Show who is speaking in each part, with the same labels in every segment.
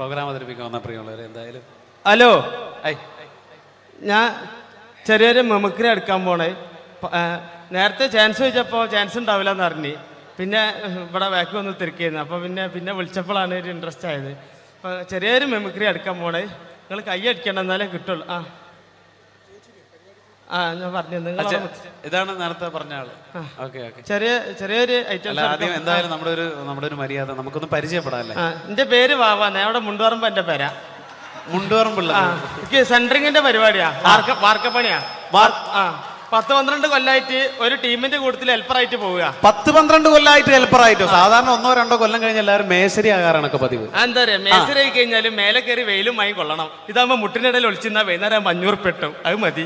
Speaker 1: Programme അവതരിപ്പിക്കാൻ വന്ന പ്രിയമുള്ളവരെ എന്തായാലും.
Speaker 2: ഹലോ.
Speaker 1: ഐ.
Speaker 2: ഞാൻ ചെറിയൊരു മെമിക്രി എടുക്കാൻ പോണേ. നേരത്തെ ചാൻസ് ചോദിച്ചപ്പോൾ ചാൻസ് ഉണ്ടാവില്ല എന്ന് അറിഞ്ഞു പിന്നെ ഇവിടെ ബാക്ക് വന്ന് തിരക്കിയിരുന്നു അപ്പോൾ പിന്നെ പിന്നെ വിളിച്ചപ്പോഴാണ് ഒരു ഇൻട്രസ്റ്റ് ആയത്. അപ്പോൾ ചെറിയൊരു മെമിക്രി എടുക്കാൻ പോണേ. നിങ്ങൾ കൈ അടിക്കണം എന്നാലേ കിട്ടുള്ളൂ. ആ. ആ ഞാൻ പറഞ്ഞു നിങ്ങൾ
Speaker 1: ഇതാണ് നേരത്തെ പറഞ്ഞ ആൾ. Okay okay.
Speaker 2: ചെറിയ ചെറിയൊരു ഐറ്റം
Speaker 1: ആദ്യം എന്തായാലും നമ്മുടെ ഒരു നമ്മുടെ ഒരു മര്യാദ. നമുക്കൊന്ന്
Speaker 2: പരിചയപ്പെടാല്ലേ? എന്റെ പേര് വാവാന്ന് അവിടെ മുണ്ടുപറമ്പ് എന്റെ പേരാ.
Speaker 1: മുണ്ടുവറും പിള്ള
Speaker 2: ആ എനിക്ക് സെൻട്രിങ്ങിന്റെ പരിപാടിയാ. വാർക്ക വാർക്കപ്പണിയാ. ആ. പത്ത് പന്ത്രണ്ട് കൊല്ലായിട്ട് ഒരു ടീമിന്റെ കൂട്ടത്തിൽ ഹെൽപ്പറായിട്ട് പോവുക.
Speaker 1: പത്ത് പന്ത്രണ്ട് കൊല്ലായിട്ട് ഹെൽപ്പർ ആയിട്ടോ സാധാരണ ഒന്നോ രണ്ടോ കൊല്ലം കഴിഞ്ഞാൽ എല്ലാവരും മേശരി ആകാറാണൊക്കെ പതിവ്.
Speaker 2: എന്താ പറയാ മേശരി ആയി കഴിഞ്ഞാൽ മേലെ കയറി വെയിലും വാങ്ങി കൊള്ളണം. ഇതാകുമ്പോ മുട്ടിനിടയിൽ ഒളിച്ചിരുന്ന വൈകുന്നേരം അഞ്ഞൂറ് പെട്ടും അത് മതി.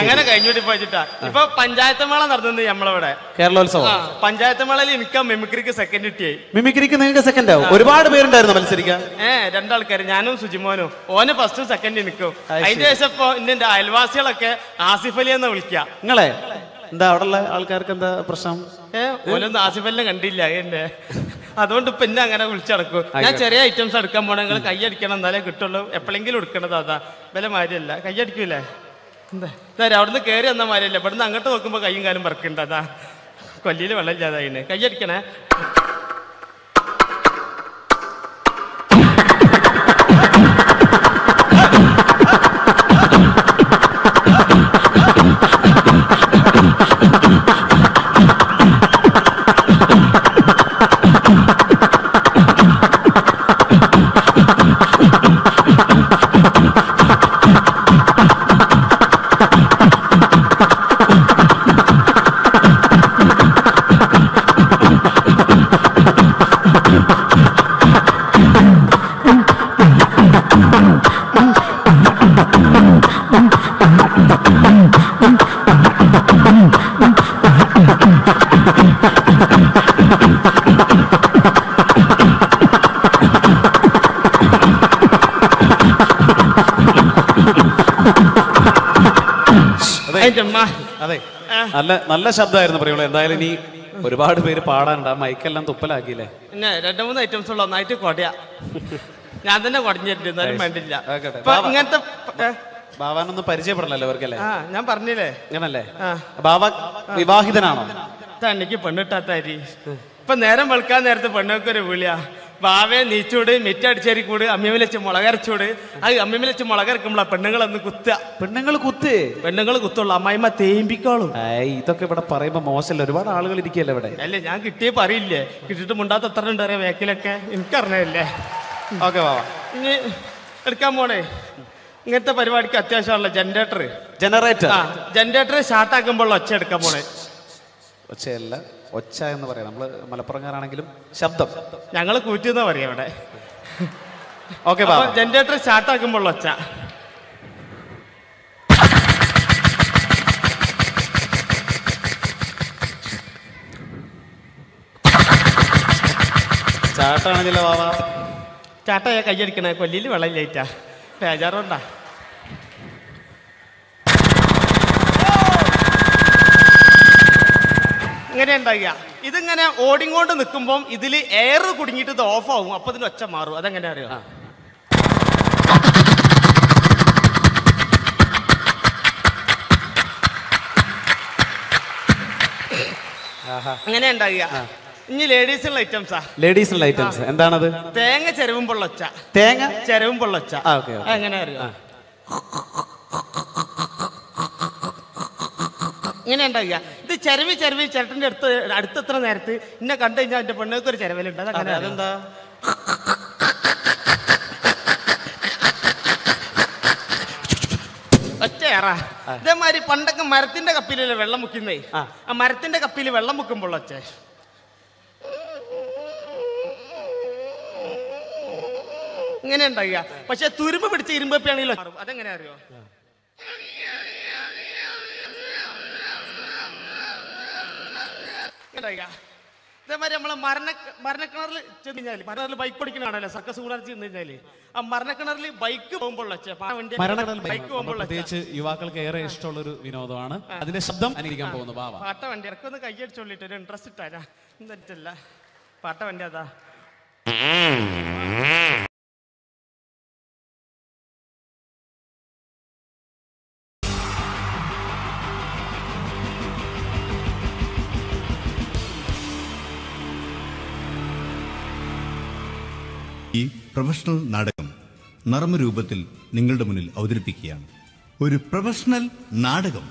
Speaker 2: അങ്ങനെ കഴിഞ്ഞോട്ടി പോയിട്ടാ ഇപ്പൊ പഞ്ചായത്ത് മേള നടന്നത് നമ്മളവിടെ
Speaker 1: കേരളോത്സവം.
Speaker 2: പഞ്ചായത്ത് മേളയിൽ എനിക്ക് മിമിക്രിക്ക് സെക്കൻഡ് കിട്ടിയായി.
Speaker 1: മിമിക്രിക്ക് നിങ്ങൾക്ക് സെക്കൻഡ് ആവും. ഒരുപാട് പേരുണ്ടായിരുന്നു മത്സരിക്കാൻ
Speaker 2: ഏ രണ്ടാൾക്കാര്. ഞാനും സുജിമോനും. ഓന് ഫസ്റ്റും സെക്കൻഡ് നിൽക്കും
Speaker 1: അത്
Speaker 2: അതിന്റെ ശേഷം ഇപ്പൊ എന്റെ അയൽവാസികളൊക്കെ ആസിഫ് അലി എന്ന് വിളിക്കാം.
Speaker 1: നിങ്ങളെ? എന്താ അവിടെ ഉള്ള ആൾക്കാർക്ക് എന്താ പ്രശ്നം?
Speaker 2: ഏ ഓനൊന്നും ആസിഫലിനെ കണ്ടില്ല എന്നെ അതുകൊണ്ട് ഇപ്പൊ എന്നെ അങ്ങനെ വിളിച്ചടക്കും ഞാൻ ചെറിയ ഐറ്റംസ് എടുക്കാൻ പോണേ നിങ്ങൾ കൈ അടിക്കണം എന്നാലേ കിട്ടുള്ളൂ. എപ്പോഴെങ്കിലും എടുക്കണത് അതാ. വില മാരിയല്ല. കൈ അടിക്കൂലേ? എന്താ? ഇതാ അവിടുന്ന് കയറി വന്ന മാരിയല്ല. ഇവിടുന്ന് അങ്ങോട്ട് നോക്കുമ്പോൾ കൈയും കാലും പറക്കണ്ട അതാ. കൊല്ലിയിൽ വെള്ളം ഇല്ലാതായിന്. കൈ えっ? അടിക്കണേ അമ്മ.
Speaker 1: അതെ. നല്ല നല്ല ശബ്ദമായിരുന്നു പറയുള്ളൂ എന്തായാലും ഇനി ഒരുപാട് പേര് പാടാനുണ്ട്. ആ മൈക്കെല്ലാം തുപ്പലാക്കിയില്ലേ?
Speaker 2: പിന്നെ രണ്ട് മൂന്ന് ഐറ്റംസ് ഉള്ള ഒന്നായിട്ട് കൊടയാ. ഞാൻ തന്നെ കുടഞ്ഞിട്ടുണ്ട്. എന്നാലും വേണ്ടില്ല.
Speaker 1: ആയിക്കോട്ടെ.
Speaker 2: ഇപ്പൊ ഇങ്ങനത്തെ ഏ,
Speaker 1: ബാബാനൊന്നും പരിചയപ്പെടണല്ലോ ഇവർക്കല്ലേ.
Speaker 2: ആ ഞാൻ പറഞ്ഞില്ലേ?
Speaker 1: അങ്ങനല്ലേ
Speaker 2: ആ.
Speaker 1: ബാബ വിവാഹിതനാണോ?
Speaker 2: തനിക്ക് പെണ്ണിട്ടാത്താരി. ഇപ്പൊ നേരം വെളുക്കാൻ നേരത്തെ പെണ്ണൊക്കെ ഒരു വിളിയാ. ബാവേ നീച്ചൂട് മിറ്റടിച്ചേരി കൂട് അമ്മിയമ്മ വെച്ച് മുളകരച്ചൂട് ആ അമ്മിയമ്മ വെച്ച് മുളകരക്കുമ്പോളാ പെണ്ണുങ്ങളൊന്ന് കുത്തുക.
Speaker 1: പെണ്ണുങ്ങൾ കുത്ത്.
Speaker 2: പെണ്ണുങ്ങൾ കുത്തുള്ളൂ അമ്മായിമ്മ തേമ്പിക്കോളും.
Speaker 1: ഇതൊക്കെ ഇവിടെ പറയുമ്പോ മോശമല്ല. ഒരുപാട് ആളുകൾ ഇരിക്കുകയല്ലേ ഇവിടെ?
Speaker 2: അല്ലേ ഞാൻ കിട്ടിയേ പറയില്ലേ? കിട്ടിയിട്ട് മുണ്ടാത്ത എത്ര ഉണ്ട് അറിയാം? വേക്കിലൊക്കെ. എനിക്കറിഞ്ഞല്ലേ
Speaker 1: ഓക്കെ വാ
Speaker 2: ഇനി എടുക്കാൻ പോണേ. ഇങ്ങനത്തെ പരിപാടിക്ക് അത്യാവശ്യമുള്ള ജനറേറ്റർ
Speaker 1: ജനറേറ്റർ
Speaker 2: ആ ജനറേറ്റർ സ്റ്റാർട്ടാക്കുമ്പോൾ ഒച്ച എടുക്കാൻ പോണേ.
Speaker 1: ഒച്ചയല്ല. ഒച്ച എന്ന് പറയാം. നമ്മൾ മലപ്പുറംകാരാണെങ്കിലും ശബ്ദം.
Speaker 2: ഞങ്ങൾ കൂറ്റിയെന്നാ പറയാം ഇവിടെ.
Speaker 1: ഓക്കെ ജനറേറ്റർ
Speaker 2: ജനറേറ്റർ സ്റ്റാർട്ടാക്കുമ്പോൾ ഒച്ച.
Speaker 1: ചാട്ടാണെങ്കിലോ ബാബ?
Speaker 2: ചാട്ടയാ കൈയടിക്കണേ. കൊല്ലിയിൽ ലൈറ്റാ ബേജാറുണ്ടാ. ഇങ്ങനെ ഉണ്ടാകുക ഇതിങ്ങനെ ഓടിങ്ങോണ്ട് നിൽക്കുമ്പോൾ ഇതിൽ എയർ കുടുങ്ങിയിട്ട് ഇത് ഓഫ് ആവും. അപ്പൊ ഇതിന് ഒച്ച മാറും. അതെങ്ങനെ അറിയോ? അങ്ങനെ ഉണ്ടാകുക ഇനി ലേഡീസിനുള്ള ഐറ്റംസാ
Speaker 1: ലേഡീസിനുള്ള ഐറ്റംസ് എന്താണത്?
Speaker 2: തേങ്ങ ചെരവുമ്പോൾ ഒച്ച.
Speaker 1: തേങ്ങ? okay, okay.
Speaker 2: എങ്ങനെ അറിയോ? ഇങ്ങനെ ഇത് ചെരവി ചെരവി ചേട്ടന്റെ അടുത്ത് അടുത്തെത്ര നേരത്ത് എന്നെ കണ്ടു കഴിഞ്ഞാൽ എന്റെ പെണ്ണുങ്ങൾക്ക് ഒരു ചെരവലുണ്ട്. അതങ്ങനെ
Speaker 1: അതെന്താ?
Speaker 2: ഇതേമാതിരി പണ്ടൊക്കെ മരത്തിന്റെ കപ്പിലല്ലേ വെള്ളം മുക്കുന്നേ?
Speaker 1: ആ.
Speaker 2: ആ മരത്തിന്റെ കപ്പിൽ വെള്ളം മുക്കുമ്പോൾ ഒച്ച ഇങ്ങനെ ഉണ്ടാവുക പക്ഷെ തുരുമ്പ് പിടിച്ച ഇരുമ്പപ്പിയാണെങ്കിലോ അതെങ്ങനെ അറിയോ? ഇതേമാതിരി നമ്മളെ മരണ മരണക്കിണറിൽ ചെന്ന് കഴിഞ്ഞാൽ മരണക്കിണറിൽ ബൈക്ക് ഓടിക്കണാണല്ലോ സർക്കസ് കൂടാതെ ചെന്ന് കഴിഞ്ഞാൽ ആ മരണക്കിണറിൽ ബൈക്ക് പോകുമ്പോഴുള്ള ബൈക്ക്
Speaker 3: പ്രത്യേകിച്ച് യുവാക്കൾക്ക് ഏറെ ഇഷ്ടമുള്ള ഒരു വിനോദമാണ്. അതിന്റെ ശബ്ദം അനുകരിക്കാൻ പോകുന്നു ബാബ
Speaker 2: പാട്ട വണ്ടി ഇറക്കൊന്ന് കൈയടിച്ചോളിട്ട് ഒരു ഇൻട്രസ്റ്റ് ഇട്ടാരാ എന്നിട്ടല്ല. പാട്ട വണ്ടി അതാ.
Speaker 4: പ്രൊഫഷണൽ നാടകം നർമ്മരൂപത്തിൽ നിങ്ങളുടെ മുന്നിൽ അവതരിപ്പിക്കുകയാണ്. ഒരു പ്രൊഫഷണൽ നാടകം.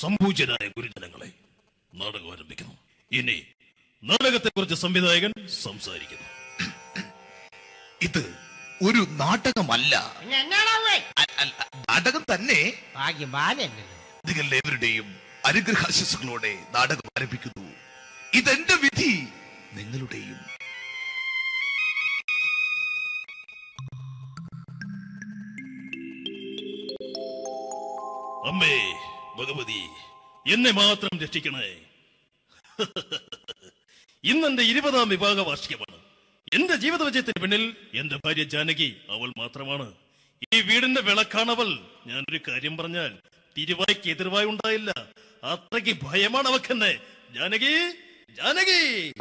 Speaker 5: സംഭൂജനായ ഗുരുജനങ്ങളെ നാടകം ആരംഭിക്കുന്നു. ഇനി നാടകത്തെക്കുറിച്ച് സംവിധായകൻ സംസാരിക്കുന്നു.
Speaker 6: ഇത് ഒരു നാടകമല്ല. നാടകം തന്നെ.
Speaker 2: അനുഗ്രഹാശിസുകളോടെ
Speaker 6: നിങ്ങൾ ഏവരുടെയും അനുഗ്രഹാശസ്സുകളോടെ നാടകം ആരംഭിക്കുന്നു. ഇതെന്റെ വിധി നിങ്ങളുടെയും.
Speaker 5: അമ്മേ ഭഗവതി എന്നെ മാത്രം രക്ഷിക്കണേ. ഇന്നെന്റെ ഇരുപതാം വിഭാഗ വാർഷികമാണ്. എന്റെ ജീവിത വിജയത്തിന് പിന്നിൽ എന്റെ ഭാര്യ ജാനകി അവൾ മാത്രമാണ്. ഈ വീടിന്റെ വിളക്കാണവൾ. ഞാനൊരു കാര്യം പറഞ്ഞാൽ തിരുവായ്ക്ക് എതിർവായി ഉണ്ടായില്ല. അത്രയ്ക്ക് ഭയമാണ് അവക്കെന്നെ. ജാനകി ജാനകി!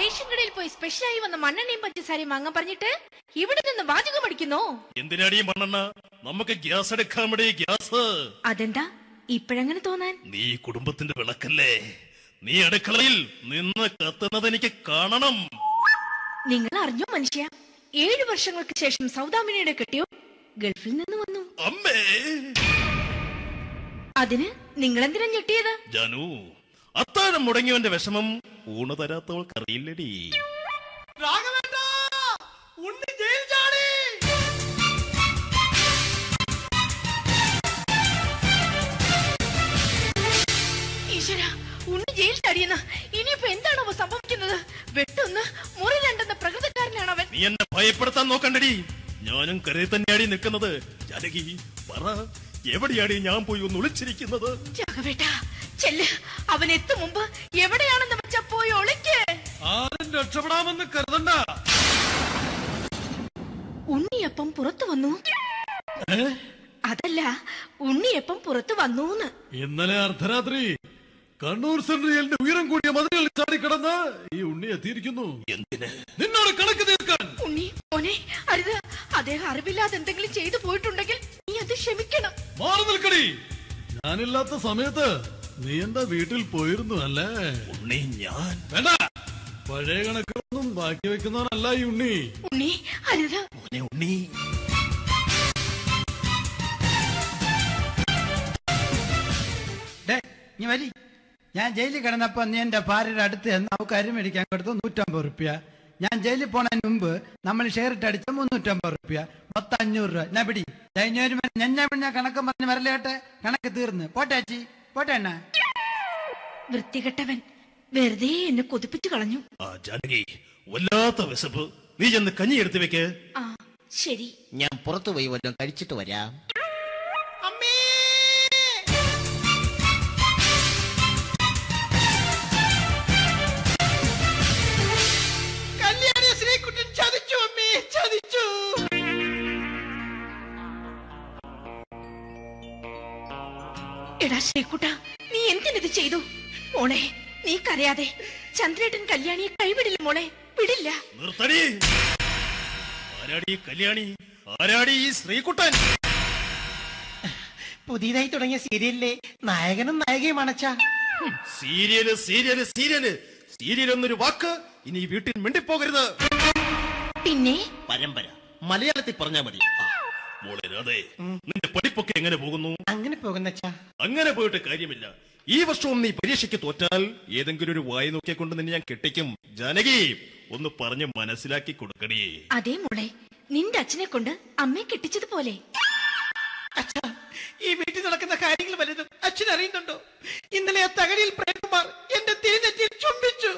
Speaker 7: റേഷൻ കടയിൽ പോയി സ്പെഷ്യലായി വന്ന മണ്ണെണ്ണയും പഞ്ചസാരയും വാങ്ങാൻ പറഞ്ഞിട്ട് ഇവിടെ നിന്ന് വാചകം അടിക്കുന്നു
Speaker 5: എന്തിനാടി മണ്ണെണ്ണ? നമുക്ക് ഗ്യാസ് എടുക്കാൻ വേണ്ടി ഗ്യാസ്.
Speaker 7: അതെന്താ? ഇപ്പോഴങ്ങനെ തോന്നാൻ?
Speaker 5: നീ കുടുംബത്തിന്റെ വിളക്കല്ലേ? നീ അടുക്കളയിൽ നിന്ന് കത്തുന്നത് എനിക്ക് കാണണം.
Speaker 7: നിങ്ങൾ അറിഞ്ഞോ മനുഷ്യ ഏഴു വർഷങ്ങൾക്ക് ശേഷം സൗദാമിനിയുടെ കെട്ടിയോ ഗൾഫിൽ നിന്ന് വന്നു.
Speaker 5: അമ്മേ.
Speaker 7: അതിന് നിങ്ങൾ എന്തിനാ ഞെട്ടിയത്?
Speaker 5: ജാനു അത്താഴം മുടങ്ങിയവന്റെ വിഷമം ഊണ് തരാത്തവൾക്ക് അറിയില്ലടി
Speaker 2: രാഘവേട്ട ഉണ്ണി ജയിൽ ചാടി.
Speaker 7: ഈശ്വര ഉണ്ണി ജയിൽ ചാടിയെന്ന്. ഇനിയിപ്പോ എന്താണോ സംഭവിക്കുന്നത്? വെട്ടൊന്ന് മുറി രണ്ടെന്ന പ്രകൃതക്കാരനാണ് അവൻ?
Speaker 5: നീ എന്നെ ഭയപ്പെടുത്താൻ നോക്കണ്ടടി. ഞാനും കരയിൽ തന്നെയാടി നിൽക്കുന്നത്. ജാനകി പറ. എവിടെയാടി ഞാൻ പോയി ഒന്ന് ഒളിച്ചിരിക്കുന്നത്?
Speaker 7: രാഘവേട്ട ചെല്ല്. അവൻ എത്തും മുമ്പ് എവിടെയാണെന്ന് വെച്ചാ പോയി ഒളിക്ക്.
Speaker 8: ആരും രക്ഷപ്പെടാമെന്ന് കരുതണ്ട.
Speaker 7: ഉണ്ണിയപ്പം പുറത്തു വന്നു? അതല്ല ഉണ്ണിയപ്പം പുറത്തു വന്നൂന്ന്.
Speaker 8: ഇന്നലെ അർദ്ധരാത്രി കണ്ണൂർ സെൻട്രിയലിന്റെ ഉയരം കൂടിയ മതിലുകളിൽ ചാടിക്കിടന്ന് ഈ ഉണ്ണി എത്തിയിരിക്കുന്നു.
Speaker 5: എന്തിന്?
Speaker 8: നിന്നോട് കണക്ക് തീർക്കാൻ.
Speaker 7: ഉണ്ണി മോനെ അരുത്. അദ്ദേഹം അറിവില്ലാതെ എന്തെങ്കിലും ചെയ്തു പോയിട്ടുണ്ടെങ്കിൽ നീ അത് ക്ഷമിക്കണം.
Speaker 8: മാറി നിൽക്കടി. ഞാനില്ലാത്ത സമയത്ത് നീ എന്താ വീട്ടിൽ പോയിരുന്നു അല്ലേ?
Speaker 5: ഉണ്ണി ഞാൻ.
Speaker 8: വേണ്ട. പഴയ കണക്കൊന്നും ബാക്കി വെക്കുന്നവനല്ല ഈ ഉണ്ണി.
Speaker 7: ഉണ്ണി അരുത്.
Speaker 5: മോനെ ഉണ്ണി.
Speaker 9: ഡേ, നീ വരി. ഞാൻ ജയിലിൽ കിടന്നപ്പോ നീ എന്റെ ഭാര്യയുടെ അടുത്ത് ചെന്ന് അവക്ക് അരിമേടിക്കാൻ കൊടുത്തു നൂറ്റമ്പത് റുപ്യ. ഞാൻ ജയിലിൽ പോണതിന് മുമ്പ് നമ്മൾ ഷെയർ ഇട്ട് അടിച്ച മുന്നൂറ്റമ്പത് റുപ്യ. മൊത്തം അഞ്ഞൂറ് രൂപ. ഞാൻ പിടി? കഴിഞ്ഞൊരു ഞാൻ ഞാൻ കണക്കും പറഞ്ഞ് വരലേട്ടെ കണക്ക് തീർന്ന്. പോട്ടെ അച്ചി പോട്ടെ അണ്ണ.
Speaker 7: വൃത്തികെട്ടവൻ വെറുതെ എന്നെ കൊതിപ്പിച്ചു കളഞ്ഞു.
Speaker 5: ആ ജാനകി വല്ലാത്ത വിശപ്പ്. നീ ചെന്ന് കഞ്ഞി എടുത്തു വെക്ക്.
Speaker 7: ആ ശരി.
Speaker 10: ഞാൻ പുറത്തു പോയി വല്ലതും കഴിച്ചിട്ട് വരാം.
Speaker 7: എടാ ശ്രീകുട്ട നീ എന്തിനിത് ചെയ്തു? മോളെ നീ കരയാതെ. ചന്ദ്രേട്ടൻ കല്യാണിയെ കൈവിടില്ല മോളെ വിടില്ല.
Speaker 5: നിർത്തടി. ആരാടി കല്യാണി? ആരാടി ഈ ശ്രീകുട്ടൻ?
Speaker 2: പുതിയതായി തുടങ്ങിയ സീരിയലിലെ നായകനും നായികയും അണച്ച
Speaker 5: സീരിയൽ സീരിയൽ സീരിയൽ. സീരിയൽ എന്നൊരു വാക്ക് ഇനി ഈ വീട്ടിൽ മിണ്ടിപ്പോകരുത്.
Speaker 7: പിന്നെ?
Speaker 10: പരമ്പര. മലയാളത്തിൽ പറഞ്ഞാ മതി.
Speaker 5: മോളെ രാധേ നിന്റെ പഠിപ്പൊക്കെ എങ്ങനെ പോകുന്നു?
Speaker 2: അങ്ങനെ പോകുന്നച്ചാ.
Speaker 5: അങ്ങനെ പോയിട്ട് കാര്യമില്ല. ഈ വർഷവും നീ പരീക്ഷയ്ക്ക് തോറ്റാൽ ഏതെങ്കിലും ഒരു വായി നോക്കിക്കൊണ്ട് നിന്നെ ഞാൻ കെട്ടിക്കും. ജാനകി ഒന്ന് പറഞ്ഞ് മനസ്സിലാക്കി കൊടുക്കണേ
Speaker 7: അതേ മോളെ നിന്റെ അച്ഛനെ കൊണ്ട് അമ്മയെ കെട്ടിച്ചതുപോലെ.
Speaker 2: അച്ഛാ ഈ വീട്ടിൽ നടക്കുന്ന കാര്യങ്ങൾ വലുതും അച്ഛൻ അറിയുന്നുണ്ടോ ഇന്നലെ ആ തകഴിയിൽ പ്രേംകുമാർ എന്റെ തിരിഞ്ഞെറ്റിയിൽ ചുംബിച്ചു.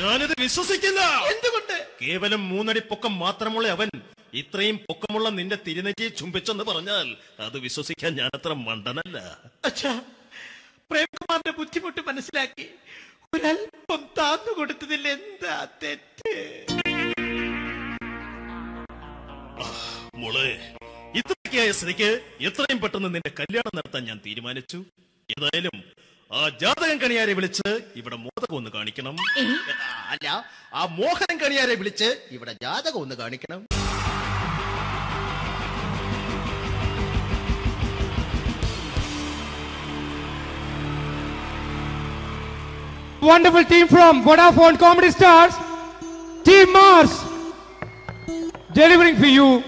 Speaker 5: ഞാനിത് വിശ്വസിക്കില്ല.
Speaker 2: എന്തുകൊണ്ട്?
Speaker 5: കേവലം മൂന്നടി പൊക്കം മാത്രമുള്ള അവൻ ഇത്രയും പൊക്കമുള്ള നിന്റെ തിരുനെറ്റി ചുംബിച്ചെന്ന് പറഞ്ഞാൽ അത് വിശ്വസിക്കാൻ ഞാൻ അത്ര മണ്ടനല്ല.
Speaker 2: അച്ഛാ പ്രേംകുമാറിന്റെ ബുദ്ധിമുട്ട് മനസ്സിലാക്കി ഒരല്പം താന്നു കൊടുത്തതിൽ എന്താ തെറ്റ്?
Speaker 5: മോളെ ഇത്രയ്ക്കായ സ്ഥിതിക്ക് എത്രയും പെട്ടെന്ന് നിന്റെ കല്യാണം നടത്താൻ ഞാൻ തീരുമാനിച്ചു. ഏതായാലും ആ ജാതകം കണിയാരെ വിളിച്ച് ഇവിടെ മോദകം ഒന്ന് കാണിക്കണം.
Speaker 10: അല്ല ആ മോഹനം കണിയാരെ വിളിച്ച് ഇവിടെ ജാതകം ഒന്ന് കാണിക്കണം.
Speaker 11: wonderful team from Vodafone Comedy Stars, Team Mars, delivering for you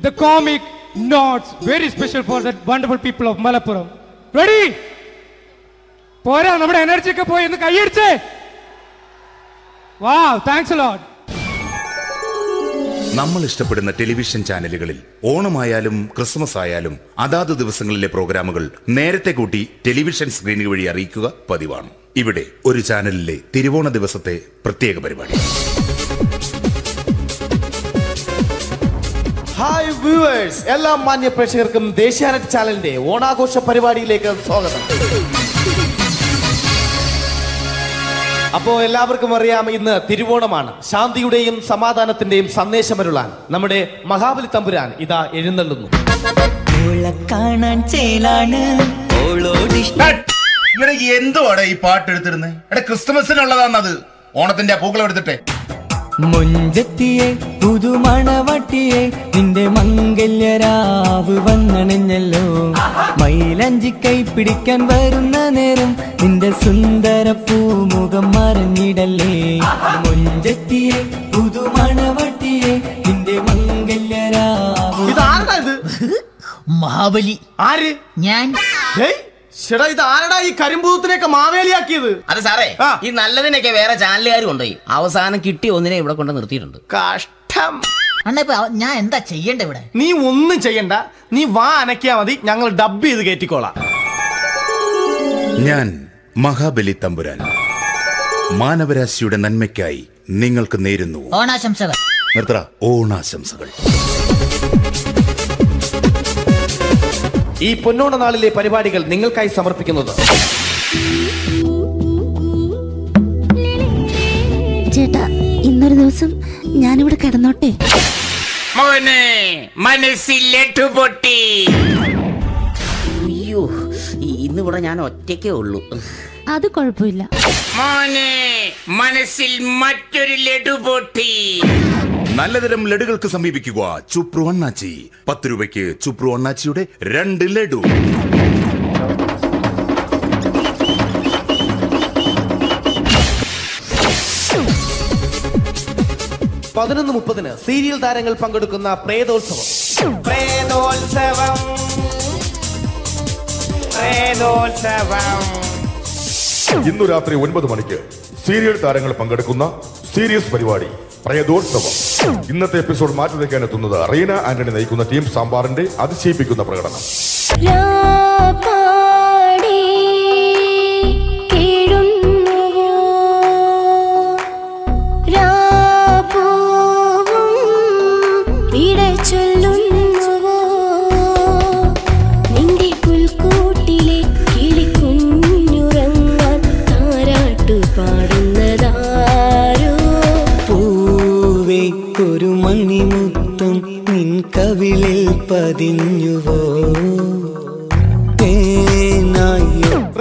Speaker 11: the comic notes, very special for the wonderful people of Malappuram. Ready? പോരാ നമ്മുടെ എനർജി ഒക്കെ പോയി ഒന്ന് കൈയടിച്ചേ വാ താങ്ക്സ് ലോഡ്
Speaker 12: നമ്മൾ ഇഷ്ടപ്പെടുന്ന ടെലിവിഷൻ ചാനലുകളിൽ ഓണമായാലും ക്രിസ്മസ് ആയാലും അതാത് ദിവസങ്ങളിലെ പ്രോഗ്രാമുകൾ നേരത്തെ കൂട്ടി ടെലിവിഷൻ സ്ക്രീനുകൾ വഴി അറിയിക്കുക പതിവാണ്. ഇവിടെ ഒരു ചാനലിലെ തിരുവോണ ദിവസത്തെ പ്രത്യേക പരിപാടി.
Speaker 13: ഹായ് വ്യൂവേഴ്സ് എല്ലാ മാന്യ പ്രേക്ഷകർക്കും ദേശീയ ചാനലിന്റെ ഓണാഘോഷ പരിപാടിയിലേക്ക് സ്വാഗതം. അപ്പോ എല്ലാവർക്കും അറിയാം ഇന്ന് തിരുവോണമാണ്. ശാന്തിയുടെയും സമാധാനത്തിന്റെയും സന്ദേശമരുളാൻ നമ്മുടെ മഹാബലി തമ്പുരാൻ ഇതാ എഴുന്നള്ളുന്നു.
Speaker 14: കാണാൻ ചേലാണ്.
Speaker 12: ഇവിടെ എന്തുവാടാ ഈ പാട്ട് എടുത്തിരുന്നത് എടാ ക്രിസ്മസിനുള്ളതാണത് ഓണത്തിന്റെ പൂക്കളം എടുത്തിട്ടെ
Speaker 14: മുഞ്ചത്തിയെ പുതുമണവട്ടിയെ നിന്റെ മംഗല്യരാവ് വന്നണഞ്ഞല്ലോ. മൈലഞ്ചി കൈ പിടിക്കാൻ വരുന്ന നേരം നിന്റെ സുന്ദര പൂമുഖം മറിഞ്ഞിടല്ലേ മുഞ്ചത്തിയെ പുതുമണവട്ടിയെ നിന്റെ മംഗല്യരാവ്
Speaker 15: മഹാബലി
Speaker 13: ആര്?
Speaker 15: ഞാൻ.
Speaker 13: ചേടാ ഇത് ആരടാ ഈ കരിമ്പൂത്തിനെയൊക്കെ മാവേലിയാക്കിയത്?
Speaker 15: അത് സാറേ ഈ നല്ലതിനൊക്കെ വേറെ ചാനലുകാരും കൊണ്ടുപോയി അവസാനം കിട്ടി ഒന്നിനെ ഇവിടെ കൊണ്ട് നിർത്തിയിട്ടുണ്ട്.
Speaker 13: കഷ്ടം.
Speaker 15: അണ്ണ ഇപ്പൊ ഞാൻ എന്താ ചെയ്യണ്ട ഇവിടെ?
Speaker 13: നീ ഒന്നും ചെയ്യണ്ട. നീ വാ അനക്കിയാ മതി. ഞങ്ങൾ ഡബ് ചെയ്ത് കയറ്റിക്കോളാം
Speaker 12: ഞാൻ മഹാബലി തമ്പുരാൻ. മാനവരാശിയുടെ നന്മയ്ക്കായി നിങ്ങൾക്ക് നേരുന്നു.
Speaker 15: ഓണാശംസകൾ.
Speaker 12: നിർത്തറ ഓണാശംസകൾ.
Speaker 13: ഈ പൊന്നോണ നാളിലെ പരിപാടികൾ നിങ്ങൾക്കായി സമർപ്പിക്കുന്നത്.
Speaker 16: ചേട്ടാ ഇന്നൊരു ദിവസം ഞാനിവിടെ കിടന്നോട്ടെ.
Speaker 17: മോനെ മനസ്സിലെട്ടു പൊട്ടി.
Speaker 15: അയ്യോ ഇന്നിവിടെ ഞാൻ ഒറ്റയ്ക്കേ ഉള്ളൂ.
Speaker 16: അത് കുഴപ്പമില്ല.
Speaker 17: മോനെ മനസ്സിൽ മറ്റൊരു ലഡു പൊട്ടി.
Speaker 12: നല്ലതരം ലഡുകൾക്ക് സമീപിക്കുക. ചുപ്രു അണ്ണാച്ചി. പത്ത് രൂപയ്ക്ക് ചുപ്രു അണ്ണാച്ചിയുടെ രണ്ട് ലഡു.
Speaker 13: പതിനൊന്ന് മുപ്പതിന് സീരിയൽ താരങ്ങൾ പങ്കെടുക്കുന്ന പ്രേതോത്സവം. പ്രേതോത്സവം. പ്രേതോത്സവം.
Speaker 18: ഇന്നു രാത്രി ഒൻപത് മണിക്ക് സീരിയൽ താരങ്ങൾ പങ്കെടുക്കുന്ന സീരിയസ് പരിപാടി പ്രേതോത്സവം. ഇന്നത്തെ എപ്പിസോഡ് മാറ്റി എത്തുന്നത് റീന ആന്റണി നയിക്കുന്ന ടീം സാമ്പാറിന്റെ അതിശയിപ്പിക്കുന്ന പ്രകടനം.
Speaker 14: കവിളിൽ പതിഞ്ഞുവോ?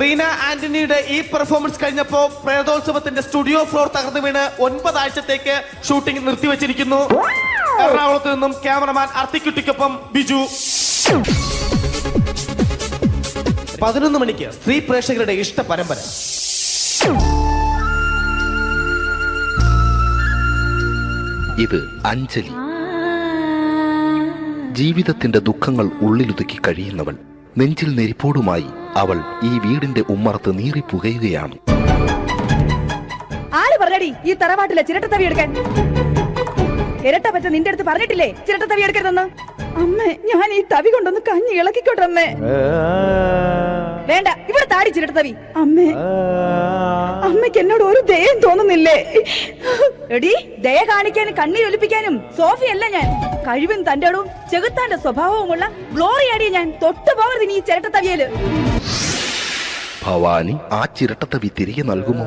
Speaker 13: റീന ആന്റണിയുടെ ഈ പെർഫോമൻസ് കഴിഞ്ഞപ്പോ പ്രേതോത്സവത്തിന്റെ സ്റ്റുഡിയോ ഫ്ലോർ തകർന്നു വീണ് ഒൻപതാഴ്ചത്തേക്ക് ഷൂട്ടിംഗ് നിർത്തിവെച്ചിരിക്കുന്നു. എറണാകുളത്ത് നിന്നും ക്യാമറമാൻ അർത്തിക്കുട്ടിക്കൊപ്പം ബിജു. പതിനൊന്ന് മണിക്ക് സ്ത്രീ പ്രേക്ഷകരുടെ ഇഷ്ട പരമ്പര.
Speaker 19: ഇത് അഞ്ജലി. ജീവിതത്തിന്റെ ദുഃഖങ്ങൾ ഉള്ളിലുതുക്കി കഴിയുന്നവൾ നെഞ്ചിൽ നെരിപ്പോടുമായി അവൾ ഈ വീടിന്റെ ഉമ്മറത്ത് നീറിപ്പുകയുകയാണ്.
Speaker 20: ആര് പറഞ്ഞടി ഈ തറവാട്ടിലെ ചിരട്ടത്തവി എടുക്കാൻ? ഇരട്ട പറ്റ നിന്റെ അടുത്ത് പറഞ്ഞിട്ടില്ലേ? ചിരട്ടത്തവി എടുക്കരുതെന്ന്? അമ്മേ ഞാൻ ഈ തവി കൊണ്ടൊന്ന് കഞ്ഞി ഇളക്കിക്കോട്ടെ അമ്മേ. വേണ്ട ഇവിടെ താടി തവി. അമ്മേ അമ്മയ്ക്ക് എന്നോട് ഒരു ദയം തോന്നുന്നില്ലേ? എടി ദയ കാണിക്കാനും കണ്ണീരൊലിപ്പിക്കാനും സോഫിയല്ല ഞാൻ. കഴിവും തന്റെ അടവും ചെകുത്താന്റെ സ്വഭാവവുമുള്ള ഗ്ലോറിയാടിയ ഞാൻ തൊട്ടു പോകരുത് ഈ ചിരട്ട തവിയൽ.
Speaker 19: ഭവാനി ആ ചിരട്ടത്തവി തിരികെ നൽകുമോ?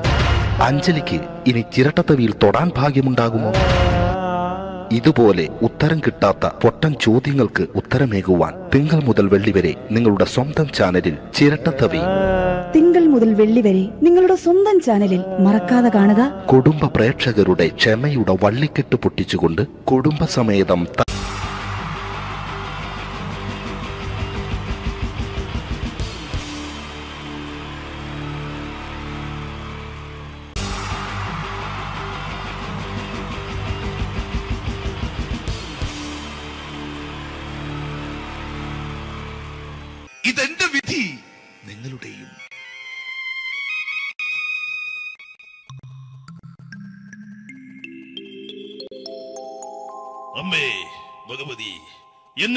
Speaker 19: അഞ്ജലിക്ക് ഇനി ചിരട്ടത്തവിയിൽ തൊടാൻ ഭാഗ്യമുണ്ടാകുമോ? ഇതുപോലെ ഉത്തരം കിട്ടാത്ത പൊട്ടൻ ചോദ്യങ്ങൾക്ക് ഉത്തരമേകുവാൻ തിങ്കൾ മുതൽ വെള്ളി വരെ നിങ്ങളുടെ സ്വന്തം ചാനലിൽ ചിരട്ടത്തവി.
Speaker 20: തിങ്കൾ മുതൽ വെള്ളി വരെ നിങ്ങളുടെ സ്വന്തം ചാനലിൽ മറക്കാതെ കാണുക.
Speaker 19: കുടുംബ പ്രേക്ഷകരുടെ ക്ഷമയുടെ വള്ളിക്കെട്ട് പൊട്ടിച്ചുകൊണ്ട് കുടുംബസമേതം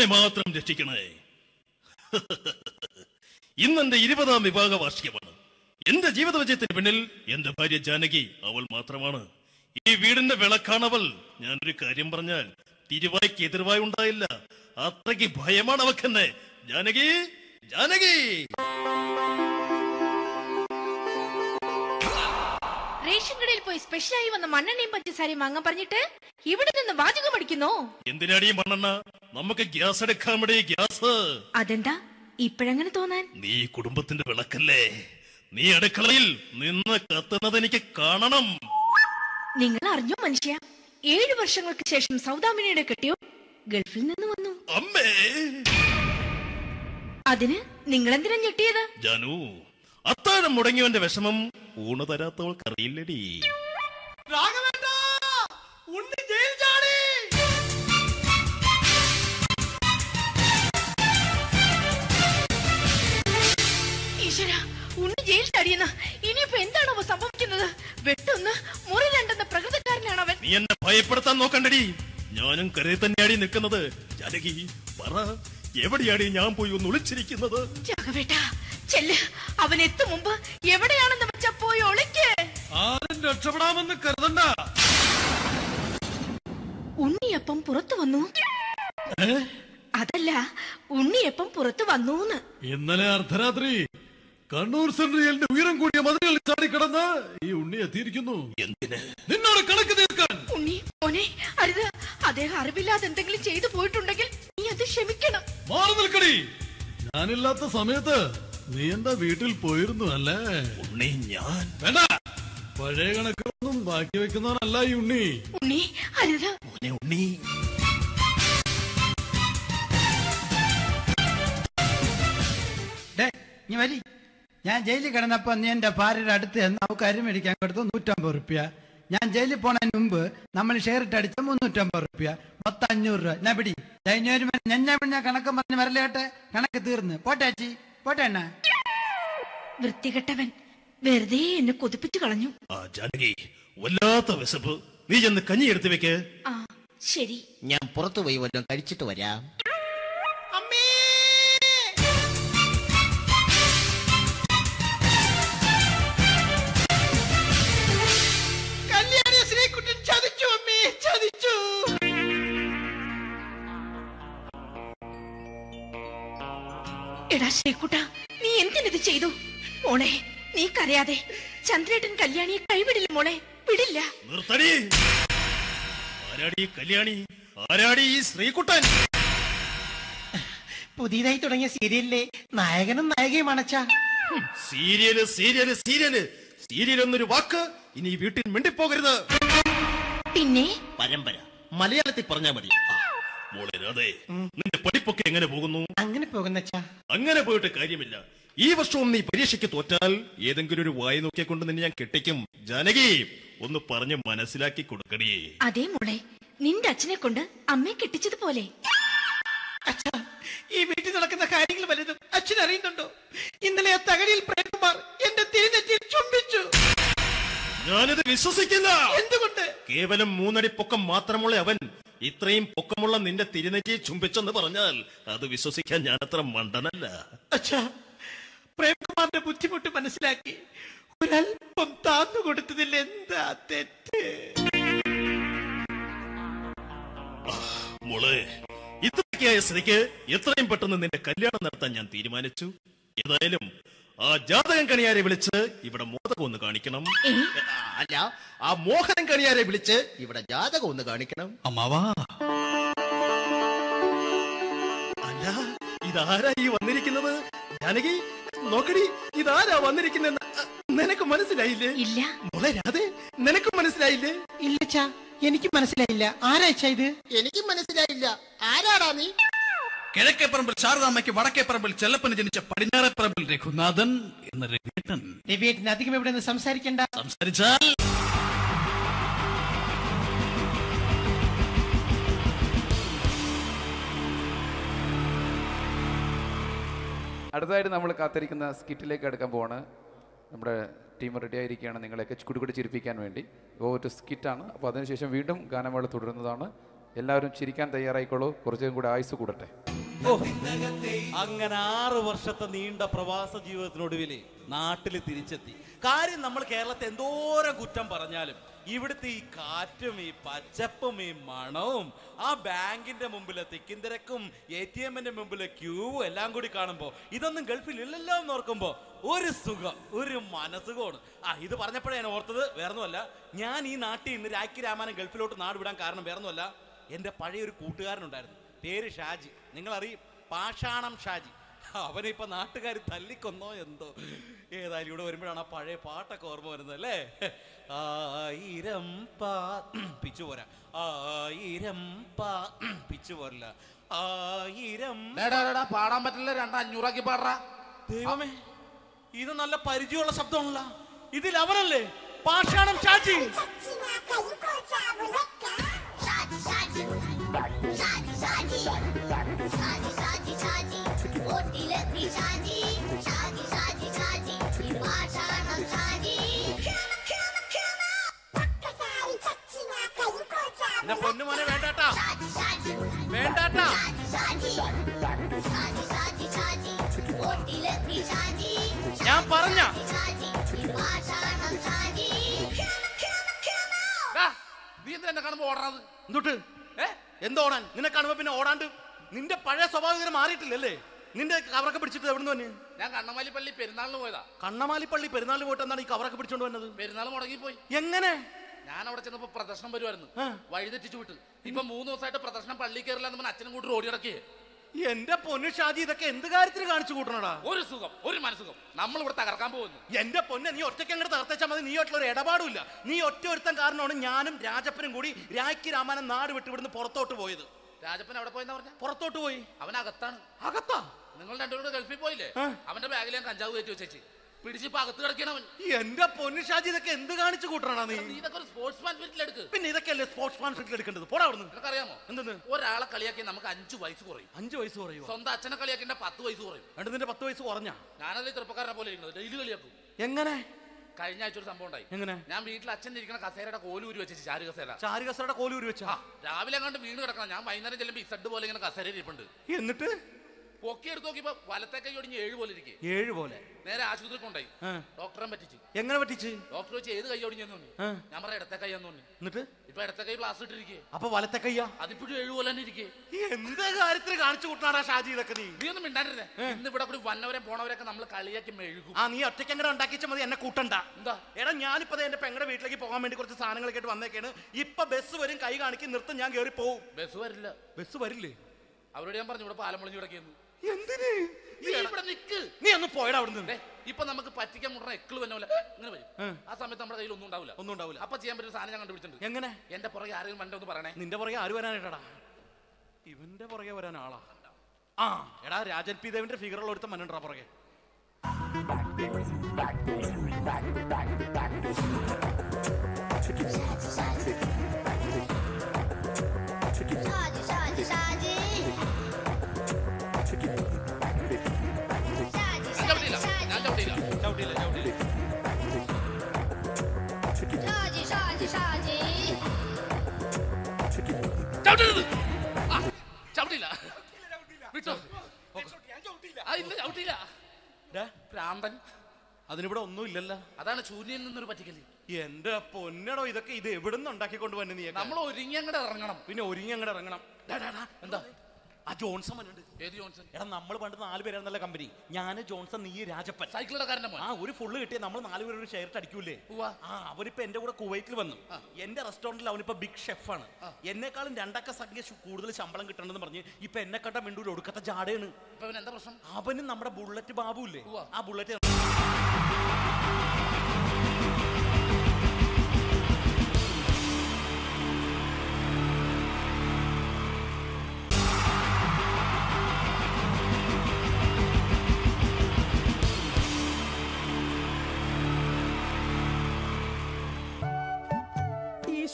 Speaker 5: എന്നെ മാത്രം രക്ഷിക്കണേ. ഇന്നെന്റെ ഇരുപതാം വിഭാഗ വാർഷികമാണ്. എന്റെ ജീവിത വിജയത്തിന് പിന്നിൽ എന്റെ ഭാര്യ ജാനകി അവൾ മാത്രമാണ്. ഈ വീടിന്റെ വിളക്കാണവൾ. ഞാനൊരു കാര്യം പറഞ്ഞാൽ തിരുവായ്ക്ക് എതിർവായി ഉണ്ടായില്ല. അത്രയ്ക്ക് ഭയമാണ് അവക്കെന്നെ. ജാനകി ജാനകി!
Speaker 7: റേഷൻ കടയിൽ പോയി സ്പെഷ്യലായി വന്ന മണ്ണെണ്ണയും പഞ്ചസാരയും വാങ്ങാൻ പറഞ്ഞിട്ട് ഇവിടെ നിന്ന് വാചകം അടിക്കുന്നോ
Speaker 5: എന്തിനാടി മണ്ണെണ്ണ? നമുക്ക് ഗ്യാസ് എടുക്കാൻ വേണ്ടി ഗ്യാസ്.
Speaker 7: അതെന്താ? ഇപ്പോഴങ്ങനെ തോന്നാൻ?
Speaker 5: നീ കുടുംബത്തിന്റെ വിളക്കല്ലേ? നീ അടുക്കളയിൽ നിന്ന് കത്തുന്നത് എനിക്ക് കാണണം.
Speaker 7: നിങ്ങൾ അറിഞ്ഞോ മനുഷ്യ ഏഴു വർഷങ്ങൾക്ക് ശേഷം സൗദാമിനിയുടെ കെട്ടിയോ ഗൾഫിൽ നിന്ന് വന്നു.
Speaker 5: അമ്മേ!
Speaker 7: അതിന് നിങ്ങൾ എന്തിനാ ഞെട്ടിയത്?
Speaker 5: ജാനു അത്താഴം മുടങ്ങിയവന്റെ വിഷമം ഊണ് തരാത്തവൾക്കറിയില്ലടി.
Speaker 7: ഇനിയിപ്പോ എന്താണോ സംഭവിക്കുന്നത്? വെട്ടൊന്ന് മുറി രണ്ടെന്ന പ്രകൃതക്കാരനാണ് അവൻ.
Speaker 5: നീ എന്നെ ഭയപ്പെടുത്താൻ നോക്കണ്ടടി. ഞാനും കരയിൽ തന്നെയാടി നിൽക്കുന്നത്. ജാനകി പറ. എവിടെയാടി ഞാൻ പോയി ഒന്ന് ഒളിച്ചിരിക്കുന്നത്?
Speaker 7: രാഘവേട്ട ചെല്ല്. അവൻ എത്തും മുമ്പ് എവിടെയാണെന്ന് വെച്ചാ പോയി ഒളിക്കേ.
Speaker 8: ആരും രക്ഷപ്പെടാമെന്ന് കരുതണ്ട.
Speaker 7: ഉണ്ണിയപ്പം പുറത്തു വന്നു? അതല്ല ഉണ്ണിയപ്പം പുറത്തു വന്നു
Speaker 8: ഇന്നലെ അർദ്ധരാത്രി കണ്ണൂർ സെൻട്രിയലിന്റെ ഉയരം കൂടിയ മതിലുകളിൽ ചാടിക്കിടന്ന് ഈ ഉണ്ണി എത്തിയിരിക്കുന്നു. എന്തിന്? നിന്നോട് കണക്ക് തീർക്കാൻ.
Speaker 7: ഉണ്ണി മോനെ അരുത്. അദ്ദേഹം അറിവില്ലാതെ എന്തെങ്കിലും ചെയ്തു പോയിട്ടുണ്ടെങ്കിൽ നീ അത് ക്ഷമിക്കണം.
Speaker 8: മാറി നിൽക്കടി. ഞാനില്ലാത്ത സമയത്ത് നീ എന്താ വീട്ടിൽ പോയിരുന്നു അല്ലേ?
Speaker 5: ഉണ്ണി ഞാൻ.
Speaker 8: വേണ്ട. പഴയ കണക്കൊന്നും ബാക്കി വെക്കുന്നവനല്ല ഈ ഉണ്ണി.
Speaker 7: ഉണ്ണി അരുത്.
Speaker 5: ഉണ്ണി.
Speaker 9: ഡേ നീ വരി. ഞാൻ ജയിലിൽ കിടന്നപ്പോ നീ എന്റെ ഭാര്യയുടെ അടുത്ത് എന്ന് അവക്ക് അരിമേടിക്കാൻ കൊടുത്തു നൂറ്റമ്പത് റുപ്യ. ഞാൻ ജയിലിൽ പോണതിന് മുമ്പ് നമ്മൾ ഷെയർ ഇട്ട് അടിച്ച മുന്നൂറ്റമ്പത് റുപ്യ മൊത്തം അഞ്ഞൂറ് രൂപ. ഞാൻ പിടി? ഞാൻ ഞാൻ ഞാൻ കണക്ക് പറഞ്ഞ് വരലേട്ടെ കണക്ക് തീർന്ന്. പോട്ടെ അച്ചി പോട്ടെ അണ്ണ.
Speaker 7: വൃത്തികെട്ടവൻ വെറുതെ എന്നെ കൊതിപ്പിച്ചു കളഞ്ഞു.
Speaker 5: ആ ജാനകി വല്ലാത്ത വിശപ്പ്. നീ ചെന്ന് കഞ്ഞി എടുത്തു വെക്ക്.
Speaker 7: ആ ശരി.
Speaker 10: ഞാൻ പുറത്തു പോയി വല്ലതും കഴിച്ചിട്ട് വരാം.
Speaker 7: എടാ ശ്രീകുട്ട നീ എന്തിനത് ചെയ്തു? മോളെ നീ കരയാതെ. ചന്ദ്രേട്ടൻ കല്യാണിയെ കൈവിടില്ല മോളെ വിടില്ല.
Speaker 5: നിർത്തടി. ആരാടി കല്യാണി? ആരാടി ഈ ശ്രീകുട്ടൻ?
Speaker 13: പുതിയതായി തുടങ്ങിയ സീരിയലിലെ നായകനും നായികയും അണച്ച
Speaker 5: സീരിയൽ സീരിയൽ സീരിയൽ. സീരിയൽ എന്നൊരു വാക്ക് ഇനി ഈ വീട്ടിൽ മിണ്ടിപ്പോകരുത്.
Speaker 7: പിന്നെ?
Speaker 5: പരമ്പര. മലയാളത്തിൽ പറഞ്ഞാൽ മതി. മോളെ രാധേ നിന്റെ പഠിപ്പൊക്കെ എങ്ങനെ പോകുന്നു?
Speaker 13: അങ്ങനെ പോകുന്നച്ചാ.
Speaker 5: അങ്ങനെ പോയിട്ട് കാര്യമില്ല. ഈ വർഷവും നീ പരീക്ഷയ്ക്ക് തോറ്റാൽ ഏതെങ്കിലും ഒരു വായി നോക്കിക്കൊണ്ട് നിന്നെ ഞാൻ കെട്ടിക്കും. ജാനകി ഒന്ന് പറഞ്ഞ് മനസ്സിലാക്കി കൊടുക്കണേ
Speaker 7: അതേ മോളെ നിന്റെ അച്ഛനെ കൊണ്ട് അമ്മയെ കെട്ടിച്ചതുപോലെ.
Speaker 13: ഈ വീട്ടിൽ നടക്കുന്ന കാര്യങ്ങൾ വലുതും അച്ഛൻ അറിയുന്നുണ്ടോ? ഇന്നലെ ആ തകഴിയിൽ പ്രേംകുമാർ എന്റെ തിരിഞ്ഞെത്തി ചുംബിച്ചു.
Speaker 5: ഞാനിത് വിശ്വസിക്കില്ല.
Speaker 13: എന്തുകൊണ്ട്?
Speaker 5: കേവലം മൂന്നടി പൊക്കം മാത്രമുള്ള അവൻ ഇത്രയും പൊക്കമുള്ള നിന്റെ തിരുനെറ്റിയെ ചുംബിച്ചെന്ന് പറഞ്ഞാൽ അത് വിശ്വസിക്കാൻ ഞാൻ അത്ര മണ്ടനല്ല.
Speaker 13: അച്ഛാ പ്രേംകുമാറിന്റെ ബുദ്ധിമുട്ട് മനസ്സിലാക്കി ഒരല്പം താന്നു കൊടുത്തതിൽ എന്താ തെറ്റ്?
Speaker 5: മോളെ ഇത്രയ്ക്കായ സ്ത്രീക്ക് എത്രയും പെട്ടെന്ന് നിന്റെ കല്യാണം നടത്താൻ ഞാൻ തീരുമാനിച്ചു. ഏതായാലും ആ ജാതകൻ കണിയാരെ വിളിച്ച് ഇവിടെ മോദകം ഒന്ന് കാണിക്കണം.
Speaker 10: അല്ല ആ മോഹനൻ കണിയാരെ വിളിച്ച് ഇവിടെ ജാതകം ഒന്ന് കാണിക്കണം.
Speaker 4: അമ്മാവാ.
Speaker 5: അല്ല ഇതാരാ ഈ വന്നിരിക്കുന്നത്? ജാനകി നോക്കടി ഇതാരാ വന്നിരിക്കുന്നത് നിനക്ക് മനസ്സിലായില്ലേ?
Speaker 7: ഇല്ല.
Speaker 5: മോളെ രാധേ നിനക്ക് മനസ്സിലായില്ലേ?
Speaker 13: ഇല്ലച്ചാ എനിക്ക് മനസ്സിലായില്ല. ആരാച്ചാ ഇത്?
Speaker 10: എനിക്ക് മനസ്സിലായില്ല. ആരാടാ നീ?
Speaker 21: കിഴക്കേപ്പറമ്പിൽ ശാരദാമ്മയ്ക്ക് വടക്കേ പറമ്പിൽ ചെല്ലപ്പന് ജനിച്ച പടിഞ്ഞാറേപ്പറമ്പിൽ രഘുനാഥൻ എന്ന രവിയേട്ടൻ.
Speaker 13: രവിയേട്ടൻ അധികം ഇവിടെ നിന്ന് സംസാരിക്കണ്ട?
Speaker 21: സംസാരിച്ചാൽ
Speaker 22: അടുത്തതായിട്ട് നമ്മൾ കാത്തിരിക്കുന്ന സ്കിറ്റിലേക്ക് എടുക്കാൻ പോവാണ്. നമ്മുടെ ടീം റെഡി ആയിരിക്കുകയാണ്. നിങ്ങളെയൊക്കെ കുടുകുടി ചിരിപ്പിക്കാൻ വേണ്ടി. ഓ ഒരു സ്കിറ്റാണ്. അപ്പോൾ അതിനുശേഷം വീണ്ടും ഗാനമേള തുടരുന്നതാണ്. എല്ലാവരും ചിരിക്കാൻ തയ്യാറായിക്കോളൂ. കുറച്ചും കൂടെ ആയുസ് കൂടട്ടെ.
Speaker 21: അങ്ങനെ ആറ് വർഷത്തെ നീണ്ട പ്രവാസ ജീവിതത്തിനൊടുവിൽ നാട്ടിൽ തിരിച്ചെത്തി. കാര്യം നമ്മൾ കേരളത്തെ എന്തോരം കുറ്റം പറഞ്ഞാലും ഇവിടുത്തെ ഈ കാറ്റും ഈ പച്ചപ്പും ഈ മണവും ആ ബാങ്കിന്റെ മുമ്പിലെ തിക്കും തിരക്കും എ ടി എമ്മിന്റെ മുമ്പിലെ ക്യൂവും എല്ലാം കൂടി കാണുമ്പോൾ ഇതൊന്നും ഗൾഫിൽ ഇല്ലല്ലോ എന്ന് ഓർക്കുമ്പോൾ ഒരു സുഖം ഒരു മനസ്സുഖമാണ് ആ ഇത് പറഞ്ഞപ്പോഴേ ഞാൻ ഓർത്തത്. വേറൊന്നുമല്ല. ഞാൻ ഈ നാട്ടിൽ നിന്ന് രാഖി രാമാനം ഗൾഫിലോട്ട് നാട് വിടാൻ കാരണം വേറൊന്നുമല്ല. എന്റെ പഴയൊരു കൂട്ടുകാരനുണ്ടായിരുന്നു. പേര് ഷാജി. നിങ്ങളറിയും? പാഷാണം ഷാജി. അവനെ ഇപ്പൊ നാട്ടുകാർ തല്ലിക്കൊന്നോ എന്തോ? ഏതായാലും ഇവിടെ വരുമ്പോഴാണ് ആ പഴയ പാട്ടൊക്കെ ഓർമ്മ വരുന്നത് അല്ലേ? ആയിരം പാ പിച്ചു പോരാ. ആയിരം പാ പിച്ചു പോരല്ല. ആയിരം
Speaker 23: പാടാൻ പറ്റില്ല. രണ്ടഞ്ഞൂറാക്കി പാടാ.
Speaker 21: ദൈവമേ ഇത് നല്ല പരിചയമുള്ള ശബ്ദമാണല്ലോ. ഇതിൽ അവനല്ലേ പാഷാണം ഷാജി. എന്റെ പൊന്നുമോനെ വേണ്ടാട്ടാ. വേണ്ടാട്ടാ. ഞാൻ പറഞ്ഞ.
Speaker 23: നീ എന്താ എന്നെ കാണുമ്പോ ഓടണത്
Speaker 21: എന്തുട്ട്? ഏ? എന്തോടാൻ നിന്നെ കാണുമ്പോ പിന്നെ ഓടാണ്ട്. നിന്റെ പഴയ സ്വഭാവം ഇങ്ങനെ മാറിയിട്ടില്ലല്ലേ? നിന്റെ കവറൊക്കെ പിടിച്ചിട്ട് എവിടെ നിന്ന്
Speaker 23: ഞാൻ കണ്ണമാലിപ്പള്ളി പെരുന്നാളിന് പോയതാ.
Speaker 21: കണ്ണമാലിപ്പള്ളി പെരുന്നാളിന് പോയിട്ട് എന്താണ് ഈ കവറൊക്കെ പിടിച്ചോണ്ട് വന്നത്?
Speaker 23: പെരുന്നാൾ മുടങ്ങിപ്പോയി.
Speaker 21: എങ്ങനെ?
Speaker 23: ഞാൻ അവിടെ ചെന്നപ്പോ പ്രദർശനം വരുമായിരുന്നു വഴിതെറ്റിച്ചു വിട്ടു. ഇപ്പൊ മൂന്ന് ദിവസമായിട്ട് പ്രദർശനം പള്ളി കയറില്ല എന്ന് അച്ഛനും കൂട്ടി ഓടി നടക്കേ
Speaker 21: എന്റെ പൊന്നു ഷാജി ഇതൊക്കെ എന്ത് കാര്യത്തിന് കാണിച്ചു കൂട്ടണടാ?
Speaker 23: ഒരു സുഖം ഒരു മനസ്സുഖം. നമ്മൾ ഇവിടെ തകർക്കാൻ പോകുന്നു.
Speaker 21: എന്റെ പൊന്നെ നീ ഒറ്റയ്ക്ക് അങ്ങോട്ട് തകർത്തേച്ചാൽ മതി. നീ ആയിട്ടുള്ള ഒരു ഇടപാടുമില്ല. നീ ഒറ്റ ഒരുത്തൻ കാരണമാണ് ഞാനും രാജപ്പനും കൂടി രാഖി രാമാനം നാട് വിട്ട് ഇവിടുന്ന് പുറത്തോട്ട് പോയത്.
Speaker 23: രാജപ്പൻ അവിടെ പോയെന്നാ പറഞ്ഞ?
Speaker 21: പുറത്തോട്ട് പോയി.
Speaker 23: അവൻ അകത്താണ്
Speaker 21: അകത്താ?
Speaker 23: നിങ്ങൾ രണ്ടുപേരും ഗൾഫിൽ പോയില്ലേ? അവന്റെ ബാഗിൽ ഞാൻ കഞ്ചാവ് കയറ്റി വെച്ചേച്ച്. പിടിച്ചിപ്പോ പകത്ത് കിടക്കണവൻ.
Speaker 21: എന്റെ പൊന്നു ഷാജി ഇതൊക്കെ എന്ത് കാണിച്ചു കൂട്ടണടാ നീ?
Speaker 23: നീ ഇതൊക്കെ ഒരു സ്പോർട്സ്മാൻ സ്പിരിറ്റിൽ എടുക്ക്.
Speaker 21: പിന്നെ ഇതൊക്കെയല്ലേ സ്പോർട്സ് മാൻ ഫിറ്റിൽ എടുക്കേണ്ടത്? പോടാ അവിടുന്ന്.
Speaker 23: നിനക്കറിയാമോ?
Speaker 21: എന്തെന്ന്?
Speaker 23: ഒരാളെ കളിയാക്കി നമുക്ക് അഞ്ചു വയസ്സ് കുറയും.
Speaker 21: അഞ്ചു വയസ്സ് കുറയും
Speaker 23: സ്വന്തം അച്ഛനെ കളിയാക്കിന്റെ പത്ത് വയസ്സ് കുറയും.
Speaker 21: എന്നിട്ട് നിന്റെ പത്ത് വയസ്സ് കുറഞ്ഞാ?
Speaker 23: ഞാനതിൽ ചെറുപ്പക്കാരനെ പോലെ ഇരിക്കുന്നത്? ഡെയിലി കളിയാക്കും.
Speaker 21: എങ്ങനെ?
Speaker 23: കഴിഞ്ഞ ആഴ്ച ഒരു സംഭവം ഉണ്ടായി.
Speaker 21: എങ്ങനെ?
Speaker 23: ഞാൻ വീട്ടിൽ അച്ഛൻ ഇരിക്കുന്ന കസേരയുടെ കോലൂരി വെച്ച് ചാരു കസേര.
Speaker 21: ചാരു കസേരയുടെ കോലൂരി വെച്ചാ?
Speaker 23: രാവിലെ കണ്ട് വീണ് കിടക്കണം. ഞാൻ വൈകുന്നേരം ചെല്ലുമ്പോ ഇസഡ് പോലെ ഇങ്ങനെ കസേര ഇരിപ്പുണ്ട്.
Speaker 21: എന്നിട്ട്?
Speaker 23: പൊക്കി എടുത്ത് നോക്കിയപ്പോ വലത്തെ കൈ ഒടിഞ്ഞ് ഏഴ് പോലെ ഇരിക്കും.
Speaker 21: ഏഴ് പോലെ.
Speaker 23: നേരെ ആശുപത്രി കൊണ്ടായി. ഡോക്ടറെ പറ്റിച്ച്.
Speaker 21: എങ്ങനെ പറ്റിച്ച്?
Speaker 23: ഡോക്ടർ വെച്ച് ഏത് കൈ ഒടിഞ്ഞെന്ന് തോന്നി. ഞാൻ പറയാം ഇടത്തെ കൈയാന്ന് തോന്നി.
Speaker 21: എന്നിട്ട്?
Speaker 23: ഇപ്പൊ ഇടത്തെ കൈ പ്ലാസ് ഇട്ടിരിക്കേ.
Speaker 21: അപ്പൊ വലത്തെ കയ്യാ
Speaker 23: അതിപ്പോഴും ഏഴ് പോലെ തന്നെ ഇരിക്കേ.
Speaker 21: എന്ത് കാര്യത്തിൽ കാണിച്ചു കൂട്ടാറാ ഷാജി ഇതൊക്കെ നീ?
Speaker 23: നീ ഒന്നും മിണ്ടാണ്ടിരുന്നേ. ഇന്ന് ഇവിടെ കൂടി വന്നവരെ പോണവരൊക്കെ നമ്മൾ കളിയാക്കി മെഴുകും.
Speaker 21: ആ നീ ഒറ്റയ്ക്ക് അങ്ങനെ ഉണ്ടാക്കിച്ച മതി എന്നെ കൂട്ടണ്ട.
Speaker 23: എന്താ?
Speaker 21: എടാ ഞാനിപ്പോ എന്റെ പെങ്ങളുടെ വീട്ടിലേക്ക് പോകാൻ വേണ്ടി കുറച്ച് സാധനങ്ങളൊക്കെ ആയിട്ട് വന്നേക്കാണ്. ഇപ്പൊ ബസ് വരും കൈ കാണിക്കും നിർത്തും ഞാൻ കയറി പോവും.
Speaker 23: ബസ് വരില്ല.
Speaker 21: ബസ് വരില്ലേ?
Speaker 23: അവരോട് ഞാൻ പറഞ്ഞു ഇവിടെ പാലം പൊളിഞ്ഞു കിടക്കുന്നു.
Speaker 21: എന്തിന്?
Speaker 23: നീ ഇവിടെ നിക്ക്.
Speaker 21: നീ ഒന്ന് പോയടാ അവിടെ
Speaker 23: ദേ, ഇപ്പൊ നമുക്ക് പറ്റിക്കാൻ മുട്ട എക്കിൾ പോലെ. ഇങ്ങനെ വരും. ആ. സമയത്ത് നമ്മുടെ കയ്യിൽ ഒന്നും ഉണ്ടാവില്ല.
Speaker 21: ഒന്നും ഉണ്ടാവില്ല.
Speaker 23: അപ്പൊ ചെയ്യാൻ പറ്റുന്ന സാധനം ഞാൻ കണ്ടുപിടിച്ചിട്ടുണ്ട്.
Speaker 21: എങ്ങനെ?
Speaker 23: എന്റെ പുറകെ ആരെങ്കിലും വണ്ടി ഒന്ന് പറയണേ?
Speaker 21: നിന്റെ പുറകെ ആര് വരാനായിട്ടാടാ? ഇവന്റെ പുറകെ വരാൻ ആളാ. ആ എടാ രാജൻ പി ദേവിന്റെ ഫിഗറുള്ള ഒരുത്ത മനുണ്ടാ പുറകെ?
Speaker 23: ആ ഇല്ല ഭ്രാന്തൻ
Speaker 21: അതിനിവിടെ ഒന്നും ഇല്ലല്ലോ
Speaker 23: അതാണ് ശൂന്യൻ നിന്നൊരു പറ്റിക്കൽ
Speaker 21: എന്റെ പൊന്നടോ ഇതൊക്കെ ഇത് എവിടുന്ന് ഉണ്ടാക്കിക്കൊണ്ട് വന്നു നീ
Speaker 23: നമ്മൾ ഒരുങ്ങി അങ്ങോട്ട് ഇറങ്ങണം
Speaker 21: പിന്നെ ഒരുങ്ങി അങ്ങോട്ട് ഇറങ്ങണം ഡാ, ഡാ, ഡാ, എന്താ ആ ജോൺസൺ വന്നുണ്ട്
Speaker 23: ഏത് ജോൺസൺ?
Speaker 21: എടാ നമ്മൾ പണ്ട് നാല് പേരായിരുന്നല്ല കമ്പനി ഞാൻ ജോൺസൺ നീ രാജപ്പൻ.
Speaker 23: മോൻ.
Speaker 21: ആ ഒരു ഫുള്ള് കിട്ടിയ നമ്മൾ നാല് പേര് ഒരു ഷെയർ അടിക്കൂലേ ആ അവരിപ്പോ എന്റെ കൂടെ കുവൈറ്റിൽ വന്നു. എന്റെ റെസ്റ്റോറന്റിൽ അവനിപ്പോ ബിഗ് ഷെഫാണ് എന്നെക്കാളും രണ്ടക്ക സംഖ്യ കൂടുതൽ ശമ്പളം കിട്ടണമെന്ന് പറഞ്ഞ് ഇപ്പൊ എന്നെ കണ്ട മിണ്ടൂര് ഒടുക്കത്തെ ജാടയാണ്. അവന് നമ്മുടെ ബുള്ളറ്റ് ബാബു ഇല്ലേ? ആ ബുള്ളറ്റ്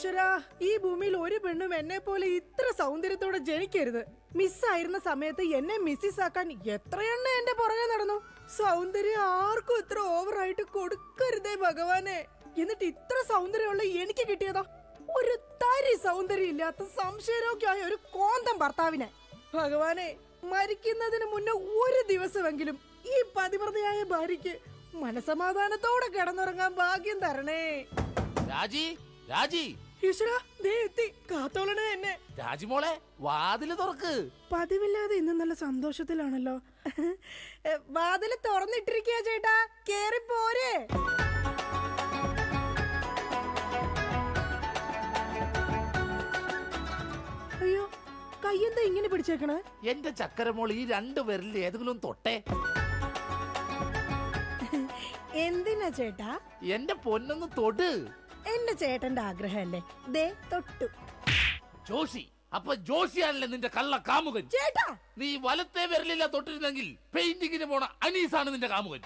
Speaker 24: ഈശ്വര ഈ ഭൂമിയിൽ ഒരു പെണ്ണും എന്നെ പോലെ ഇത്ര സൗന്ദര്യത്തോടെ ജനിക്കരുത്.
Speaker 25: മിസ്സായിരുന്ന സമയത്ത് എന്നെ മിസ്സിസ് ആക്കാൻ എത്രയെണ്ണ എന്റെ പുറകെ നടന്നു. സൗന്ദര്യം ആർക്കും ഇത്ര ഓവറായിട്ട് കൊടുക്കരുതേ ഭഗവാനെ. എന്നിട്ട് ഇത്ര സൗന്ദര്യമുള്ള എനിക്ക് കിട്ടിയതാ? ഒരു തരി സൗന്ദര്യം ഇല്ലാത്ത സംശയരോഗ്യമായ ഒരു കോന്തം ഭർത്താവിനെ. ഭഗവാനെ മരിക്കുന്നതിന് മുന്നേ ഒരു ദിവസമെങ്കിലും ഈ പതിവ്രതയായ ഭാര്യയ്ക്ക് മനസമാധാനത്തോടെ കിടന്നുറങ്ങാൻ ഭാഗ്യം തരണേ.
Speaker 23: രാജി രാജി.
Speaker 25: എന്നെ.
Speaker 23: രാജിമോളെ വാതിൽ തുറക്ക്.
Speaker 25: പതിവില്ലാതെ ഇന്ന് നല്ല സന്തോഷത്തിലാണല്ലോ. വാതിൽ തുറന്നിട്ടിരിക്കുക ചേട്ടാ. കേറി പോരെ. അയ്യോ കയ്യെന്താ ഇങ്ങനെ പിടിച്ചേക്കണേ?
Speaker 23: എന്റെ ചക്കരമോൾ ഈ രണ്ടു പേരിൽ ഏതെങ്കിലും തൊട്ടെ.
Speaker 25: എന്തിനാ ചേട്ടാ?
Speaker 23: എന്റെ പൊന്നൊന്ന് തൊട്.
Speaker 25: എന്റെ ചേട്ടന്റെ ആഗ്രഹമല്ലേ? ദേ തൊട്ടു.
Speaker 23: ജോഷി അപ്പൊ ജോഷിയാണല്ലേ നിന്റെ കള്ള കാമുകൻ?
Speaker 25: ചേട്ടാ!
Speaker 23: നീ വലത്തെ വിരലില്ല തൊട്ടിരുന്നെങ്കിൽ പെയിന്റിങ്ങിന് പോണ അനീസാണ് നിന്റെ കാമുകൻ.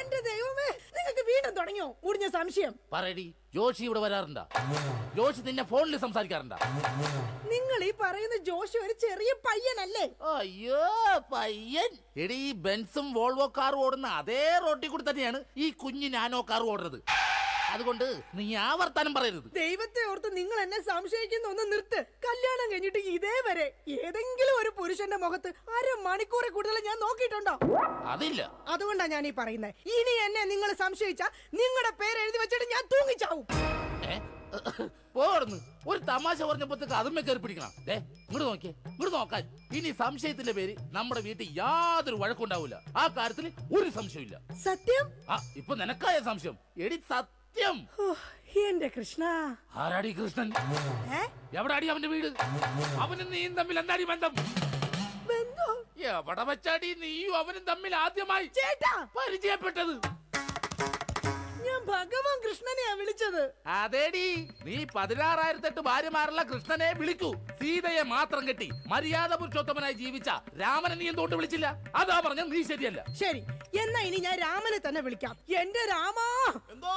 Speaker 25: എന്റെ ദൈവമേ നിങ്ങൾക്ക് വീണ്ടും തുടങ്ങിയോ? മുടിഞ്ഞ സംശയം.
Speaker 23: പറയടി ജോഷി ഇവിടെ വരാറുണ്ടാ? ജോഷി നിന്നെ ഫോണിൽ സംസാരിക്കാറുണ്ടാ?
Speaker 25: നിങ്ങൾ ഈ പറയുന്ന ജോഷി ഒരു ചെറിയ പയ്യനല്ലേ?
Speaker 23: അയ്യോ പയ്യൻ. എടി ബെൻസും വോൾവോ കാറും ഓടുന്ന അതേ റോട്ടിൽ കൂടി തന്നെയാണ് ഈ കുഞ്ഞു നാനോ കാർ ഓടുന്നത്. അതുകൊണ്ട് നീ ആ വർത്താനം പറയരുത്.
Speaker 25: ദൈവത്തെ ഓർത്ത് നിങ്ങൾ എന്നെ സംശയിക്കുന്ന ഒന്ന് നിർത്ത്. കല്യാണം കഴിഞ്ഞിട്ട് ഇതേവരെ ഏതെങ്കിലും ഒരു പുരുഷന്റെ മുഖത്ത് അര മണിക്കൂറെ കൂടുതൽ ഞാൻ നോക്കിയിട്ടുണ്ടോ?
Speaker 23: അതില്ല.
Speaker 25: അതുകൊണ്ടാ ഞാൻ ഈ പറയുന്നത് ഇനി എന്നെ നിങ്ങൾ സംശയിച്ച നിങ്ങളുടെ പേര് എഴുതി വെച്ചിട്ട് ഞാൻ തൂങ്ങിച്ചാവും.
Speaker 23: ഏ? പോടുന്നു. ഒരു തമാശ പറഞ്ഞപ്പോഴത്തേക്ക് അതുമ്മേ കയറി പിടിക്കണം. ഏ ഇങ്ങോട്ട് നോക്കിയേ. ഇങ്ങോട്ട് നോക്കാൻ. ഇനി സംശയത്തിന്റെ പേര് നമ്മുടെ വീട്ടിൽ യാതൊരു വഴക്കുണ്ടാവില്ല ആ കാര്യത്തിൽ ഒരു സംശയമില്ല
Speaker 25: സത്യം?
Speaker 23: ആ ഇപ്പൊ നിനക്കായ സംശയം. എടി സത്യം
Speaker 25: ഓ, എന്റെ കൃഷ്ണ.
Speaker 23: ആരാടി കൃഷ്ണൻ? എവിടാടി അവന്റെ വീട്? അവനും നീയും തമ്മിൽ എന്താടി ബന്ധം? എവിടെ വെച്ചാടി നീയും അവനും തമ്മിൽ ആദ്യമായി
Speaker 25: ചേട്ടാ.
Speaker 23: പരിചയപ്പെട്ടത്?
Speaker 25: ഞാൻ ഭഗവാൻ കൃഷ്ണനെയാ വിളിച്ചത്.
Speaker 23: അതേടി നീ പതിനാറായിരത്തെട്ട് ഭാര്യമാരുള്ള കൃഷ്ണനെ വിളിക്കൂ സീതയെ മാത്രം കെട്ടി മര്യാദ പുരുഷോത്തമനായി ജീവിച്ച രാമനെ നീ എന്തുകൊണ്ട് വിളിച്ചില്ല? അതാ പറഞ്ഞ നീ ശരിയല്ല.
Speaker 25: ശരി എന്നാ ഇനി ഞാൻ രാമനെ തന്നെ വിളിക്കാം. എന്റെ രാമാ!
Speaker 23: എന്തോ?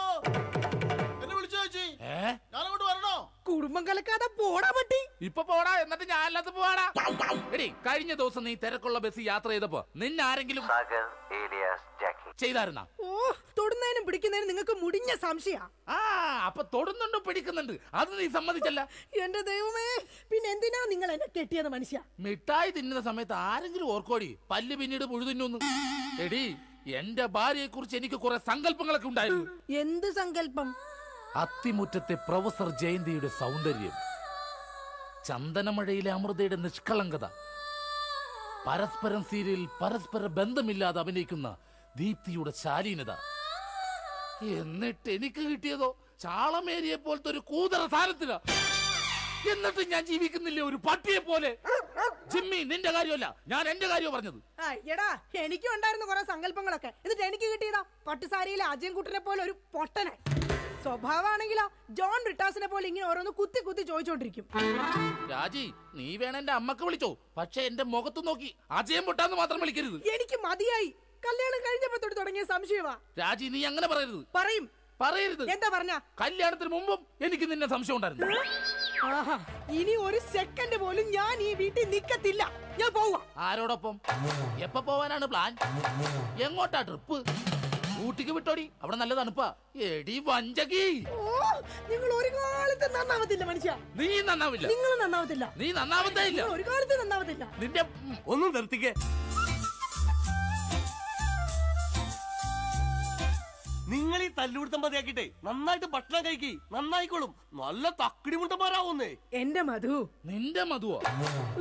Speaker 23: എന്നെ വിളിച്ചു ചേച്ചി?
Speaker 25: ഞാനങ്ങോട്ട് വരണോ? കുടുംബം കലക്കാതെ പോടാ പറ്റി
Speaker 23: ഇപ്പൊ പോടാ എന്നിട്ട് ഞാൻ അല്ലാത്ത പോടാ എടി കഴിഞ്ഞ ദിവസം നീ തിരക്കുള്ള ബസ് യാത്ര ചെയ്തപ്പോ നിന്നെ ആരെങ്കിലും ചെയ്തായിരുന്ന?
Speaker 25: ഓ തൊടുന്നതിനും പിടിക്കുന്നതിനും നിങ്ങൾക്ക് മുടിഞ്ഞ സംശയ.
Speaker 23: ആ അപ്പൊ തൊടുന്നുണ്ട് പിടിക്കുന്നുണ്ട്? അത് നീ സമ്മതിച്ചല്ല.
Speaker 25: എന്റെ ദൈവമേ പിന്നെ എന്തിനാ നിങ്ങൾ എന്നെ കെട്ടിയത് മനുഷ്യ?
Speaker 23: മിഠായി തിന്നുന്ന സമയത്ത് ആരെങ്കിലും ഓർക്കോടി? പല്ല് പിന്നീട് പുഴു തിന്നു എടി എന്റെ ഭാര്യയെ കുറിച്ച് എനിക്ക് കുറെ സങ്കല്പങ്ങളൊക്കെ ഉണ്ടായിരുന്നു.
Speaker 25: എന്ത് സങ്കല്പം?
Speaker 23: അത്തിമുറ്റത്തെ പ്രൊഫസർ ജയന്തിയുടെ സൗന്ദര്യം. ചന്ദനമഴയിലെ അമൃതയുടെ നിഷ്കളങ്കത. പരസ്പരം സീരിയൽ പരസ്പര ബന്ധമില്ലാതെ അഭിനയിക്കുന്ന ദീപ്തിയുടെ ശാലീനത. എന്നിട്ട് എനിക്ക് കിട്ടിയതോ ചാളമേരിയെ പോലത്തെ ഒരു കൂതറ സാധനത്തില എന്നിട്ട് ഞാൻ ജീവിക്കുന്നില്ലേ ഒരു പട്ടിയെ പോലെ? ജിമ്മി നിന്റെ കാര്യമല്ല ഞാൻ എന്റെ കാര്യം പറഞ്ഞത്.
Speaker 25: എടാ എനിക്കും ഉണ്ടായിരുന്നു കുറെ സങ്കല്പങ്ങളൊക്കെ. എന്നിട്ട് എനിക്ക് കിട്ടിയതാ പട്ടുസാരിയിലെ അജയൻ കുട്ടനെ പോലെ ഒരു പൊട്ടനെ സ്വഭാവമാണെങ്കിലോ ജോൺ റിട്ടാസിനെ പോലെ ഇങ്ങനെ ഓരോന്ന് കുത്തി കുത്തി ചോദിച്ചോണ്ടിരിക്കും.
Speaker 23: രാജി നീ വേണ എന്റെ അമ്മയ്ക്ക് വിളിച്ചോ. പക്ഷെ എന്റെ മുഖത്ത് നോക്കി അജയം പൊട്ടാന്ന് മാത്രം വിളിക്കരുത്.
Speaker 25: എനിക്ക് മതിയായി. കല്യാണം കഴിഞ്ഞപ്പോ തൊട്ട് തുടങ്ങിയ സംശയമാ.
Speaker 23: രാജി നീ അങ്ങനെ പറയരുത്.
Speaker 25: പറയും.
Speaker 23: പറയരുത്.
Speaker 25: എന്താ പറഞ്ഞ?
Speaker 23: കല്യാണത്തിന് മുമ്പും എനിക്ക് നിന്നെ സംശയം ഉണ്ടായിരുന്നു.
Speaker 25: ഇനി ഒരു സെക്കൻഡ് പോലും ഞാൻ ഈ വീട്ടിൽ നിക്കത്തില്ല. ഞാൻ പോവാ.
Speaker 23: ആരോടൊപ്പം? എപ്പോ പോവാനാണ് പ്ലാൻ എങ്ങോട്ടാ ട്രിപ്പ് ഊട്ടിക്ക് വിട്ടോടി. അവിടെ നല്ല തണുപ്പാ. എടി വഞ്ചകി.
Speaker 25: നിങ്ങൾ ഒരു കാലത്ത് നന്നാവത്തില്ല മനുഷ്യ.
Speaker 23: നീ നന്നാവില്ല.
Speaker 25: നിങ്ങൾ നന്നാവത്തില്ല.
Speaker 23: നീ നന്നാവത്തേ ഇല്ല.
Speaker 25: ഒരു കാലത്ത് നന്നാവത്തില്ല.
Speaker 23: നിന്റെ ഒന്നും നിർത്തിക്കേ.
Speaker 24: നിങ്ങൾ ഈ തല്ലുപിടുത്തം മതിയാക്കിട്ടെ നന്നായിട്ട് ഭക്ഷണം കഴിക്കി നന്നായിക്കോളും. നല്ല തക്കിടി മുണ്ടന്മാരാവുന്നേ
Speaker 25: എന്റെ മധു.
Speaker 23: നിന്റെ മധുവോ?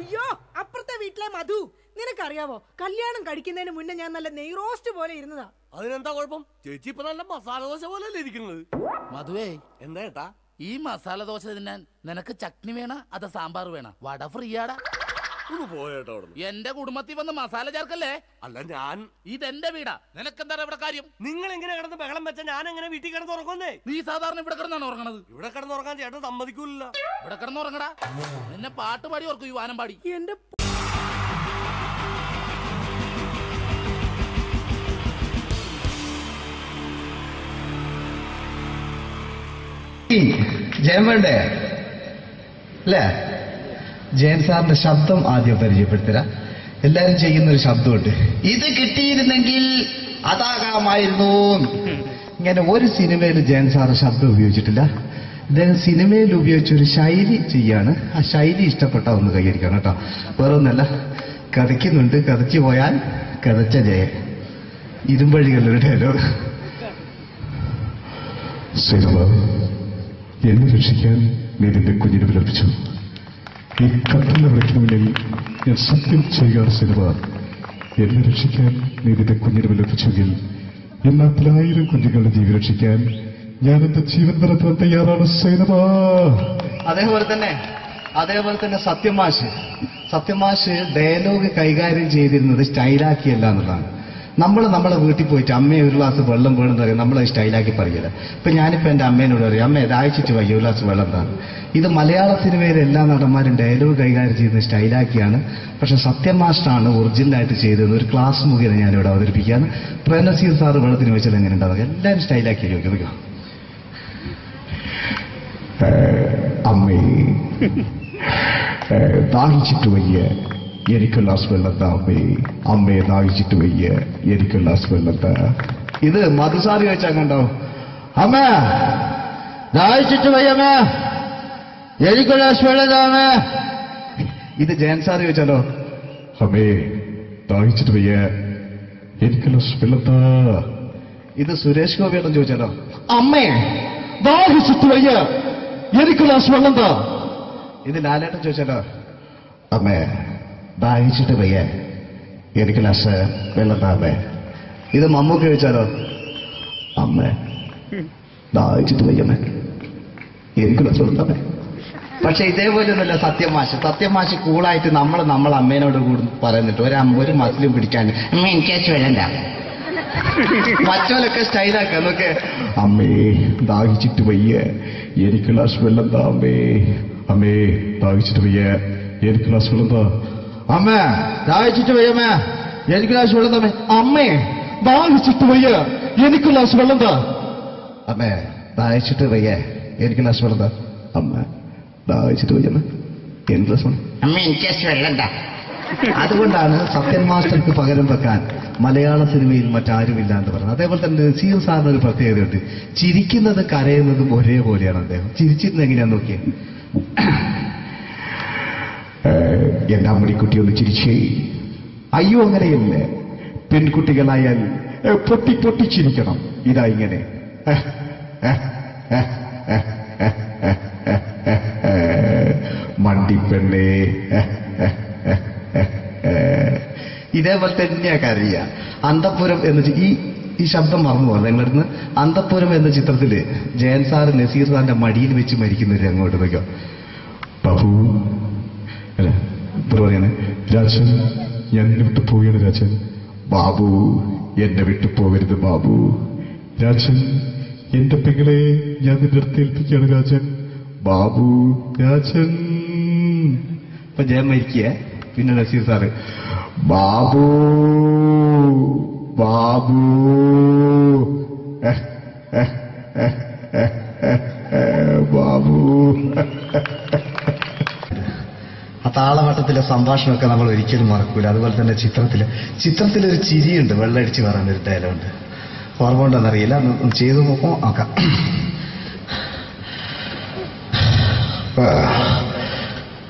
Speaker 25: അയ്യോ അപ്പുറത്തെ വീട്ടിലെ മധു. നിനക്കറിയാവോ കല്യാണം കഴിക്കുന്നതിന് മുന്നേ ഞാൻ നല്ല നെയ് റോസ്റ്റ് പോലെ ഇരുന്നതാ.
Speaker 24: അതിനെന്താ കുഴപ്പം? ചേച്ചി ഇപ്പൊ നല്ല മസാല ദോശ പോലല്ലേ ഇരിക്കുന്നത്.
Speaker 23: മധുവേ
Speaker 24: എന്താ ഏട്ടാ?
Speaker 23: ഈ മസാല ദോശ തിന്നാൻ നിനക്ക് ചട്നി വേണ അതോ സാമ്പാർ വേണ? വട ഫ്രീയാടാ.
Speaker 24: ഒന്ന് പോയേട്ടാ അവിടെ
Speaker 23: എന്റെ കുടുംബത്തിൽ വന്ന് മസാല ചേർക്കല്ലേ?
Speaker 24: അല്ല ഞാൻ
Speaker 23: ഇതെന്റെ വീടാ. നിനക്കെന്താണ് ഇവിടെ കാര്യം?
Speaker 24: നിങ്ങൾ എങ്ങനെ കിടന്ന് ബഹളം വെച്ച ഞാൻ എങ്ങനെ വീട്ടിൽ കിടന്ന് ഉറങ്ങുന്നേ?
Speaker 23: നീ സാധാരണ ഇവിടെ കിടന്നാണ് ഉറങ്ങണത്?
Speaker 24: ഇവിടെ കിടന്ന് ഉറങ്ങാൻ ചേട്ടൻ സമ്മതിക്കൂല.
Speaker 23: ഇവിടെ കിടന്ന് ഉറങ്ങടാ. നിന്നെ പാട്ട് പാടി ഓർക്കും ഈ വാനം പാടി.
Speaker 25: എന്റെ
Speaker 17: ജയം വേണ്ടേ? അല്ലേ?
Speaker 26: ജയൻ സാറിന്റെ ശബ്ദം ആദ്യം പരിചയപ്പെടുത്തരാ എല്ലാരും ചെയ്യുന്ന ഒരു ശബ്ദമുണ്ട്. ഇത് കിട്ടിയിരുന്നെങ്കിൽ അതാകാമായിരുന്നു. ഇങ്ങനെ ഒരു സിനിമയിൽ ജയൻ സാറ് ശബ്ദം ഉപയോഗിച്ചിട്ടില്ല. ഇദ്ദേഹം സിനിമയിൽ ഉപയോഗിച്ച ഒരു ശൈലി ചെയ്യാണ്. ആ ശൈലി ഇഷ്ടപ്പെട്ട ഒന്ന് കൈകരിക്കണം കേട്ടോ. വേറെ ഒന്നല്ല കഥയ്ക്കുന്നുണ്ട്. കഥച്ചു പോയാൽ കഥച്ച ജയൻ. ഇരുമ്പഴികളുടെ ഡയലോഗ്
Speaker 27: സേനവ എന്നെ രക്ഷിക്കാൻ നീ നിന്റെ കുഞ്ഞിനെ വിലപിച്ചു. ഈ കത്തലിനെ മുന്നിൽ ഞാൻ സത്യം ചെയ്യുക സിനിമ. എന്നെ രക്ഷിക്കാൻ നീ നിന്റെ കുഞ്ഞിനെ എല്ലാത്തിലായിരം ഈ നാട്ടിലായിരം കുഞ്ഞുങ്ങളുടെ ജീവൻ രക്ഷിക്കാൻ ഞാൻ എന്റെ ജീവൻ നിരത്താൻ തയ്യാറാണ് സിനിമ.
Speaker 26: അതേപോലെ തന്നെ അതേപോലെ തന്നെ സത്യമാശ് സത്യമാശ് ഡയലോഗ് കൈകാര്യം ചെയ്തിരുന്നത് സ്റ്റൈലാക്കിയല്ല എന്നുള്ളതാണ്. നമ്മൾ നമ്മളെ വീട്ടിൽ പോയിട്ട് അമ്മയെ ഒരു ഗ്ലാസ് വെള്ളം വേണമെന്ന് പറയും നമ്മളെ സ്റ്റൈലാക്കി പറയില്ല ഇപ്പൊ ഞാനിപ്പോ എന്റെ അമ്മേനോട് പറയും അമ്മ ദാഹിച്ചിട്ട് വയ്യ? ഒരു ഗ്ലാസ് വെള്ളം എന്താണ് ഇത് മലയാള സിനിമയിലെ എല്ലാ നടന്മാരും ഡയലോഗ് കൈകാര്യം ചെയ്യുന്ന സ്റ്റൈലാക്കിയാണ്. പക്ഷെ സത്യം മാസ്റ്ററാണ് ഒറിജിനലായിട്ട് ചെയ്തത് ഒരു ക്ലാസ് മുഖേന ഞാനിവിടെ അവതരിപ്പിക്കുകയാണ്. പ്രേംനസീർ സാറ് വെള്ളത്തിന് വെച്ചാൽ എങ്ങനെ ഉണ്ടാവുക എല്ലാവരും സ്റ്റൈലാക്കി ചോദിക്കുക
Speaker 27: അമ്മേ. ദാഹിച്ചിട്ട് വയ്യ. എനിക്ക് ഗ്ലാസ് അമ്മേ അമ്മയെ ദാഹിച്ചിട്ട് വയ്യ എനിക്കുള്ള ഗ്ലാസ്
Speaker 26: ഇത് മധുസാറി വെച്ചാൽ കണ്ടോ? അമ്മ ദാഹിച്ചിട്ട് വയ്യമ്മ എനിക്കുള്ള വെള്ളതാമേ ഇത് ജയൻസാറി വെച്ചാലോ?
Speaker 27: അമ്മേ ദാഹിച്ചിട്ട് വയ്യ എനിക്കുള്ള ഗ്ലാസ്
Speaker 26: ഇത് സുരേഷ് ഗോപിയോടും ചോദിച്ചാലോ?
Speaker 27: അമ്മേ ദാഹിച്ചിട്ട് വയ്യ എനിക്കുള്ള ഗ്ലാസ് വെള്ളം താ
Speaker 26: ഇത് ലാലേട്ടൻ ചോദിച്ചാലോ?
Speaker 27: അമ്മേ ദാഹിച്ചിട്ട് വയ്യ എനിക്ക് ഗ്ലാസ് വെള്ളം താമേ
Speaker 26: ഇത് മമ്മൂക്ക് ചോദിച്ചാലോ
Speaker 27: അമ്മേ ദാഹിച്ചിട്ട് വയ്യമ്മേ എനിക്ക് ഗ്ലാസ് വെള്ളം താ അമ്മേ
Speaker 26: പക്ഷെ ഇതേപോലെ ഒന്നുമല്ല സത്യം സത്യമാശ് കൂളായിട്ട് നമ്മൾ നമ്മൾ അമ്മേനോട് കൂടി പറയുന്നിട്ട് ഒരു ഒരു മസിലും പിടിക്കാൻ. അമ്മ എനിക്ക് വേണ്ട മറ്റോലൊക്കെ സ്റ്റൈലാക്കാം എന്നൊക്കെ
Speaker 27: അമ്മേ ദാഹിച്ചിട്ട് വയ്യ എനിക്ക് ഗ്ലാസ് വെള്ളം താ അമ്മേ അമ്മേ ദാഹിച്ചിട്ട് വയ്യ എനിക്ക് ഗ്ലാസ് വെള്ളം താ
Speaker 26: അമ്മ ദാഹിച്ചിട്ട് വയ്യമ്മേ എനിക്ക് ലാശ് വെള്ളം തമ്മേ അമ്മേ
Speaker 27: ദാഹിച്ചിട്ട് വയ്യ. എനിക്ക് ലാശ് വെള്ളം താ.
Speaker 26: അമ്മേ ദാഹിച്ചിട്ട് വയ്യ. എനിക്ക് ലാശ് വെള്ളം താ.
Speaker 27: അമ്മ ദാഹിച്ചിട്ട് വയ്യമ്മ എനിക്ക് ലാശ് വെള്ളം
Speaker 26: അമ്മ എനിക്ക് വെള്ളം താ. അതുകൊണ്ടാണ് സത്യൻ മാസ്റ്റർക്ക് പകരം വെക്കാൻ മലയാള സിനിമയിൽ മറ്റാരുമില്ല എന്ന് പറഞ്ഞത്. അതേപോലെ തന്നെ നസീർ സാറിന് ഒരു പ്രത്യേകതയുണ്ട്. ചിരിക്കുന്നത് കരയുന്നതും ഒരേപോലെയാണ് അദ്ദേഹം. ചിരിച്ചിരുന്നത് എങ്ങനെയാന്ന് നോക്കിയേ.
Speaker 27: എന്റെ അമ്മണിക്കുട്ടി ഒന്ന് ചിരിച്ചേ അയ്യോ അങ്ങനെയല്ല പെൺകുട്ടികളായാൽ പൊട്ടി പൊട്ടി ചിരിക്കണം ഇതാ ഇങ്ങനെ മണ്ടിപ്പെണ്ണേ
Speaker 26: ഇതേപോലെ തന്നെയാ കരയ അന്തപുരം എന്ന് ഈ ഈ ശബ്ദം മറന്നു പോകുന്നത് നിങ്ങളിടുന്ന് അന്തപുരം എന്ന ചിത്രത്തിൽ ജയൻ സാർ നസീർ സാറിന്റെ മടിയിൽ വെച്ച് മരിക്കുന്ന ഒരു അങ്ങോട്ട് നോക്കിയോ
Speaker 27: ബഹു അല്ല എന്താ പറയണേ. രാജൻ ഞാൻ എന്നെ വിട്ടു പോവുകയാണ് രാജൻ. ബാബു എന്നെ വിട്ടു പോകരുത് ബാബു. രാജൻ എന്റെ പെങ്ങളെ ഞാൻ നിന്റെ അടുത്ത് ഏൽപ്പിക്കുകയാണ് രാജൻ. ബാബു രാജൻ.
Speaker 26: ഇപ്പൊ ജയൻ മരിക്കുക. പിന്നെ നസീർ സാറ്.
Speaker 27: ബാബു ബാബു. ബാബു.
Speaker 26: ആ താളവട്ടത്തിലെ സംഭാഷണമൊക്കെ നമ്മൾ ഒരിക്കലും മറക്കൂല. അതുപോലെ തന്നെ ചിത്രത്തിൽ ചിത്രത്തിലൊരു ചിരിയുണ്ട്. വെള്ളടിച്ച് പറയുന്ന ഒരു ഡയലോണ്ട് ഓർമ്മ ഉണ്ടോന്നറിയില്ല ചെയ്തു നോക്കും. നോക്കാം.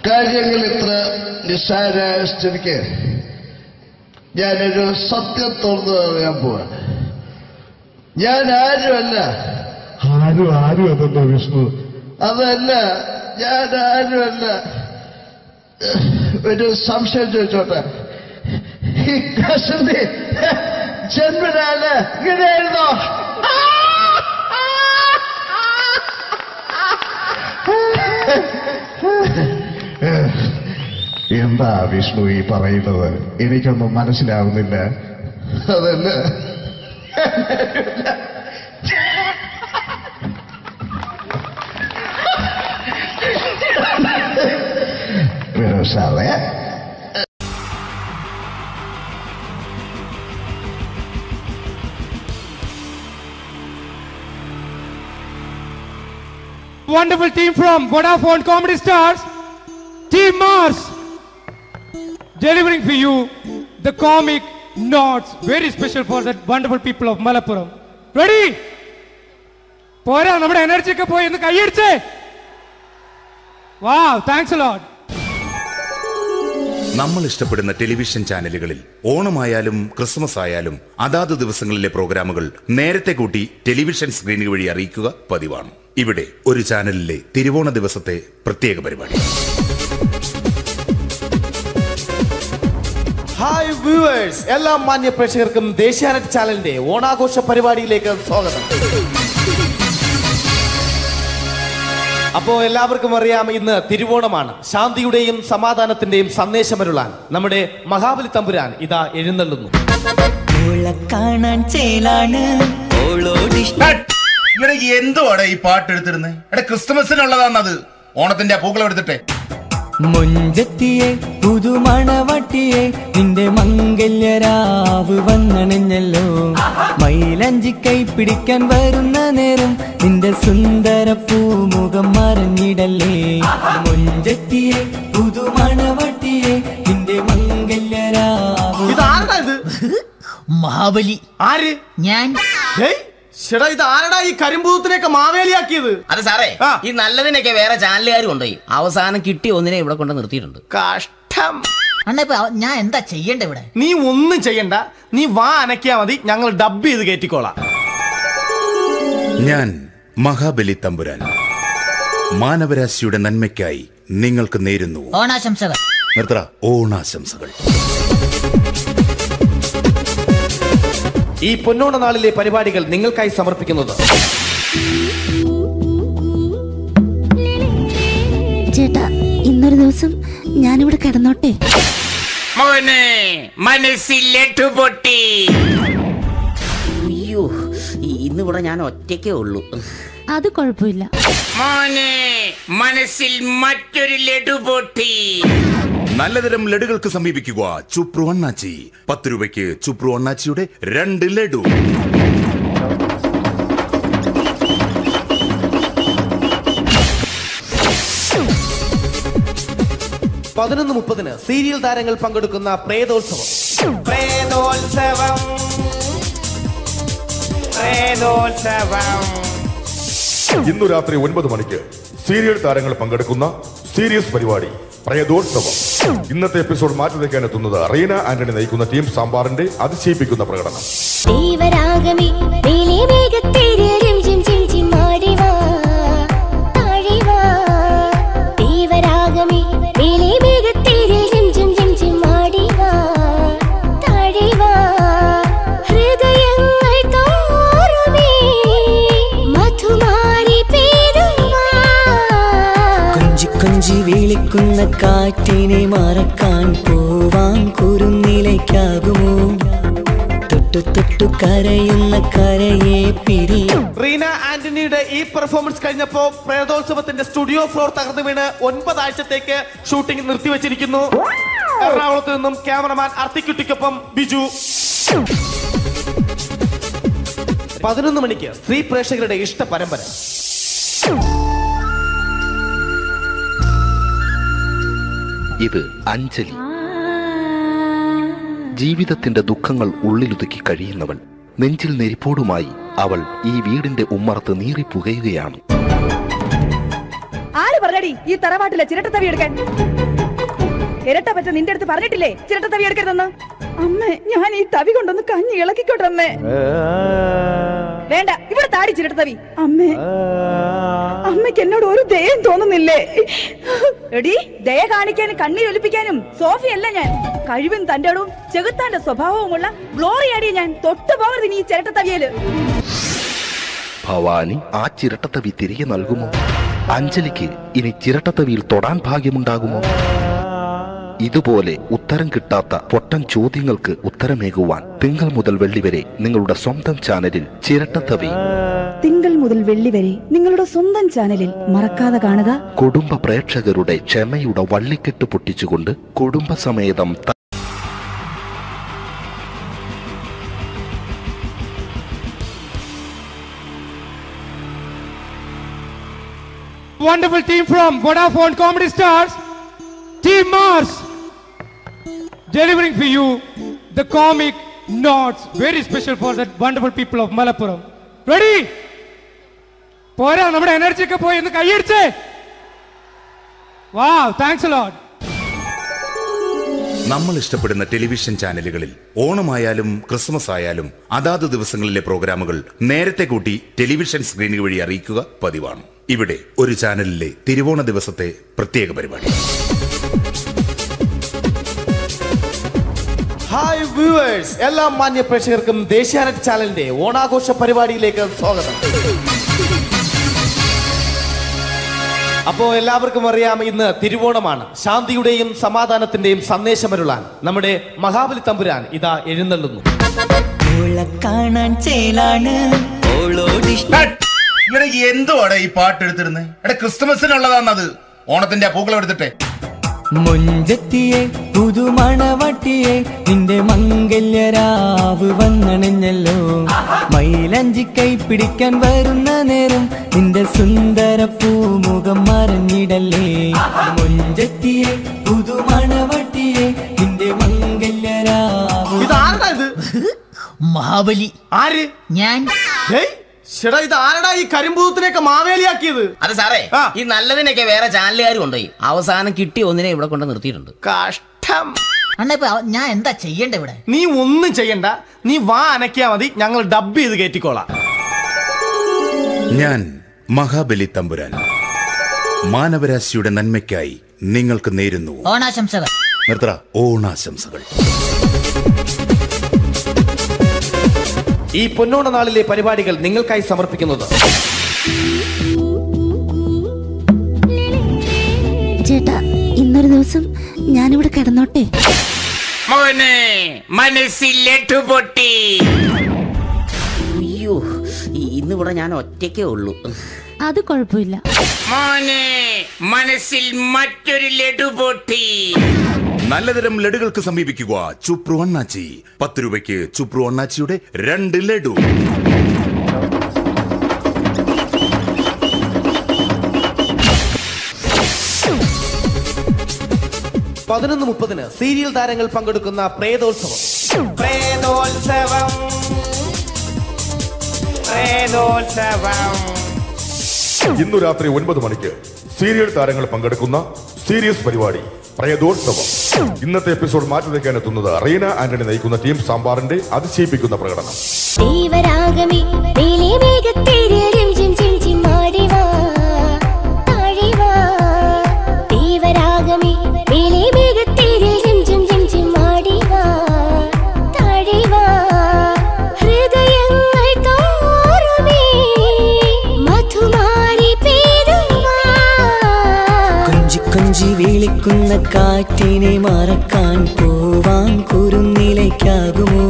Speaker 26: കാര്യങ്ങൾ ഇത്ര നിസ്സാരായ സ്ഥിതിക്ക് ഞാനൊരു സത്യം തുറന്നു പറയാൻ പോവാ. ഞാൻ ആരുമല്ല
Speaker 27: ആരും ആരും അതല്ല വിഷ്ണു.
Speaker 26: അതല്ല. ഞാൻ ആരുമല്ല ഒരു സംശയം ചോദിച്ചോട്ടെ? ഈ കസന്തി ജന്മനാല് ഇങ്ങനെയായിരുന്നോ
Speaker 27: എന്താ വിഷ്ണു ഈ പറയുന്നത്? എനിക്കൊന്നും മനസ്സിലാവുന്നില്ല.
Speaker 26: അതല്ല.
Speaker 27: Pero sabe.
Speaker 17: Wonderful team from Vodafone Comedy Stars. Team
Speaker 28: Mars delivering for you the comic notes very special for the wonderful people of Malappuram. Ready? പോരാ നമ്മുടെ എനർജി ഒക്കെ പോയി ഒന്ന് കൈയടിച്ചേ വാ താങ്ക്സ് ലോഡ്
Speaker 12: നമ്മൾ ഇഷ്ടപ്പെടുന്ന ടെലിവിഷൻ ചാനലുകളിൽ ഓണമായാലും ക്രിസ്മസ് ആയാലും അതാത് ദിവസങ്ങളിലെ പ്രോഗ്രാമുകൾ നേരത്തെ കൂട്ടി ടെലിവിഷൻ സ്ക്രീനുകൾ വഴി അറിയിക്കുക പതിവാണ്. ഇവിടെ ഒരു ചാനലിലെ തിരുവോണ ദിവസത്തെ പ്രത്യേക പരിപാടി.
Speaker 13: ഹായ് വ്യൂവേഴ്സ് എല്ലാ മാന്യ പ്രേക്ഷകർക്കും ദേശീയ ചാനലിന്റെ ഓണാഘോഷ പരിപാടിയിലേക്ക് സ്വാഗതം. അപ്പോ എല്ലാവർക്കും അറിയാം ഇന്ന് തിരുവോണമാണ്. ശാന്തിയുടെയും സമാധാനത്തിന്റെയും സന്ദേശമരുളാൻ നമ്മുടെ മഹാബലി തമ്പുരാൻ ഇതാ എഴുന്നള്ളുന്നു.
Speaker 14: കാണാൻ ചേലാണ്.
Speaker 12: എന്തുവാടാ ഈ പാട്ട് എടുത്തിരുന്നത് എടാ ക്രിസ്മസിനുള്ളതാണത്. ഓണത്തിന്റെ പൂക്കളം എടുത്തിട്ടെ.
Speaker 14: മുഞ്ചത്തിയെ പുതുമണവട്ടിയെ നിന്റെ മംഗല്യരാവ് വന്നണഞ്ഞല്ലോ. മൈലഞ്ചി കൈ പിടിക്കാൻ വരുന്ന നേരം നിന്റെ സുന്ദര പൂമുഖം മറിഞ്ഞിടല്ലേ. മുഞ്ചത്തിയെ പുതുമണവട്ടിയെ നിന്റെ മംഗല്യരാവ്
Speaker 17: മഹാബലി.
Speaker 13: ആര്?
Speaker 17: ഞാൻ.
Speaker 13: ചേടാ ഇത് ആരടാ ഈ കരിമ്പൂത്തിനെയൊക്കെ മാവേലിയാക്കിയത്?
Speaker 17: അതെ സാറേ ഈ നല്ലതിനൊക്കെ വേറെ ചാനലുകാർ കൊണ്ടുപോയി. അവസാനം കിട്ടിയ ഒന്നിനെ ഇവിടെ കൊണ്ട് നിർത്തിയിട്ടുണ്ട്.
Speaker 13: കഷ്ടം.
Speaker 17: അണ്ണ ഇപ്പൊ ഞാൻ എന്താ ചെയ്യണ്ട ഇവിടെ?
Speaker 13: നീ ഒന്നും ചെയ്യണ്ട. നീ വാ അനക്കിയാ മതി. ഞങ്ങൾ ഡബ് ചെയ്ത് കയറ്റിക്കോളാം
Speaker 12: ഞാൻ മഹാബലി തമ്പുരാൻ. മാനവരാശിയുടെ നന്മയ്ക്കായി നിങ്ങൾക്ക് നേരുന്നു.
Speaker 17: ഓണാശംസകൾ.
Speaker 12: നിർത്തറ ഓണാശംസകൾ.
Speaker 13: ഈ പൊന്നോണ നാളിലെ പരിപാടികൾ നിങ്ങൾക്കായി സമർപ്പിക്കുന്നത്.
Speaker 16: ചേട്ടാ ഇന്നൊരു ദിവസം ഞാനിവിടെ കിടന്നോട്ടെ.
Speaker 17: മോനെ മനസ്സിലെട്ടു പൊട്ടി. അയ്യോ ഇന്നിവിടെ ഞാൻ ഒറ്റയ്ക്കേ ഉള്ളൂ.
Speaker 16: അത് കുഴപ്പമില്ല.
Speaker 17: മോനെ മനസ്സിൽ മറ്റൊരു ലഡു പൊട്ടി.
Speaker 12: നല്ലതരം ലഡുകൾക്ക് സമീപിക്കുക. ചുപ്രു അണ്ണാച്ചി. പത്ത് രൂപയ്ക്ക് ചുപ്രു അണ്ണാച്ചിയുടെ രണ്ട് ലഡു.
Speaker 13: പതിനൊന്ന് മുപ്പതിന് സീരിയൽ താരങ്ങൾ പങ്കെടുക്കുന്ന പ്രേതോത്സവം. പ്രേതോത്സവം. പ്രേതോത്സവം.
Speaker 18: ഇന്നു രാത്രി ഒൻപത് മണിക്ക് സീരിയൽ താരങ്ങൾ പങ്കെടുക്കുന്ന സീരിയസ് പരിപാടി. പ്രയതോത്സവം ഇന്നത്തെ എപ്പിസോഡ് മാറ്റി വയ്ക്കാൻ എത്തുന്നത് റീന ആന്റണി നയിക്കുന്ന ടീം സാമ്പാറിന്റെ അതിശയിപ്പിക്കുന്ന പ്രകടനം.
Speaker 14: കൊഞ്ചി വിളിക്കുന്ന കാറ്റിനെ മറക്കാൻ പോവാൻ കുറുനിലയ്ക്കാകുമോ തൊട്ടു തൊട്ടു കരയുന്ന കരയെ പിരി.
Speaker 13: റീന ആന്റണിയുടെ ഈ പെർഫോമൻസ് കഴിഞ്ഞപ്പോ പ്രേതോത്സവത്തിന്റെ സ്റ്റുഡിയോ ഫ്ലോർ തകർന്നു വീണ് ഒൻപതാഴ്ചത്തേക്ക് ഷൂട്ടിംഗ് നിർത്തിവെച്ചിരിക്കുന്നു. എറണാകുളത്ത് നിന്നും ക്യാമറമാൻ അർത്തിക്കുട്ടിക്കൊപ്പം ബിജു. പതിനൊന്ന് മണിക്ക് സ്ത്രീ പ്രേക്ഷകരുടെ ഇഷ്ട പരമ്പര.
Speaker 19: ഇത് അഞ്ജലി. ജീവിതത്തിന്റെ ദുഃഖങ്ങൾ ഉള്ളിലുതുക്കി കഴിയുന്നവൾ നെഞ്ചിൽ നെരിപ്പോടുമായി അവൾ ഈ വീടിന്റെ ഉമ്മറത്ത് നീറി പുകയുകയാണ്
Speaker 20: ആര് പറഞ്ഞടി ഈ തറവാട്ടിലെ ചിരട്ടത്തവി എടുക്കാൻ? ഇരട്ട പറ്റ നിന്റെ അടുത്ത് പറഞ്ഞിട്ടില്ലേ? ചിരട്ട തവി എടുക്കരുതെന്ന്? അമ്മേ ഞാൻ ഈ തവി കൊണ്ടൊന്ന് കഞ്ഞി ഇളക്കിക്കോട്ടെ അമ്മേ. വേണ്ട ഇവിടെ താടി ചിരട്ട തവി. അമ്മേ അമ്മയ്ക്ക് എന്നോട് ഒരു ദയം തോന്നുന്നില്ലേ? എടി ദയ കാണിക്കാനും കണ്ണീരൊലിപ്പിക്കാനും സോഫിയല്ല ഞാൻ. കഴിവും തന്റെ അടവും ചെകുത്താന്റെ സ്വഭാവവുമുള്ള ഗ്ലോറി ആടിയ ഞാൻ. തൊട്ടു പോകരുത് നീ ചിരട്ട തവിയൽ.
Speaker 19: ഭവാനി ആ ചിരട്ടത്തവി തിരികെ നൽകുമോ? അഞ്ജലിക്ക് ഇനി ചിരട്ടത്തവിയിൽ തൊടാൻ ഭാഗ്യമുണ്ടാകുമോ? ഇതുപോലെ ഉത്തരം കിട്ടാത്ത പൊട്ടൻ ചോദ്യങ്ങൾക്ക് ഉത്തരമേകുവാൻ തിങ്കൾ മുതൽ വെള്ളി വരെ നിങ്ങളുടെ സ്വന്തം ചാനലിൽ ചിരട്ടത്തവി
Speaker 20: തിങ്കൾ മുതൽ വെള്ളി വരെ നിങ്ങളുടെ സ്വന്തം ചാനലിൽ മറക്കാതെ കാണുക
Speaker 19: കുടുംബ പ്രേക്ഷകരുടെ ക്ഷമയുടെ വള്ളിക്കെട്ട് പൊട്ടിച്ചുകൊണ്ട് കുടുംബസമേതം സമേതം
Speaker 28: Wonderful team from Vodafone Comedy Stars. Team Mars, delivering for you the comic notes, very special for the wonderful people of Malappuram. Ready? പോരാ നമ്മുടെ എനർജി ഒക്കെ പോയി ഒന്ന് കൈയടിച്ചേ. വാ താങ്ക്സ് ലോഡ്
Speaker 12: നമ്മൾ ഇഷ്ടപ്പെടുന്ന ടെലിവിഷൻ ചാനലുകളിൽ ഓണമായാലും ക്രിസ്മസ് ആയാലും അതാത് ദിവസങ്ങളിലെ പ്രോഗ്രാമുകൾ നേരത്തെ കൂട്ടി ടെലിവിഷൻ സ്ക്രീനുകൾ വഴി അറിയിക്കുക പതിവാണ്. ഇവിടെ ഒരു ചാനലിലെ തിരുവോണ ദിവസത്തെ പ്രത്യേക പരിപാടി.
Speaker 13: ഹായ് വ്യൂവേഴ്സ് എല്ലാ മാന്യ പ്രേക്ഷകർക്കും ദേശീയാനെറ്റ് ചാനലിന്റെ ഓണാഘോഷ പരിപാടിയിലേക്ക് സ്വാഗതം. അപ്പോ എല്ലാവർക്കും അറിയാം ഇന്ന് തിരുവോണമാണ്. ശാന്തിയുടെയും സമാധാനത്തിന്റെയും സന്ദേശമരുളാൻ നമ്മുടെ മഹാബലി തമ്പുരാൻ ഇതാ എഴുന്നള്ളുന്നു.
Speaker 14: കാണാൻ ചേലാണ്.
Speaker 12: ഇവിടെ എന്തുവാടാ ഈ പാട്ട് എടുത്തിരുന്നത് എടാ ക്രിസ്തുമസിനുള്ളതാണത് ഓണത്തിന്റെ ആ പൂക്കളം എടുത്തിട്ടെ.
Speaker 14: മുഞ്ചത്തിയെ പുതുമണവട്ടിയെ നിന്റെ മംഗല്യരാവ് വന്നണഞ്ഞല്ലോ. മൈലഞ്ചി കൈ പിടിക്കാൻ വരുന്ന നേരം നിന്റെ സുന്ദര പൂമുഖം മറിഞ്ഞിടല്ലേ മുഞ്ചത്തിയെ പുതുമണവട്ടിയെ നിന്റെ മംഗല്യരാവ്
Speaker 29: മഹാബലി.
Speaker 13: ആര്?
Speaker 29: ഞാൻ.
Speaker 13: ചേടാ ഇത് ആരടാ ഈ കരിമ്പൂത്തിനെയൊക്കെ മാവേലിയാക്കിയത്?
Speaker 17: അത് സാറേ ഈ നല്ലതിനൊക്കെ വേറെ ചാനലുകാർ കൊണ്ടുപോയി അവസാനം കിട്ടി ഒന്നിനെ ഇവിടെ കൊണ്ട് നിർത്തിയിട്ടുണ്ട്.
Speaker 13: കഷ്ടം.
Speaker 29: അണ്ണ ഇപ്പൊ ഞാൻ എന്താ ചെയ്യണ്ട ഇവിടെ?
Speaker 13: നീ ഒന്നും ചെയ്യണ്ട. നീ വാ അനക്കിയാ മതി. ഞങ്ങൾ ഡബ് ചെയ്ത് കയറ്റിക്കോളാം
Speaker 12: ഞാൻ മഹാബലി തമ്പുരാൻ. മാനവരാശിയുടെ നന്മയ്ക്കായി നിങ്ങൾക്ക് നേരുന്നു.
Speaker 29: ഓണാശംസകൾ.
Speaker 12: നിർത്തറ ഓണാശംസകൾ.
Speaker 13: ഈ പൊന്നോണ നാളിലെ പരിപാടികൾ നിങ്ങൾക്കായി സമർപ്പിക്കുന്നത്.
Speaker 16: ചേട്ടാ ഇന്നൊരു ദിവസം ഞാനിവിടെ കിടന്നോട്ടെ.
Speaker 17: മോനെ മനസ്സിലെട്ടു പൊട്ടി. അയ്യോ ഇന്നിവിടെ ഞാൻ ഒറ്റയ്ക്കേ ഉള്ളൂ.
Speaker 16: അത് കുഴപ്പമില്ല.
Speaker 17: മോനെ മനസ്സിൽ മറ്റൊരു ലഡു പൊട്ടി.
Speaker 12: നല്ലതരം ലഡുകൾക്ക് സമീപിക്കുക ചുപ്രു അണ്ണാച്ചി. പത്ത് രൂപയ്ക്ക് ചുപ്രു അണ്ണാച്ചിയുടെ രണ്ട് ലഡു.
Speaker 13: പതിനൊന്ന് മുപ്പതിന് സീരിയൽ താരങ്ങൾ പങ്കെടുക്കുന്ന പ്രേതോത്സവം. പ്രേതോത്സവം. പ്രേതോത്സവം.
Speaker 18: ഇന്നു രാത്രി ഒൻപത് മണിക്ക് സീരിയൽ താരങ്ങൾ പങ്കെടുക്കുന്ന സീരിയസ് പരിപാടി പ്രയതോത്സവം ഇന്നത്തെ എപ്പിസോഡ് മാറ്റി വയ്ക്കാൻ എത്തുന്നത് റീന ആന്റണി നയിക്കുന്ന ടീം സാമ്പാറിന്റെ അതിശയിപ്പിക്കുന്ന പ്രകടനം.
Speaker 16: ദൈവരാഗമേ
Speaker 14: കൊഞ്ചി കാറ്റിനെ മറക്കാൻ പോവാൻ കുറുന്നിലേക്കാകുമോ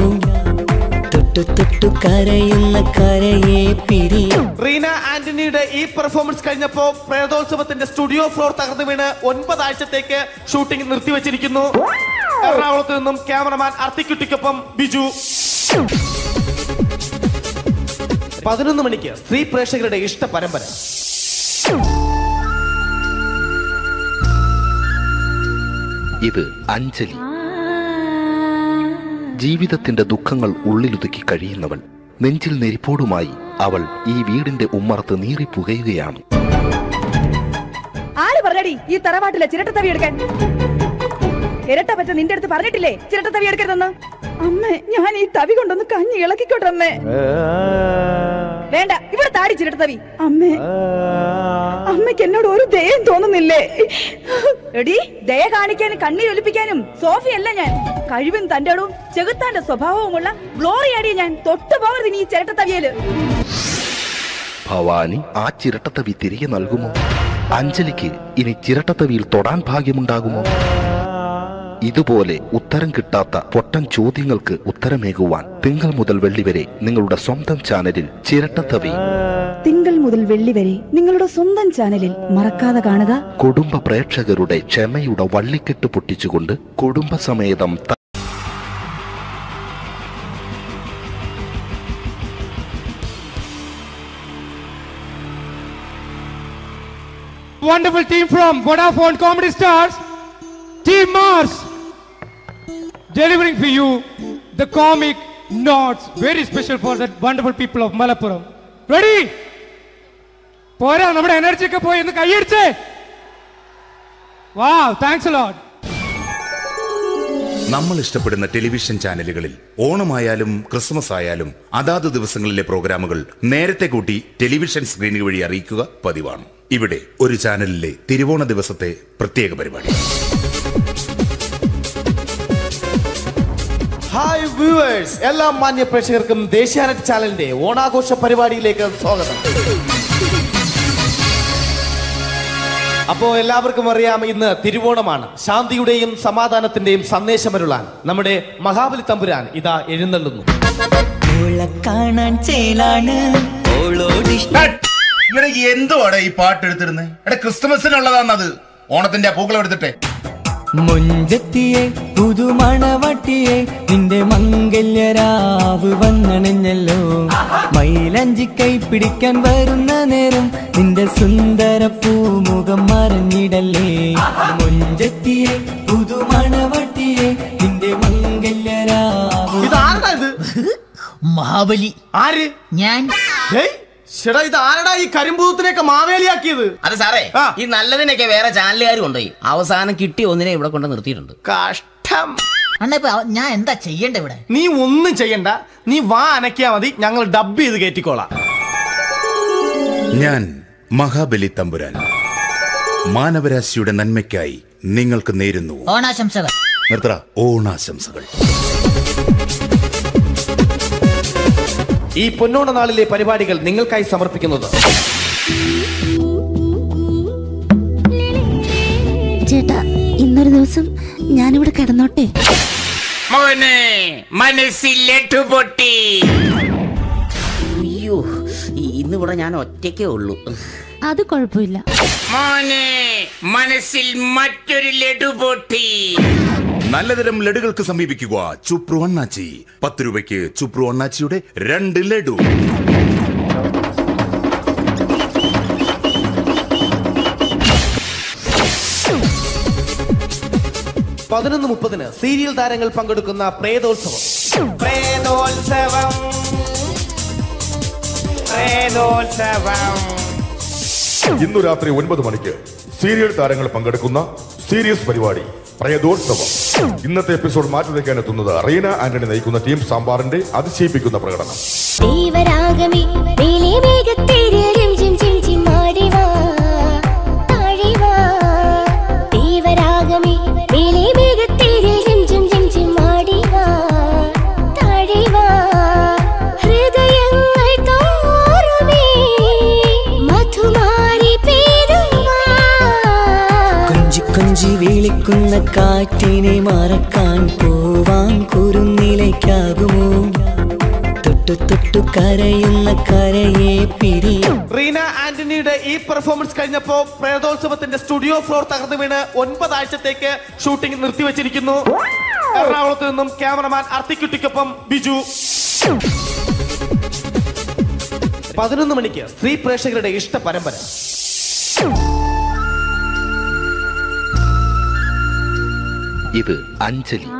Speaker 14: തൊട്ടു തൊട്ടു കരയുന്ന കരയെ പിരിയും
Speaker 13: റീന ആന്റണിയുടെ ഈ പെർഫോമൻസ് കഴിഞ്ഞപ്പോ പ്രേതോത്സവത്തിന്റെ സ്റ്റുഡിയോ ഫ്ലോർ തകർന്നു വീണ് ഒൻപതാഴ്ചത്തേക്ക് ഷൂട്ടിംഗ് നിർത്തിവെച്ചിരിക്കുന്നു. എറണാകുളത്ത് നിന്നും ക്യാമറമാൻ അർത്തിക്കുട്ടിക്കൊപ്പം ബിജു. പതിനൊന്ന് മണിക്ക് സ്ത്രീ പ്രേക്ഷകരുടെ ഇഷ്ട പരമ്പര.
Speaker 19: ഇത് അഞ്ജലി. ജീവിതത്തിന്റെ ദുഃഖങ്ങൾ ഉള്ളിലുതുക്കി കഴിയുന്നവൾ നെഞ്ചിൽ നെരിപ്പോടുമായി അവൾ ഈ വീടിന്റെ ഉമ്മറത്ത് നീറിപ്പുകയുകയാണ്.
Speaker 20: ആര് ഈ തറവാട്ടിലെ ചിരട്ടത്തവി എടുക്കാൻ? ഇരട്ട പറ്റ നിന്റെ അടുത്ത് പറഞ്ഞിട്ടില്ലേ ചിരട്ടത്തവി എടുക്കരുതെന്ന്? അമ്മേ ഞാൻ ഈ തവി കൊണ്ടൊന്ന് കഞ്ഞി ഇളക്കിക്കോട്ടെ അമ്മേ. വേണ്ട ഇവിടെ താടി തവി. അമ്മേ അമ്മയ്ക്ക് എന്നോട് ഒരു ദയം തോന്നുന്നില്ലേ? എടി ദയ കാണിക്കാനും കണ്ണീരൊലിപ്പിക്കാനും സോഫിയല്ല ഞാൻ. കഴിവും തന്റെ അടവും ചെകുത്താന്റെ സ്വഭാവവുമുള്ള ഗ്ലോറി ആടിയ ഞാൻ തൊട്ടു പോകരുത് ഈ ചിരട്ട തവിയൽ.
Speaker 19: ഭവാനി ആ ചിരട്ടത്തവി തിരികെ നൽകുമോ? അഞ്ജലിക്ക് ഇനി ചിരട്ടത്തവിയിൽ തൊടാൻ ഭാഗ്യമുണ്ടാകുമോ? ഇതുപോലെ ഉത്തരം കിട്ടാത്ത പൊട്ടൻ ചോദ്യങ്ങൾക്ക് ഉത്തരമേകുവാൻ തിങ്കൾ മുതൽ വെള്ളി വരെ നിങ്ങളുടെ സ്വന്തം ചാനലിൽ ചിരട്ടത്തവി
Speaker 20: തിങ്കൾ മുതൽ വെള്ളി വരെ നിങ്ങളുടെ സ്വന്തം ചാനലിൽ മറക്കാതെ കാണുക
Speaker 19: കുടുംബ പ്രേക്ഷകരുടെ ക്ഷമയുടെ വള്ളിക്കെട്ട് പൊട്ടിച്ചുകൊണ്ട് കുടുംബസമേതം സമേതം
Speaker 28: Wonderful team from Vodafone Comedy Stars. Team Mars delivering for you the comic notes. Very special for the wonderful people of Malappuram. Ready? പോരാ നമ്മുടെ എനർജി ഒക്കെ പോയി ഒന്ന് കൈയടിച്ചേ. വാ താങ്ക്സ് ലോഡ്
Speaker 12: നമ്മൾ ഇഷ്ടപ്പെടുന്ന ടെലിവിഷൻ ചാനലുകളിൽ ഓണമായാലും ക്രിസ്മസ് ആയാലും അതാത് ദിവസങ്ങളിലെ പ്രോഗ്രാമുകൾ നേരത്തെ കൂട്ടി ടെലിവിഷൻ സ്ക്രീനുകൾ വഴി അറിയിക്കുക പതിവാണ്. ഇവിടെ ഒരു ചാനലിലെ തിരുവോണ ദിവസത്തെ പ്രത്യേക പരിപാടി.
Speaker 13: ഹായ് വ്യൂവേഴ്സ് എല്ലാ മാന്യ പ്രേക്ഷകർക്കും ദേശീയാനെറ്റ് ചാനലിന്റെ ഓണാഘോഷ പരിപാടിയിലേക്ക് സ്വാഗതം. അപ്പോൾ എല്ലാവർക്കും അറിയാം ഇന്ന് തിരുവോണമാണ്. ശാന്തിയുടെയും സമാധാനത്തിന്റെയും സന്ദേശമരുളാൻ നമ്മുടെ മഹാബലി തമ്പുരാൻ ഇതാ എഴുന്നള്ളുന്നു.
Speaker 14: കാണാൻ ചേലാണ്.
Speaker 12: ഇവിടെ എന്തുവാടാ ഈ പാട്ട് എടുത്തിരുന്നത് എടാ ക്രിസ്മസിനുള്ളതാണത്. ഓണത്തിന്റെ പൂക്കളം എടുത്തിട്ടെ.
Speaker 14: മുഞ്ചത്തിയെ പുതുമണവട്ടിയെ നിന്റെ മംഗല്യരാവ് വന്നണഞ്ഞല്ലോ. മൈലഞ്ചി കൈ പിടിക്കാൻ വരുന്ന നേരം നിന്റെ സുന്ദര പൂമുഖം മറിഞ്ഞിടല്ലേ മുഞ്ചത്തിയെ പുതുമണവട്ടിയെ നിന്റെ മംഗല്യരാവ്
Speaker 29: മഹാബലി
Speaker 13: ആര്?
Speaker 29: ഞാൻ.
Speaker 13: ചേടാ ഇത് ആരടാ ഈ കരിമ്പൂത്തിനെയൊക്കെ മാവേലിയാക്കിയത്?
Speaker 17: അത് സാറേ ഈ നല്ലതിനൊക്കെ വേറെ ചാനലുകാരും കൊണ്ടുപോയി അവസാനം കിട്ടി ഒന്നിനെ ഇവിടെ കൊണ്ട് നിർത്തിയിട്ടുണ്ട്.
Speaker 13: കഷ്ടം.
Speaker 29: അണ്ണ ഇപ്പൊ ഞാൻ എന്താ ചെയ്യണ്ട ഇവിടെ?
Speaker 13: നീ ഒന്നും ചെയ്യണ്ട. നീ വാ അനക്കിയാ മതി. ഞങ്ങൾ ഡബ് ചെയ്ത് കയറ്റിക്കോളാം
Speaker 12: ഞാൻ മഹാബലി തമ്പുരാൻ. മാനവരാശിയുടെ നന്മയ്ക്കായി നിങ്ങൾക്ക് നേരുന്നു.
Speaker 29: ഓണാശംസകൾ.
Speaker 12: നിർത്തറ ഓണാശംസകൾ.
Speaker 13: ഈ പൊന്നോണ നാളിലെ പരിപാടികൾ നിങ്ങൾക്കായി സമർപ്പിക്കുന്നത്.
Speaker 16: ചേട്ടാ ഇന്നൊരു ദിവസം ഞാനിവിടെ കിടന്നോട്ടെ.
Speaker 17: മോനെ മനസ്സിലെട്ടു പൊട്ടി. അയ്യോ ഇന്നിവിടെ ഞാൻ ഒറ്റയ്ക്കേ ഉള്ളൂ.
Speaker 16: അത് കുഴപ്പമില്ല.
Speaker 17: മോനെ മനസ്സിൽ മറ്റൊരു ലഡു പൊട്ടി.
Speaker 12: നല്ലതരം ലഡുകൾക്ക് സമീപിക്കുക ചുപ്രു അണ്ണാച്ചി. പത്ത് രൂപയ്ക്ക് ചുപ്രു അണ്ണാച്ചിയുടെ രണ്ട് ലഡു.
Speaker 13: പതിനൊന്ന് മുപ്പതിന് സീരിയൽ താരങ്ങൾ പങ്കെടുക്കുന്ന പ്രേതോത്സവം. പ്രേതോത്സവം. പ്രേതോത്സവം.
Speaker 18: ഇന്നു രാത്രി ഒൻപത് മണിക്ക് സീരിയൽ താരങ്ങൾ പങ്കെടുക്കുന്ന സീരിയസ് പരിപാടി. പ്രയതോത്സവം ഇന്നത്തെ എപ്പിസോഡ് മാറ്റി വയ്ക്കാൻ എത്തുന്നത് റീന ആന്റണി നയിക്കുന്ന ടീം സാമ്പാറിന്റെ അതിശയിപ്പിക്കുന്ന പ്രകടനം.
Speaker 14: വിളിക്കുന്ന കാറ്റിനെ മറക്കാൻ പോവാൻ കുറുന്നിലേക്കാകുമോ തൊട്ടു തൊട്ടു കരയുന്ന കരയെ പിരി.
Speaker 13: റീന ആന്റണിയുടെ ഈ പെർഫോമൻസ് കഴിഞ്ഞപ്പോ പ്രേതോത്സവത്തിന്റെ സ്റ്റുഡിയോ ഫ്ലോർ തകർന്നു വീണ് ഒൻപതാഴ്ചത്തേക്ക് ഷൂട്ടിംഗ് നിർത്തിവെച്ചിരിക്കുന്നു. എറണാകുളത്ത് നിന്നും ക്യാമറമാൻ അർത്തിക്കുട്ടിക്കൊപ്പം ബിജു. പതിനൊന്ന് മണിക്ക് സ്ത്രീ പ്രേക്ഷകരുടെ ഇഷ്ട പരമ്പര.
Speaker 19: ഇത് അഞ്ജലി.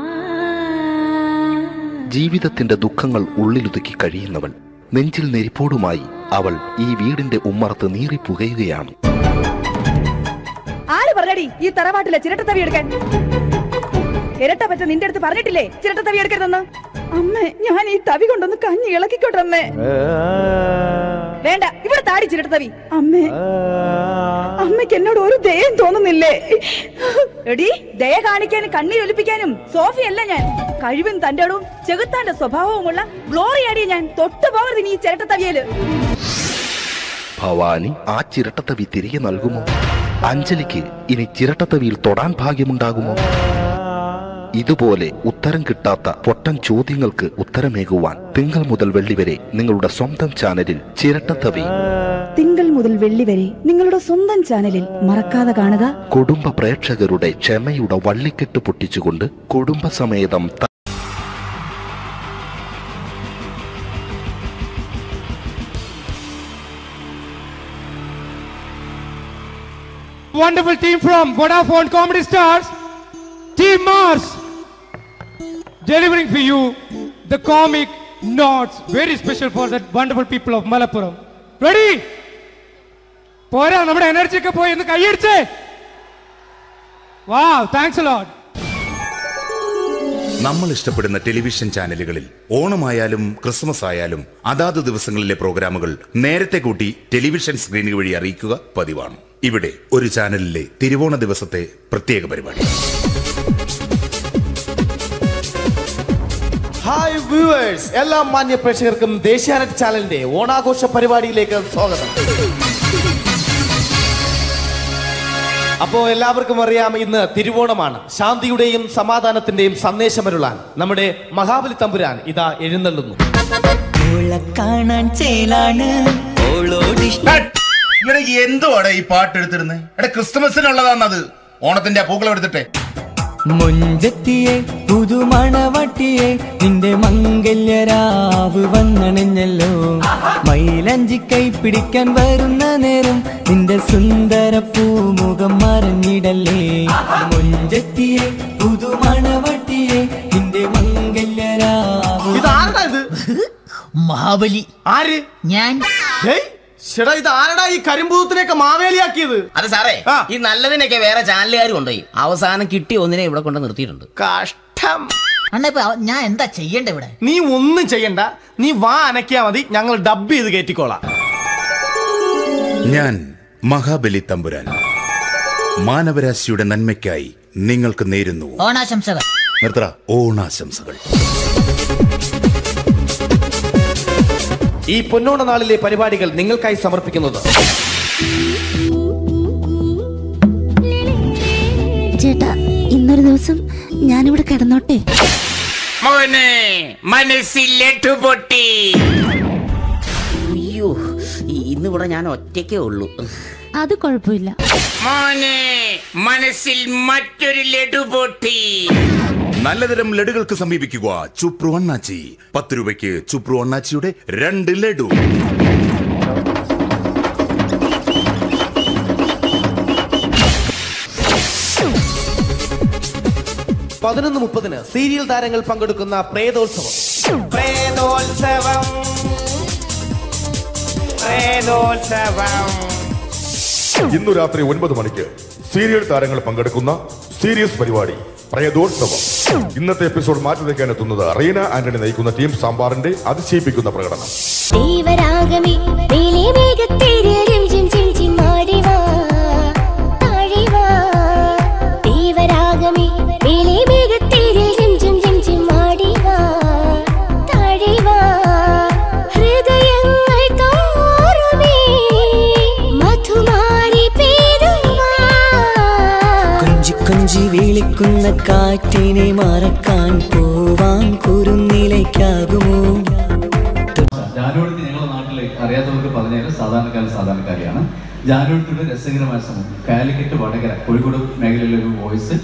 Speaker 19: ജീവിതത്തിന്റെ ദുഃഖങ്ങൾ ഉള്ളിലുതുക്കി കഴിയുന്നവൾ നെഞ്ചിൽ നെരിപ്പോടുമായി അവൾ ഈ വീടിന്റെ ഉമ്മറത്ത് നീറി പുകയുകയാണ്
Speaker 20: ഈ തറവാട്ടിലെ ചിരട്ടത്തവി എടുക്കാൻ? ഇരട്ട പറ്റ നിന്റെ അടുത്ത് പറഞ്ഞിട്ടില്ലേ? ചിരട്ടത്തവി എടുക്കരുതെന്ന്? അമ്മേ ഞാൻ ഈ തവി കൊണ്ടൊന്ന് കഞ്ഞി ഇളക്കിക്കോട്ടെ അമ്മേ. വേണ്ട ഇവിടെ താടി തവി. അമ്മേ അമ്മയ്ക്ക് എന്നോട് ഒരു ദയം തോന്നുന്നില്ലേ? എടി ദയ കാണിക്കാനും കണ്ണീർ ഒലിപ്പിക്കാനും സോഫിയല്ല ഞാൻ. കഴിവും തന്റെ അടവും ചെകുത്താന്റെ സ്വഭാവവുമുള്ള ആടിയ ഞാൻ തൊട്ടു പോകരുത് നീ ഈ ചിരട്ടത്തവിയൽ
Speaker 19: ഭവാനി ആ ചിരട്ടത്തവി തിരികെ നൽകുമോ? അഞ്ജലിക്ക് ഇനി ചിരട്ടത്തവിയിൽ തൊടാൻ ഭാഗ്യമുണ്ടാകുമോ? ഇതുപോലെ ഉത്തരം കിട്ടാത്ത പൊട്ടൻ ചോദ്യങ്ങൾക്ക് ഉത്തരമേകുവാൻ തിങ്കൾ മുതൽ വെള്ളി വരെ നിങ്ങളുടെ സ്വന്തം ചാനലിൽ ചിരട്ടത്തവി
Speaker 20: തിങ്കൾ മുതൽ വെള്ളി വരെ നിങ്ങളുടെ സ്വന്തം ചാനലിൽ മറക്കാതെ കാണുക
Speaker 19: കുടുംബ പ്രേക്ഷകരുടെ ക്ഷമയുടെ വള്ളിക്കെട്ട് പൊട്ടിച്ചുകൊണ്ട് കുടുംബസമേതം
Speaker 28: Wonderful team from Vodafone Comedy Stars. Team Mars delivering for you the comic notes. Very special for the wonderful people of Malappuram. Ready? പോരാ നമ്മുടെ എനർജി ഒക്കെ പോയി ഒന്ന് കൈയടിച്ചേ. വാ താങ്ക്സ് ലോഡ്
Speaker 12: നമ്മൾ ഇഷ്ടപ്പെടുന്ന ടെലിവിഷൻ ചാനലുകളിൽ ഓണമായാലും ക്രിസ്മസ് ആയാലും അതാത് ദിവസങ്ങളിലെ പ്രോഗ്രാമുകൾ നേരത്തെ കൂട്ടി ടെലിവിഷൻ സ്ക്രീനുകൾ വഴി അറിയിക്കുക പതിവാണ്. ഇവിടെ ഒരു ചാനലിലെ തിരുവോണ ദിവസത്തെ പ്രത്യേക പരിപാടി.
Speaker 13: ഹായ് വ്യൂവേഴ്സ് എല്ലാ മാന്യ പ്രേക്ഷകർക്കും ദേശീയാനെറ്റ് ചാനലിന്റെ ഓണാഘോഷ പരിപാടിയിലേക്ക് സ്വാഗതം. അപ്പോ എല്ലാവർക്കും അറിയാം ഇന്ന് തിരുവോണമാണ്. ശാന്തിയുടെയും സമാധാനത്തിന്റെയും സന്ദേശമരുളാൻ നമ്മുടെ മഹാബലി തമ്പുരാൻ ഇതാ എഴുന്നള്ളുന്നു.
Speaker 12: എന്തുവാടാ ഈ പാട്ട് എടുത്തിരുന്നത് എടാ ക്രിസ്തുമസിനുള്ളതാണത് ഓണത്തിന്റെ പൂക്കളം എടുത്തിട്ടെ.
Speaker 14: മുഞ്ചത്തിയെ പുതുമണവട്ടിയെ നിന്റെ മംഗല്യരാവ് വന്നണിഞ്ഞല്ലോ. മൈലഞ്ചി കൈ പിടിക്കാൻ വരുന്ന നേരം നിന്റെ സുന്ദര പൂമുഖം മറിഞ്ഞിടല്ലേ. മുഞ്ചത്തിയെ പുതുമണവട്ടിയെ നിന്റെ മംഗല്യരാവ്
Speaker 29: മഹാബലി.
Speaker 13: ആര്?
Speaker 29: ഞാൻ.
Speaker 13: ചേടാ ഇത് ആരടാ ഈ കരിമ്പൂത്തിനെയൊക്കെ മാവേലിയാക്കിയത്?
Speaker 17: അത് സാറേ ഈ നല്ലതിനൊക്കെ വേറെ ചാനലുകാർ കൊണ്ടുപോയി അവസാനം കിട്ടി ഒന്നിനെ ഇവിടെ കൊണ്ട് നിർത്തിയിട്ടുണ്ട്.
Speaker 13: കഷ്ടം.
Speaker 29: അണ്ണ ഇപ്പൊ ഞാൻ എന്താ ചെയ്യണ്ട ഇവിടെ?
Speaker 13: നീ ഒന്നും ചെയ്യണ്ട. നീ വാ അനക്കിയാ മതി. ഞങ്ങൾ ഡബ് ചെയ്ത് കയറ്റിക്കോളാം
Speaker 12: ഞാൻ മഹാബലി തമ്പുരാൻ. മാനവരാശിയുടെ നന്മയ്ക്കായി നിങ്ങൾക്ക് നേരുന്നു.
Speaker 29: ഓണാശംസകൾ.
Speaker 12: നിർത്തറ ഓണാശംസകൾ.
Speaker 13: ഈ പൊന്നോണ നാളിലെ പരിപാടികൾ നിങ്ങൾക്കായി സമർപ്പിക്കുന്നത്.
Speaker 16: ചേട്ടാ ഇന്നൊരു ദിവസം ഞാനിവിടെ കിടന്നോട്ടെ.
Speaker 17: മോനെ മനസ്സിലെട്ടു പൊട്ടി. അയ്യോ ഇന്നിവിടെ ഞാൻ ഒറ്റയ്ക്കേ ഉള്ളൂ.
Speaker 16: അത് കുഴപ്പമില്ല.
Speaker 17: മോനെ മനസ്സിൽ മറ്റൊരു ലഡു പൊട്ടി.
Speaker 12: നല്ലതരം ലഡുകൾക്ക് സമീപിക്കുക. ചുപ്രു അണ്ണാച്ചി. പത്ത് രൂപയ്ക്ക് ചുപ്രു അണ്ണാച്ചിയുടെ രണ്ട് ലഡു.
Speaker 13: പതിനൊന്ന് മുപ്പതിന് സീരിയൽ താരങ്ങൾ പങ്കെടുക്കുന്ന പ്രേതോത്സവം. പ്രേതോത്സവം. പ്രേതോത്സവം.
Speaker 18: ഇന്നു രാത്രി ഒൻപത് മണിക്ക് സീരിയൽ താരങ്ങൾ പങ്കെടുക്കുന്ന സീരിയസ് പരിപാടി. പ്രയതോത്സവം ഇന്നത്തെ എപ്പിസോഡ് മാറ്റി വയ്ക്കാൻ എത്തുന്നത് റീന ആന്റണി നയിക്കുന്ന ടീം സാമ്പാറിന്റെ അതിശയിപ്പിക്കുന്ന പ്രകടനം.
Speaker 14: വിളിക്കുന്ന കാറ്റിനെ മറക്കാൻ പോവാൻ കുരുന്നിലേക്കാകുമോ?
Speaker 30: ജാനുവടുത്തി ഞങ്ങളുടെ നാട്ടിൽ അറിയാത്തവർക്ക് പറഞ്ഞാൽ സാധാരണക്കാരൻ സാധാരണക്കാരിയാണ്. ജാനുവടുത്തിയുടെ രസകരമായ സമൂഹം കാലിക്കറ്റ് വടകര കോഴിക്കോട് മേഖലയിലെ ഒരു വോയിസ്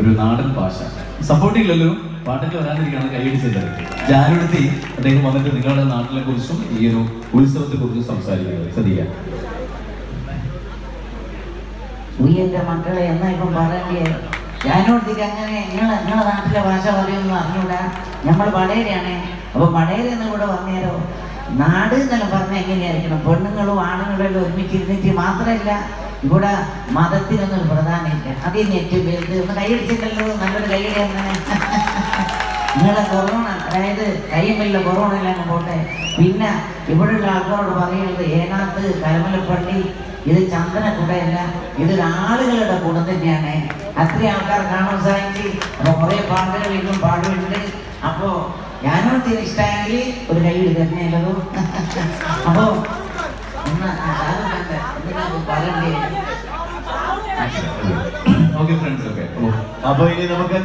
Speaker 30: ഒരു നാടൻ ഭാഷ. സപ്പോർട്ടില്ലല്ലോ പാട്ടൊക്കെ വരാതിരിക്കുകയാണ് കൈയടിച്ചത് ജാനുവടുത്തി അദ്ദേഹം വന്നിട്ട് നിങ്ങളുടെ നാട്ടിലെ കുറിച്ചും ഈ ഒരു ഉത്സവത്തെ കുറിച്ചും സംസാരിക്കുന്നത് ശ്രദ്ധിക്കുക.
Speaker 31: നീ മക്കളെ എന്നാ ഇപ്പം പറയണ്ടേ ഞാനോടത്തേക്ക് അങ്ങനെ നിങ്ങളെ നിങ്ങളെ നാട്ടിലെ ഭാഷ പറയുമെന്ന് അറിഞ്ഞൂടാ? നമ്മൾ വടേരയാണേ അപ്പൊ വടേര എന്ന് കൂടെ പറഞ്ഞേരോ? നാട് എന്നെല്ലാം പറഞ്ഞ എങ്ങനെയായിരിക്കണം? പെണ്ണുങ്ങളും ആണുങ്ങളും എല്ലാം ഒരുമിച്ചിരുന്നിട്ട് മാത്രമല്ല ഇവിടെ മതത്തിനൊന്നും പ്രധാനമില്ല. അതിന് ഏറ്റവും വലുത്. ഒന്ന് കൈയടിച്ചിട്ടല്ലോ നല്ലൊരു കൈയടി അങ്ങനെ. നിങ്ങളെ കൊറോണ അതായത് കയ്യമ്മയിലെ കൊറോണ എല്ലാം പോട്ടെ. പിന്നെ ഇവിടെയുള്ള ആൾക്കാരോട് പറയുന്നത് ഏനാത്ത് കരമലപ്പള്ളി ഇത് ചന്ദന കുടയല്ല ഇതൊരു ആളുകളുടെ കൂടെ തന്നെയാണ്. അത്രയും ആൾക്കാർ കാണാൻ സാധിച്ചു. അപ്പൊ കുറെ പാട്ടുകൾ ഇന്നും പാടുന്നുണ്ട് അപ്പോ ഞാനോ തീരെ ഇഷ്ടമായെങ്കിൽ ഒരു കൈ തന്നെയല്ലോ അപ്പോ എന്നാ പറയണ്ടേ?
Speaker 30: Okay friends okay.
Speaker 32: അപ്പൊ ഇനി നമുക്ക്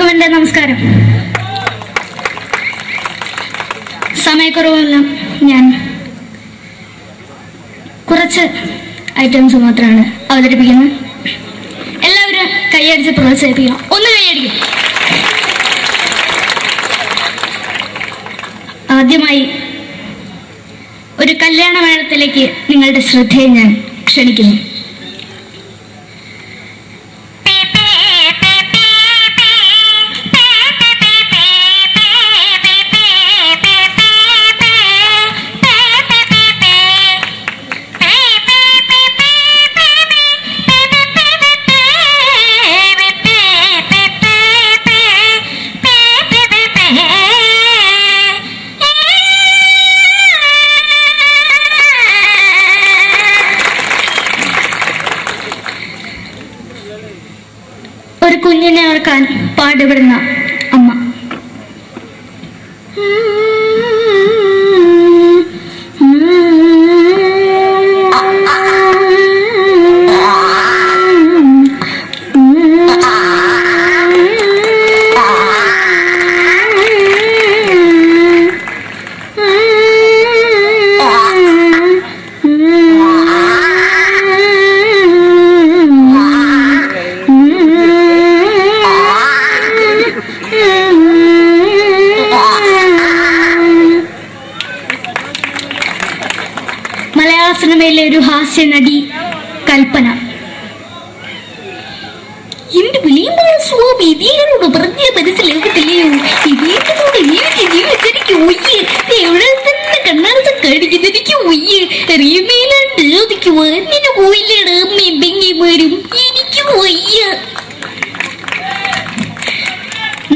Speaker 33: എല്ലാവർക്കും നമസ്കാരം. സമയക്കുറവെല്ലാം ഞാൻ. കുറച്ച് ഐറ്റംസ് മാത്രമാണ് അവതരിപ്പിക്കുന്നത്. എല്ലാവരും കൈയടിച്ച് പ്രോത്സാഹിപ്പിക്കണം. ഒന്ന് കൈയടിക്കും. ആദ്യമായി ഒരു കല്യാണ മേളത്തിലേക്ക് നിങ്ങളുടെ ശ്രദ്ധയെ ഞാൻ ക്ഷണിക്കുന്നു.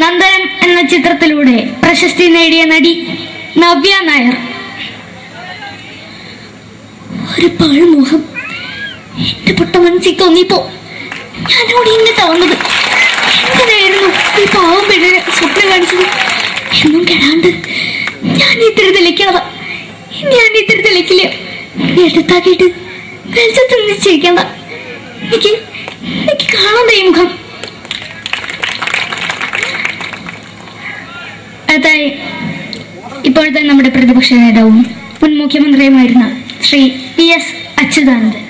Speaker 33: നന്ദനം എന്ന ചിത്രത്തിലൂടെ പ്രശസ്തി നേടിയ നടി നവ്യ നായർ. ഒരു പഴുമുഖം എന്റെ പൊട്ട മനസ്സിൽ തോന്നിപ്പോ ഞാനോട് ഇന്ന് തോന്നത് എന്തിനായിരുന്നു ഈ പാവം പിഴ സ്വപ്നം കാണിച്ചത്. എന്നും കെടാണ്ട് ഞാൻ ഇത്തിരി തെളിക്കാതെ ഞാൻ ഇത്തിരി തെളിക്കില്ല എടുത്താക്കിയിട്ട് നിശ്ചയിക്കണ്ട എനിക്ക് എനിക്ക് കാണാൻ ഈ മുഖം. അതായി ഇപ്പോഴത്തെ നമ്മുടെ പ്രതിപക്ഷ നേതാവും മുൻ മുഖ്യമന്ത്രിയുമായിരുന്ന ശ്രീ പി എസ് അച്യുതാനന്ദൻ.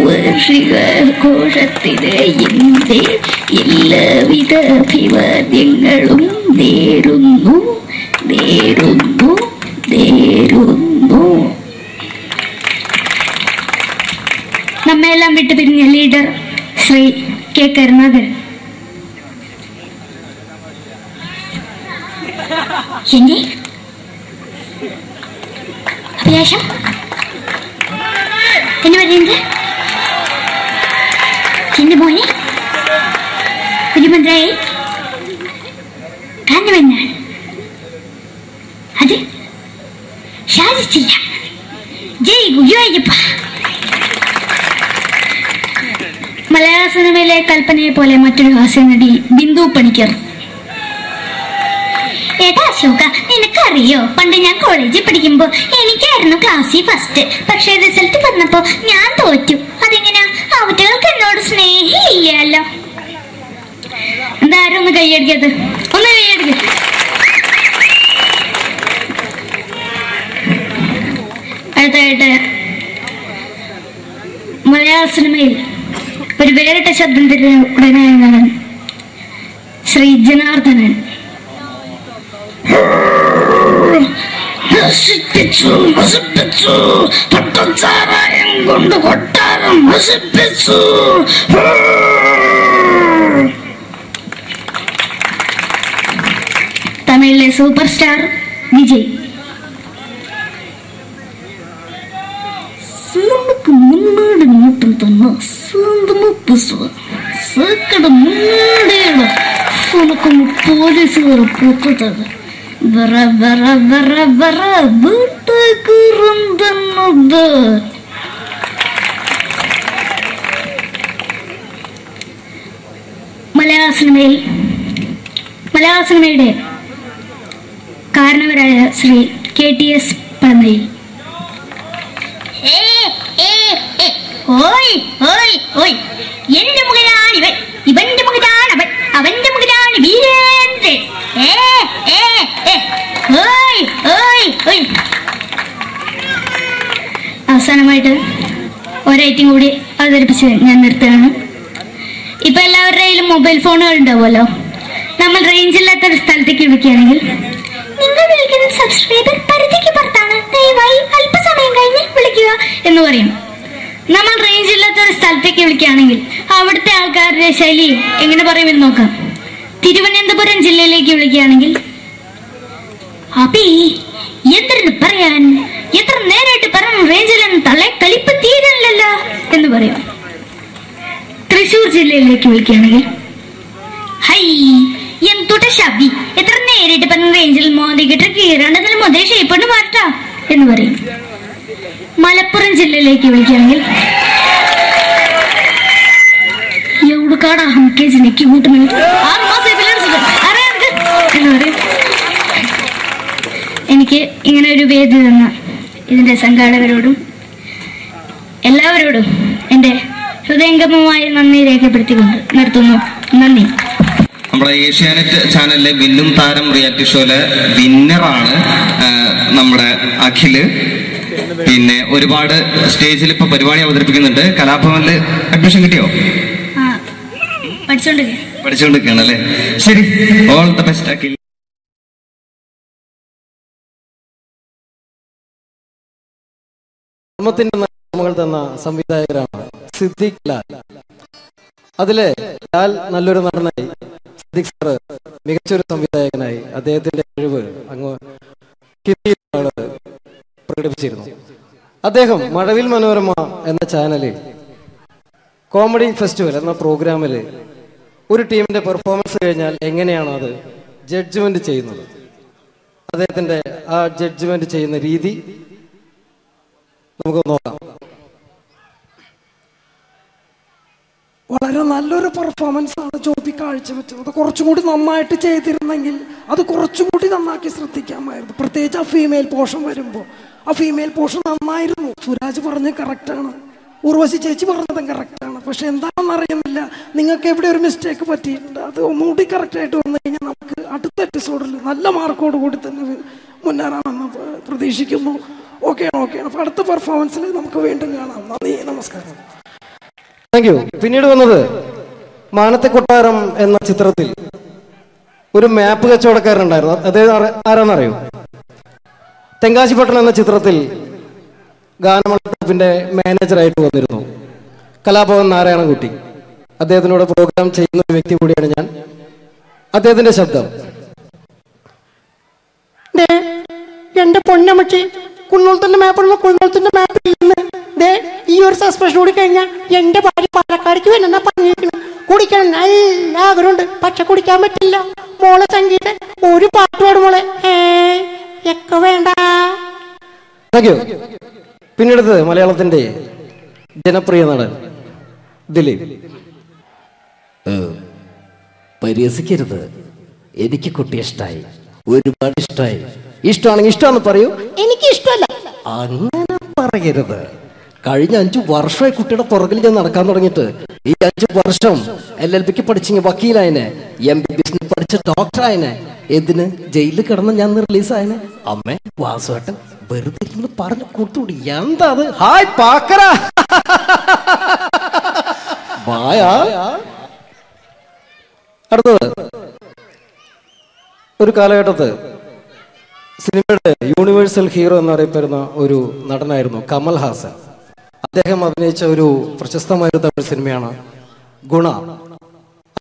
Speaker 33: വിഷന്റെ വാർഷികാഘോഷത്തിന് എന്റെ എല്ലാവിധ അഭിവാദ്യങ്ങളും നേരുന്നു നേരുന്നു നേരുന്നു. നമ്മെല്ലാം വിട്ടുപിരിഞ്ഞ ലീഡർ ശ്രീ കെ കരുണാകരൻ. ഹാസ്യനടി ബിന്ദു പണിക്കർ. ഏട്ടാ അശോക നിനക്കറിയോ? പണ്ട് ഞാൻ കോളേജിൽ പഠിക്കുമ്പോ എനിക്കായിരുന്നു ക്ലാസ്സിൽ ഫസ്റ്റ് പക്ഷെ റിസൾട്ട് വന്നപ്പോ ഞാൻ തോറ്റു. അതെങ്ങനെയാ അവറ്റകൾക്ക് എന്നോട് സ്നേഹിയില്ലല്ലോ. എന്താരും ഒന്ന് കൈയടിക്കത് ഒന്ന് കൈയടിക്ക. അടുത്തായിട്ട് മലയാള സിനിമയിൽ ഒരു വേറിട്ട ശബ്ദം തരുന്ന ഉടനായ നടൻ. ശ്രീ ജനാർദ്ദനൻ. നശിപ്പിച്ചു നശിപ്പിച്ചു. തൊട്ടും ചാരായം കൊണ്ട് കൊട്ടാരം നശിപ്പിച്ചു. തമിഴിലെ സൂപ്പർ സ്റ്റാർ വിജയ്. സാമ്പക്ക് മുന്നാട് നോട്ടം തന്ന സാന്തമോ പുസ്തകം ഉനക്കും പോലീസുകാർ പൊത്തത് ബറ ബറ ബറ ബറ വീട്ടേക്ക് തന്നത് മലയാള സിനിമയിൽ മലയാള സിനിമയുടെ കാരണവരായ ശ്രീ കെ ടി എസ് പഴമയിൽ ഒരൈറ്റും കൂടി അവതരിപ്പിച്ച് ഞാൻ നിർത്തുകയാണ്. ഇപ്പൊ എല്ലാവരുടെ കയ്യിലും മൊബൈൽ ഫോണുകൾ ഉണ്ടാവുമല്ലോ. നമ്മൾ റേഞ്ച് ഇല്ലാത്ത ഒരു സ്ഥലത്തേക്ക് വിളിക്കുകയാണെങ്കിൽ നിങ്ങൾ വിളിക്കുന്ന സബ്സ്ക്രൈബർ പരിധിക്ക് പുറത്താണ്. ദയവായി അല്പസമയം കഴിഞ്ഞ് വിളിക്കുക എന്ന് പറയും. നമ്മൾ റേഞ്ച് ഇല്ലാത്ത ഒരു സ്ഥലത്തേക്ക് വിളിക്കുകയാണെങ്കിൽ അവിടുത്തെ ആൾക്കാരുടെ ശൈലി എങ്ങനെ പറയുമെന്ന് നോക്കാം. തിരുവനന്തപുരം ജില്ലയിലേക്ക് വിളിക്കുകയാണെങ്കിൽ അബി എന്തിരുന്ന് പറയാൻ എത്ര നേരായിട്ട് പറഞ്ഞു റേഞ്ചിലെന്ന് തള്ളെ കളിപ്പ് തീരല്ലോ എന്ന് പറയും തൃശൂർ വിളിക്കുകയാണെങ്കിൽ ഹൈ എന്തുട്ട ശബി? എത്ര നേരിട്ട് പറഞ്ഞ റേഞ്ചിൽ മോദിക്കിട്ട് കീറാണ്ടതിന് മുതൽ ഷേപ്പണ് മാറ്റാ എന്ന് പറയും. മലപ്പുറം ജില്ലയിലേക്ക് വിളിക്കുകയാണെങ്കിൽ എനിക്ക് ഇങ്ങനെ ഒരു വേദി തന്ന ഇതിന്റെ സംഘാടകരോടും എല്ലാവരോടും എന്റെ ഹൃദയംഗമമായ നന്ദി രേഖപ്പെടുത്തിക്കൊണ്ട് നിർത്തുന്നു. നന്ദി.
Speaker 34: നമ്മുടെ ഏഷ്യാനെറ്റ് ചാനലിലെ വില്ലും താരം റിയാലിറ്റി ഷോയിലെ വിന്നറാണ് നമ്മുടെ അഖിൽ. പിന്നെ ഒരുപാട് സ്റ്റേജിൽ ഇപ്പൊ പരിപാടി അവതരിപ്പിക്കുന്നുണ്ട്. കലാഭവനിൽ അഡ്മിഷൻ കിട്ടിയോ? പഠിച്ചുകൊണ്ടിരിക്കുകയാണ് അല്ലേ? ശരി ഓൾ ദ ബെസ്റ്റ് അഖിൽ.
Speaker 35: ധർമ്മത്തിന്റെ തന്ന സംവിധായകരാണ്. സിദ്ദിഖ് ലാൽ അതിലെ ലാൽ നല്ലൊരു നടനായി. സിദ്ദിഖ് സാറ് മികച്ചൊരു സംവിധായകനായി. അദ്ദേഹത്തിന്റെ കഴിവ് അങ്ങ് ഹിന്ദിയിലാണ് പ്രകടിപ്പിച്ചിരുന്നു അദ്ദേഹം മഴവിൽ മനോരമ എന്ന ചാനലിൽ കോമഡി ഫെസ്റ്റിവൽ എന്ന പ്രോഗ്രാമിൽ ഒരു ടീമിന്റെ പെർഫോമൻസ് കഴിഞ്ഞാൽ എങ്ങനെയാണ് അത് ജഡ്ജ്മെന്റ് ചെയ്യുന്നത്? അദ്ദേഹത്തിന്റെ ആ ജഡ്ജ്മെന്റ് ചെയ്യുന്ന രീതി നമുക്ക് നോക്കാം.
Speaker 36: വളരെ നല്ലൊരു പെർഫോമൻസ് ആണ് ജോബി കാഴ്ചവെച്ചത്. കുറച്ചും കൂടി നന്നായിട്ട് ചെയ്തിരുന്നെങ്കിൽ അത് കുറച്ചും കൂടി നന്നാക്കി ശ്രദ്ധിക്കാമായിരുന്നു. പ്രത്യേകിച്ച് ആ ഫീമെയിൽ പോർഷൻ വരുമ്പോൾ. ആ ഫീമെയിൽ പോർഷൻ നന്നായിരുന്നു. സുരാജ് പറഞ്ഞ് കറക്റ്റാണ് ഉർവശി ചേച്ചി പറഞ്ഞതും കറക്റ്റാണ് പക്ഷെ എന്താണെന്ന് അറിയുന്നില്ല. നിങ്ങൾക്ക് എവിടെ ഒരു മിസ്റ്റേക്ക് പറ്റിയിട്ടുണ്ട്? അത് ഒന്നുകൂടി കറക്റ്റായിട്ട് വന്നു കഴിഞ്ഞാൽ നമുക്ക് അടുത്ത എപ്പിസോഡിൽ നല്ല മാർക്കോട് കൂടി തന്നെ മുന്നേറാമെന്ന് പ്രതീക്ഷിക്കുന്നു. ഓക്കെയാണ് ഓക്കെയാണ് അപ്പോൾ അടുത്ത പെർഫോമൻസിൽ നമുക്ക് വീണ്ടും കാണാം. നന്ദി നമസ്കാരം.
Speaker 35: താങ്ക് യു പിന്നീട് വന്നത് മാനത്തെ കൊട്ടാരം എന്ന ചിത്രത്തിൽ ഒരു മാപ്പ് കച്ചവടക്കാരുണ്ടായിരുന്നു അദ്ദേഹം ആര- ആരാന്നറിയോ? തെങ്കാശിപട്ടണം എന്ന ചിത്രത്തിൽ ഗാനമണ്ഡലത്തിന്റെ മാനേജറായിട്ട് വന്നിരുന്നു. കലാഭവൻ നാരായണൻകുട്ടി. അദ്ദേഹത്തിനോട് പ്രോഗ്രാം ചെയ്യുന്ന ഒരു വ്യക്തി കൂടിയാണ് ഞാൻ. അദ്ദേഹത്തിന്റെ ശബ്ദം.
Speaker 36: എന്റെ പൊന്നമ്മച്ചി കുന്നോളത്തിന്റെ മാപ്പ് കുന്നോളത്തിന്റെ മാപ്പ് ഇല്ലെന്ന് ദേ ഈ ഒരു സസ്പെൻഷൻ കൂടി കഴിഞ്ഞാൽ എന്റെ ഭാര്യ പാലക്കാടേക്ക് വരുന്ന പറഞ്ഞിരിക്കണം കുടിക്കണം നല്ല ആഗ്രഹമുണ്ട് പക്ഷെ കുടിക്കാൻ പറ്റില്ല. മോളെ സംഗീത ഒരു പാട്ട് പാടും മോളെ. എക്ക വേണ്ട.
Speaker 35: പിന്നീടത് മലയാളത്തിന്റെ ജനപ്രിയ നടൻ ദിലീപ്. പരിഹസിക്കരുത്. എനിക്ക് കുട്ടി ഇഷ്ടമായി ഒരുപാട് ഇഷ്ടായി. ഇഷ്ടമാണെങ്കിൽ ഇഷ്ടമെന്ന് പറയൂ.
Speaker 36: എനിക്ക് ഇഷ്ടമല്ല
Speaker 35: അങ്ങനെ പറയരുത്. കഴിഞ്ഞ അഞ്ചു വർഷമായി കുട്ടിയുടെ പുറകിൽ ഞാൻ നടക്കാൻ തുടങ്ങിയിട്ട് ഈ അഞ്ചു വർഷം എൽ എൽ ബിക്ക് പഠിച്ചെങ്കിൽ വക്കീലായനെ എം ബി ബി എസിന് പഠിച്ച ഡോക്ടറായനെ എന്തിന്? ജയിലിൽ കിടന്ന് ഞാൻ റിലീസായനെ. അമ്മേ വാസുവേട്ടൻ വെറുതെ ഇരുന്ന് പറഞ്ഞു കൊടുത്തുകൂടി എന്താ അത്? ഹായ് പാക്കറ. വായാ. അടുത്തത്. ഒരു കാലഘട്ടത്ത് സിനിമയുടെ യൂണിവേഴ്സൽ ഹീറോ എന്നറിയപ്പെടുന്ന ഒരു നടനായിരുന്നു കമൽ ഹാസൻ. അദ്ദേഹം അഭിനയിച്ച ഒരു പ്രശസ്തമായ തമിഴ് സിനിമയാണ് ഗുണ.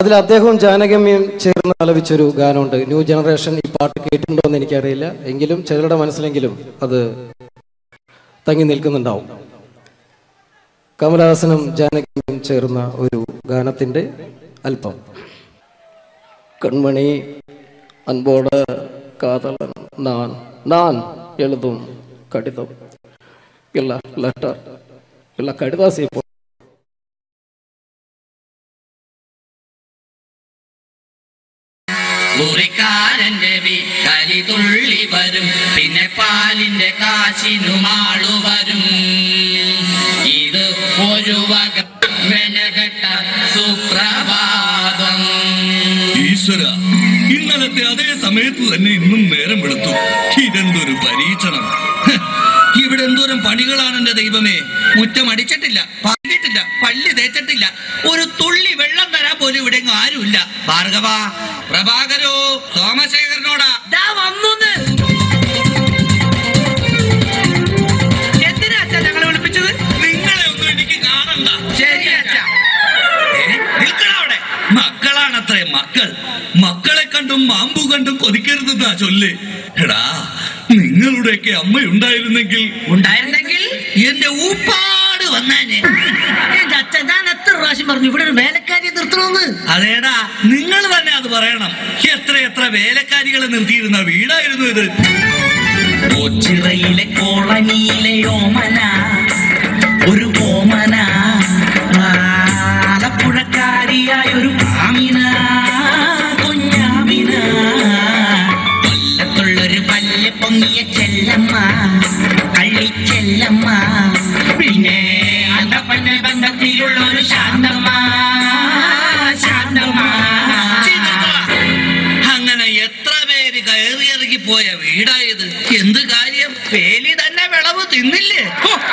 Speaker 35: അതിൽ അദ്ദേഹവും ജാനകമ്യം ചേർന്ന് ആലപിച്ചൊരു ഗാനമുണ്ട്. ന്യൂ ജനറേഷൻ ഈ പാട്ട് കേട്ടിട്ടുണ്ടോ എന്ന് എനിക്കറിയില്ല. എങ്കിലും ചിലരുടെ മനസ്സിലെങ്കിലും അത് തങ്ങി നിൽക്കുന്നുണ്ടാവും. കമലഹാസനും ജാനകിയും ചേർന്ന ഒരു ഗാനത്തിന്റെ അല്പം കൺമണി അൻപോട് കാതളം நான் நான் எழுதும் கடிதம் இல்ல லெட்டர் இல்ல கடிதாசி போ
Speaker 37: മുറിക്കാരന്റെ വീട്ടലി തുള്ളി വരും പിന്നെ പാലിന്റെ കാശിനുമാളു വരും സമയത്ത് തന്നെ ഇന്നും നേരം എടുത്തു ഇതെന്തൊരു പരീക്ഷണം. ഇവിടെ എന്തോരം പണികളാണ് എന്റെ ദൈവമേ. മുറ്റം അടിച്ചിട്ടില്ല പറഞ്ഞിട്ടില്ല പള്ളി തേച്ചിട്ടില്ല. ഒരു തുള്ളി വെള്ളം തരാൻ പോലും ഇവിടെ ആരുമില്ല. ഭാർഗവ പ്രഭാകരോ സോമശേഖരനോടാ. വന്നു എന്തിനാ അച്ഛാ ഞങ്ങളെ വിളിപ്പിച്ചത്? നിങ്ങളെ ഒന്നും എനിക്ക് കാണണ്ട. ശരി അച്ഛാ. നിൽക്കണ അവിടെ. മക്കളാണത്രേ മക്കൾ. മക്കളെ കണ്ടും മാമ്പു കൊതിക്കരുതെന്നാ ചൊല്ല്? എടാ നിങ്ങളുടെയൊക്കെ അമ്മയുണ്ടായിരുന്നെങ്കിൽ
Speaker 38: ഉണ്ടായിരുന്നെങ്കിൽ എന്റെ ഊപ്പാട് വന്നേനെ. എന്റെ അച്ഛൻ ഞാൻ എത്ര പ്രാവശ്യം പറഞ്ഞു ഇവിടെ ഒരു വേലക്കാരിയെ നിർത്തണമെന്ന്.
Speaker 37: അതേടാ നിങ്ങൾ തന്നെ അത് പറയണം. എത്ര എത്ര വേലക്കാരികളെ നിർത്തിയിരുന്ന വീടായിരുന്നു ഇത്.
Speaker 38: ഓച്ചിറയിലെ കോളനിയിലെ ഓമന ഒരു ഓമന. ആലപ്പുഴക്കാരിയായ ഒരു
Speaker 37: പോയ വീടായത്? എന്ത് കാര്യം? വേലി തന്നെ വിളവ് തിന്നില്ലേ?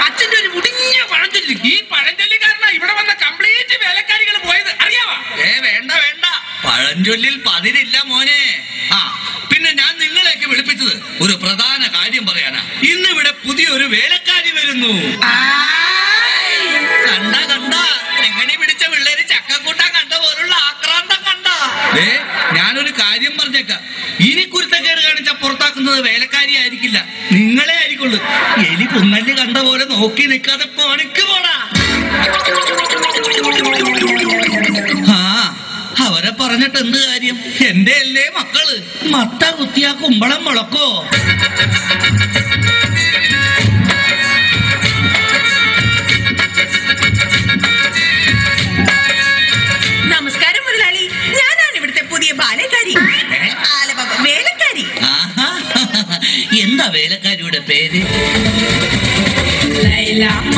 Speaker 38: അച്ഛന്റെ ഒരു മുടിഞ്ഞ പഴഞ്ചൊല്ലി ഈ പഴഞ്ചൊല്ലി കാരണം ഇവിടെ വന്ന കംപ്ലീറ്റ് വേലക്കാരികൾ പോയത്. അറിയാവാ?
Speaker 37: ഏ വേണ്ട വേണ്ട. പഴഞ്ചൊല്ലിൽ പതിരില്ല മോനെ. ആ പിന്നെ ഞാൻ നിങ്ങളെയൊക്കെ വിളിപ്പിച്ചത് ഒരു പ്രധാന കാര്യം പറയാനാ. ഇന്നിവിടെ പുതിയൊരു വേലക്കാരി വരുന്നു. കണ്ട പുറത്താക്കുന്നത് വേലക്കാരി ആയിരിക്കില്ല. നിങ്ങളെ ആയിരിക്കുള്ളൂ. എലി പുന്നൽ കണ്ട പോലെ നോക്കി നിൽക്കാതെ പണിക്ക് പോടാ. അവരെ പറഞ്ഞിട്ട് എന്ത് കാര്യം? എന്റെ അല്ലേ മക്കൾ? മത്ത കുത്തിയാ കുമ്പളം മുളക്കോ? la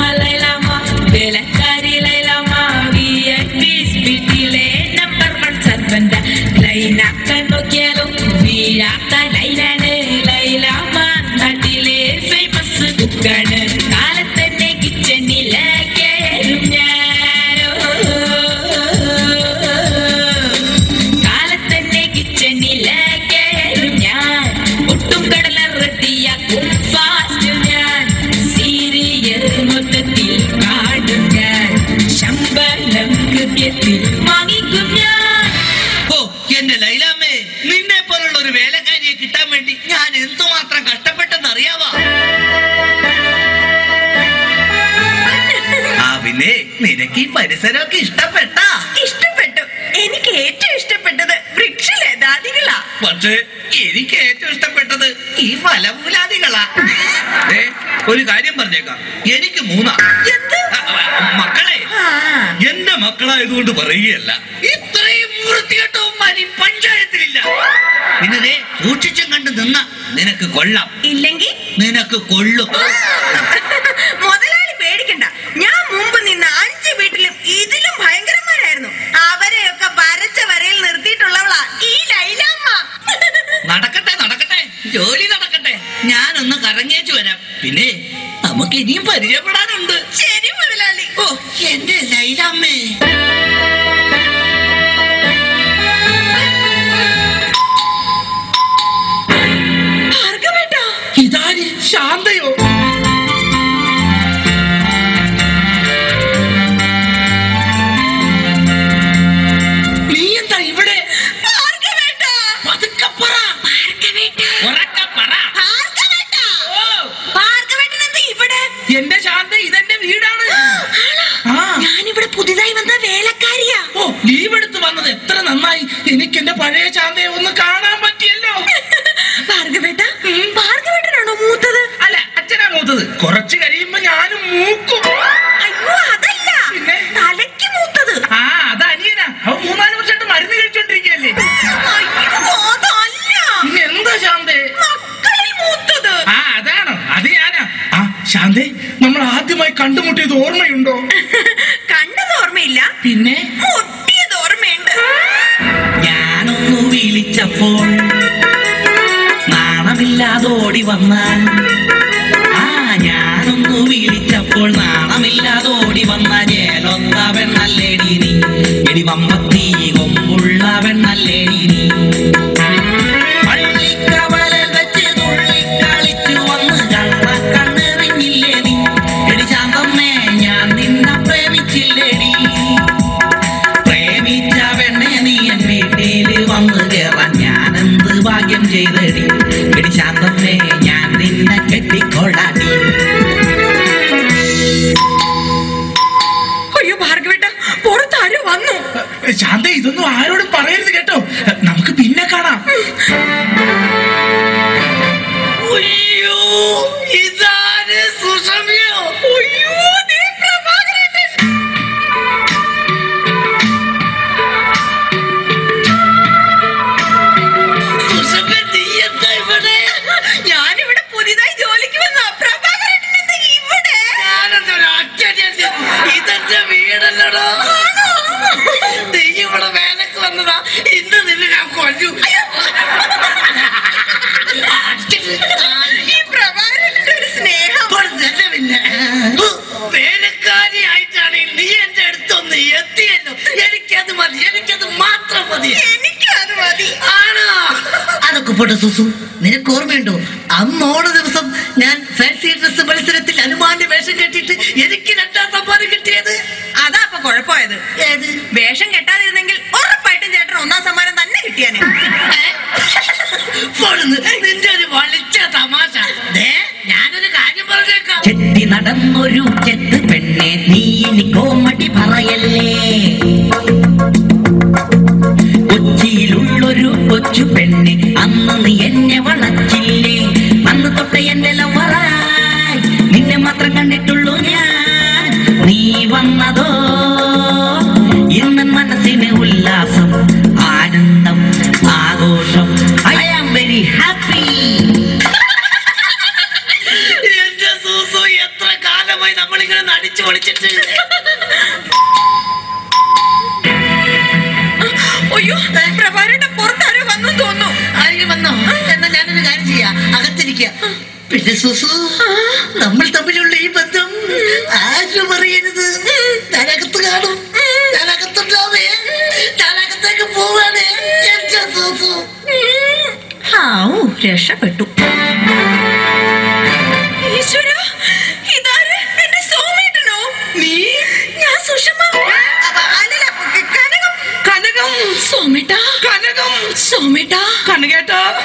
Speaker 37: പരിസരമൊക്കെ ഇഷ്ടപ്പെട്ടാ?
Speaker 39: ഇഷ്ടപ്പെട്ടു. എനിക്ക് ഏറ്റവും ഇഷ്ടപ്പെട്ടത് വൃക്ഷലതാദികളാ.
Speaker 37: പക്ഷേ എനിക്ക് ഏറ്റവും ഇഷ്ടപ്പെട്ടത് ഈ ഫലമൂലാദികളാ ഒരു കാര്യം പറഞ്ഞേക്കാം. എനിക്ക് മൂന്നാ. മക്കളെ എന്റെ മക്കളായതുകൊണ്ട് പറയുകയല്ല. ഇത്രയും വൃത്തികെട്ടവും പഞ്ചായത്തിലില്ല. പിന്നെ സൂക്ഷിച്ചും കണ്ട് നിന്ന നിനക്ക് കൊള്ളാം.
Speaker 39: ഇല്ലെങ്കിൽ?
Speaker 37: നിനക്ക് കൊള്ളും
Speaker 39: മുതലാളി പേടിക്കണ്ട ഞാൻ മുമ്പ് നിന്ന അഞ്ച് വീട്ടിലും ഇതിലും ഭയങ്കരന്മാരായിരുന്നു അവരെയൊക്കെ വരച്ച വരയിൽ നിർത്തിയിട്ടുള്ളവളാ ഈ ലൈലാമ്മ
Speaker 37: നടക്കട്ടെ നടക്കട്ടെ ജോലി നടക്കട്ടെ ഞാനൊന്ന് കറങ്ങിയേച്ചു വരാം പിന്നെ നമുക്ക് ഇനിയും പരിചയപ്പെടാനുണ്ട്.
Speaker 39: ശരി മുതലാളി.
Speaker 37: ഓ എന്റെ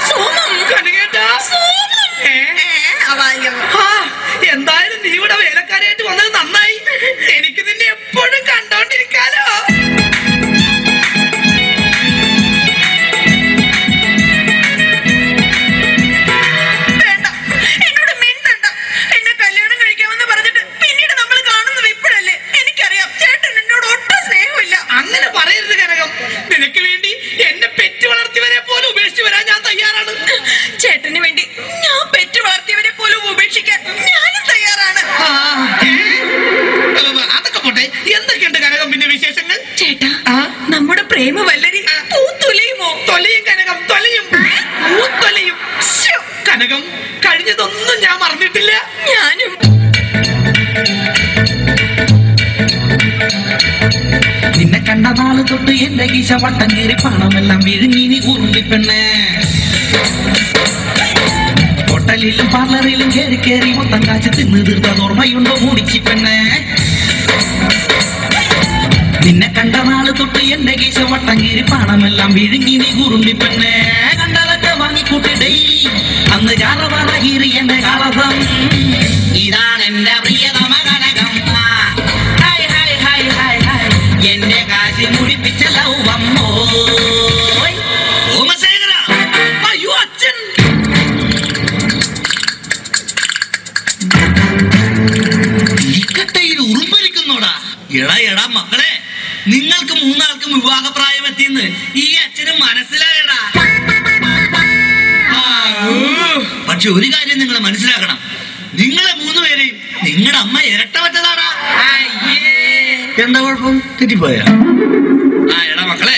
Speaker 39: സോമം.
Speaker 37: എന്തായാലും നീ ഇവിടെ വേലക്കാരായിട്ട് വന്നത് നന്നായി. എനിക്ക് നിന്നെ എപ്പോഴും കണ്ടോണ്ടിരിക്കാലോ.
Speaker 39: പ്രേമ വല്ലരി പൂത്തൊലയുമോ?
Speaker 37: തൊലയും കനകം തൊലയും. പൂത്തൊലയും. കനകം. കഴിഞ്ഞതൊന്നും ഞാൻ മറന്നിട്ടില്ല.
Speaker 39: ഞാനും.
Speaker 37: നിന്നെ കണ്ട നാൾ തൊട്ട് എന്റെ കീശ വട്ടം കീറി പണമെല്ലാം വിഴുങ്ങിനി ഉരുളി പെണ്ണേ. ഹോട്ടലിലും പാർലറിലും കയറി കയറി മൊത്തം കാച്ചു തിന്ന് തീർത്തത് ഓർമ്മയുണ്ടോ മൂടിച്ചി പെണ്ണേ. നിന്നെ കണ്ട നാള് തൊട്ട് എന്റെ കേശ വട്ടങ്ങേരി പണമെല്ലാം വിഴുങ്ങി നീ കുറുമ്പി പെണ്ണെ കണ്ടതൊക്കെ വാങ്ങിക്കൂട്ടി ഡെയിലി അന്ന് ചാറവാറ കീറി എന്റെ കാളസം ഇതാണ് എന്റെ നിങ്ങൾക്ക് മൂന്നാൾക്കും വിവാഹപ്രായം എത്തിന്ന് ഈ അച്ഛന് മനസ്സിലായടാ. പക്ഷെ ഒരു കാര്യം നിങ്ങൾ മനസ്സിലാക്കണം. നിങ്ങളെ മൂന്നുപേരെയും നിങ്ങളുടെ അമ്മ ഇരട്ട പറ്റതാടാ. എന്താ കുഴപ്പം? തെറ്റിപ്പോയ? ആ എടാ മക്കളെ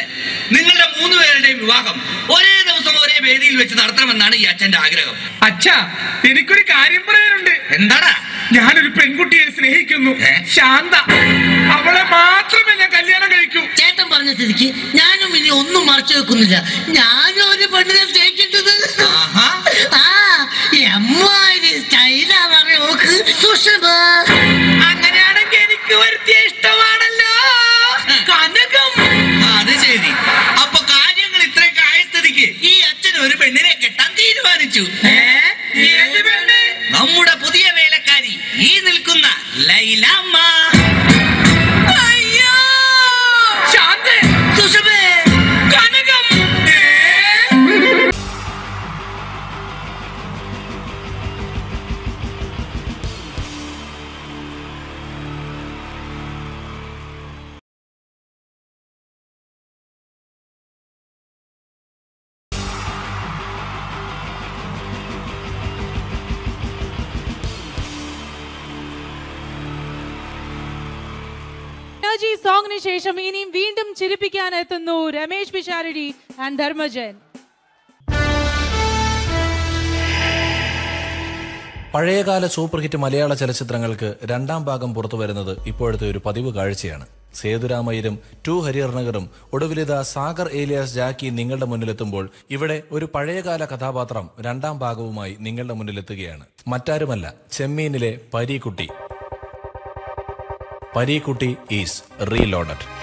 Speaker 37: നിങ്ങളുടെ മൂന്നുപേരുടെയും വിവാഹം ഒരേ ദിവസം ഒരേ
Speaker 40: വേദിയിൽ വെച്ച് നടത്തണമെന്നാണ് ഈ അച്ഛന്റെ ആഗ്രഹം.
Speaker 41: അച്ഛാ എനിക്കൊരു കാര്യം പറയാനുണ്ട്.
Speaker 40: എന്താടാ?
Speaker 41: ഞാനൊരു പെൺകുട്ടിയെ സ്നേഹിക്കുന്നു. ശാന്ത. അവളെ
Speaker 37: ഞാനും ഇനി ഒന്നും മറച്ചു വെക്കുന്നില്ല. ഞാനും ഒരു പെണ്ണിനെ
Speaker 42: രമേശ് and ആൻഡ് Jain.
Speaker 43: പഴയകാല സൂപ്പർ ഹിറ്റ് മലയാള ചലച്ചിത്രങ്ങൾക്ക് രണ്ടാം ഭാഗം പുറത്തു വരുന്നത് ഇപ്പോഴത്തെ ഒരു പതിവ് കാഴ്ചയാണ്. സേതുരാമയ്യരും ടു ഹരിഹർണകറും ഒടുവിലിത സാഗർ ഏലിയാസ് ജാക്കി നിങ്ങളുടെ മുന്നിലെത്തുമ്പോൾ ഇവിടെ ഒരു പഴയകാല കഥാപാത്രം രണ്ടാം ഭാഗവുമായി നിങ്ങളുടെ മുന്നിലെത്തുകയാണ്. മറ്റാരുമല്ല ചെമ്മീനിലെ പരീക്കുട്ടി.
Speaker 44: Pareekutty is reloaded.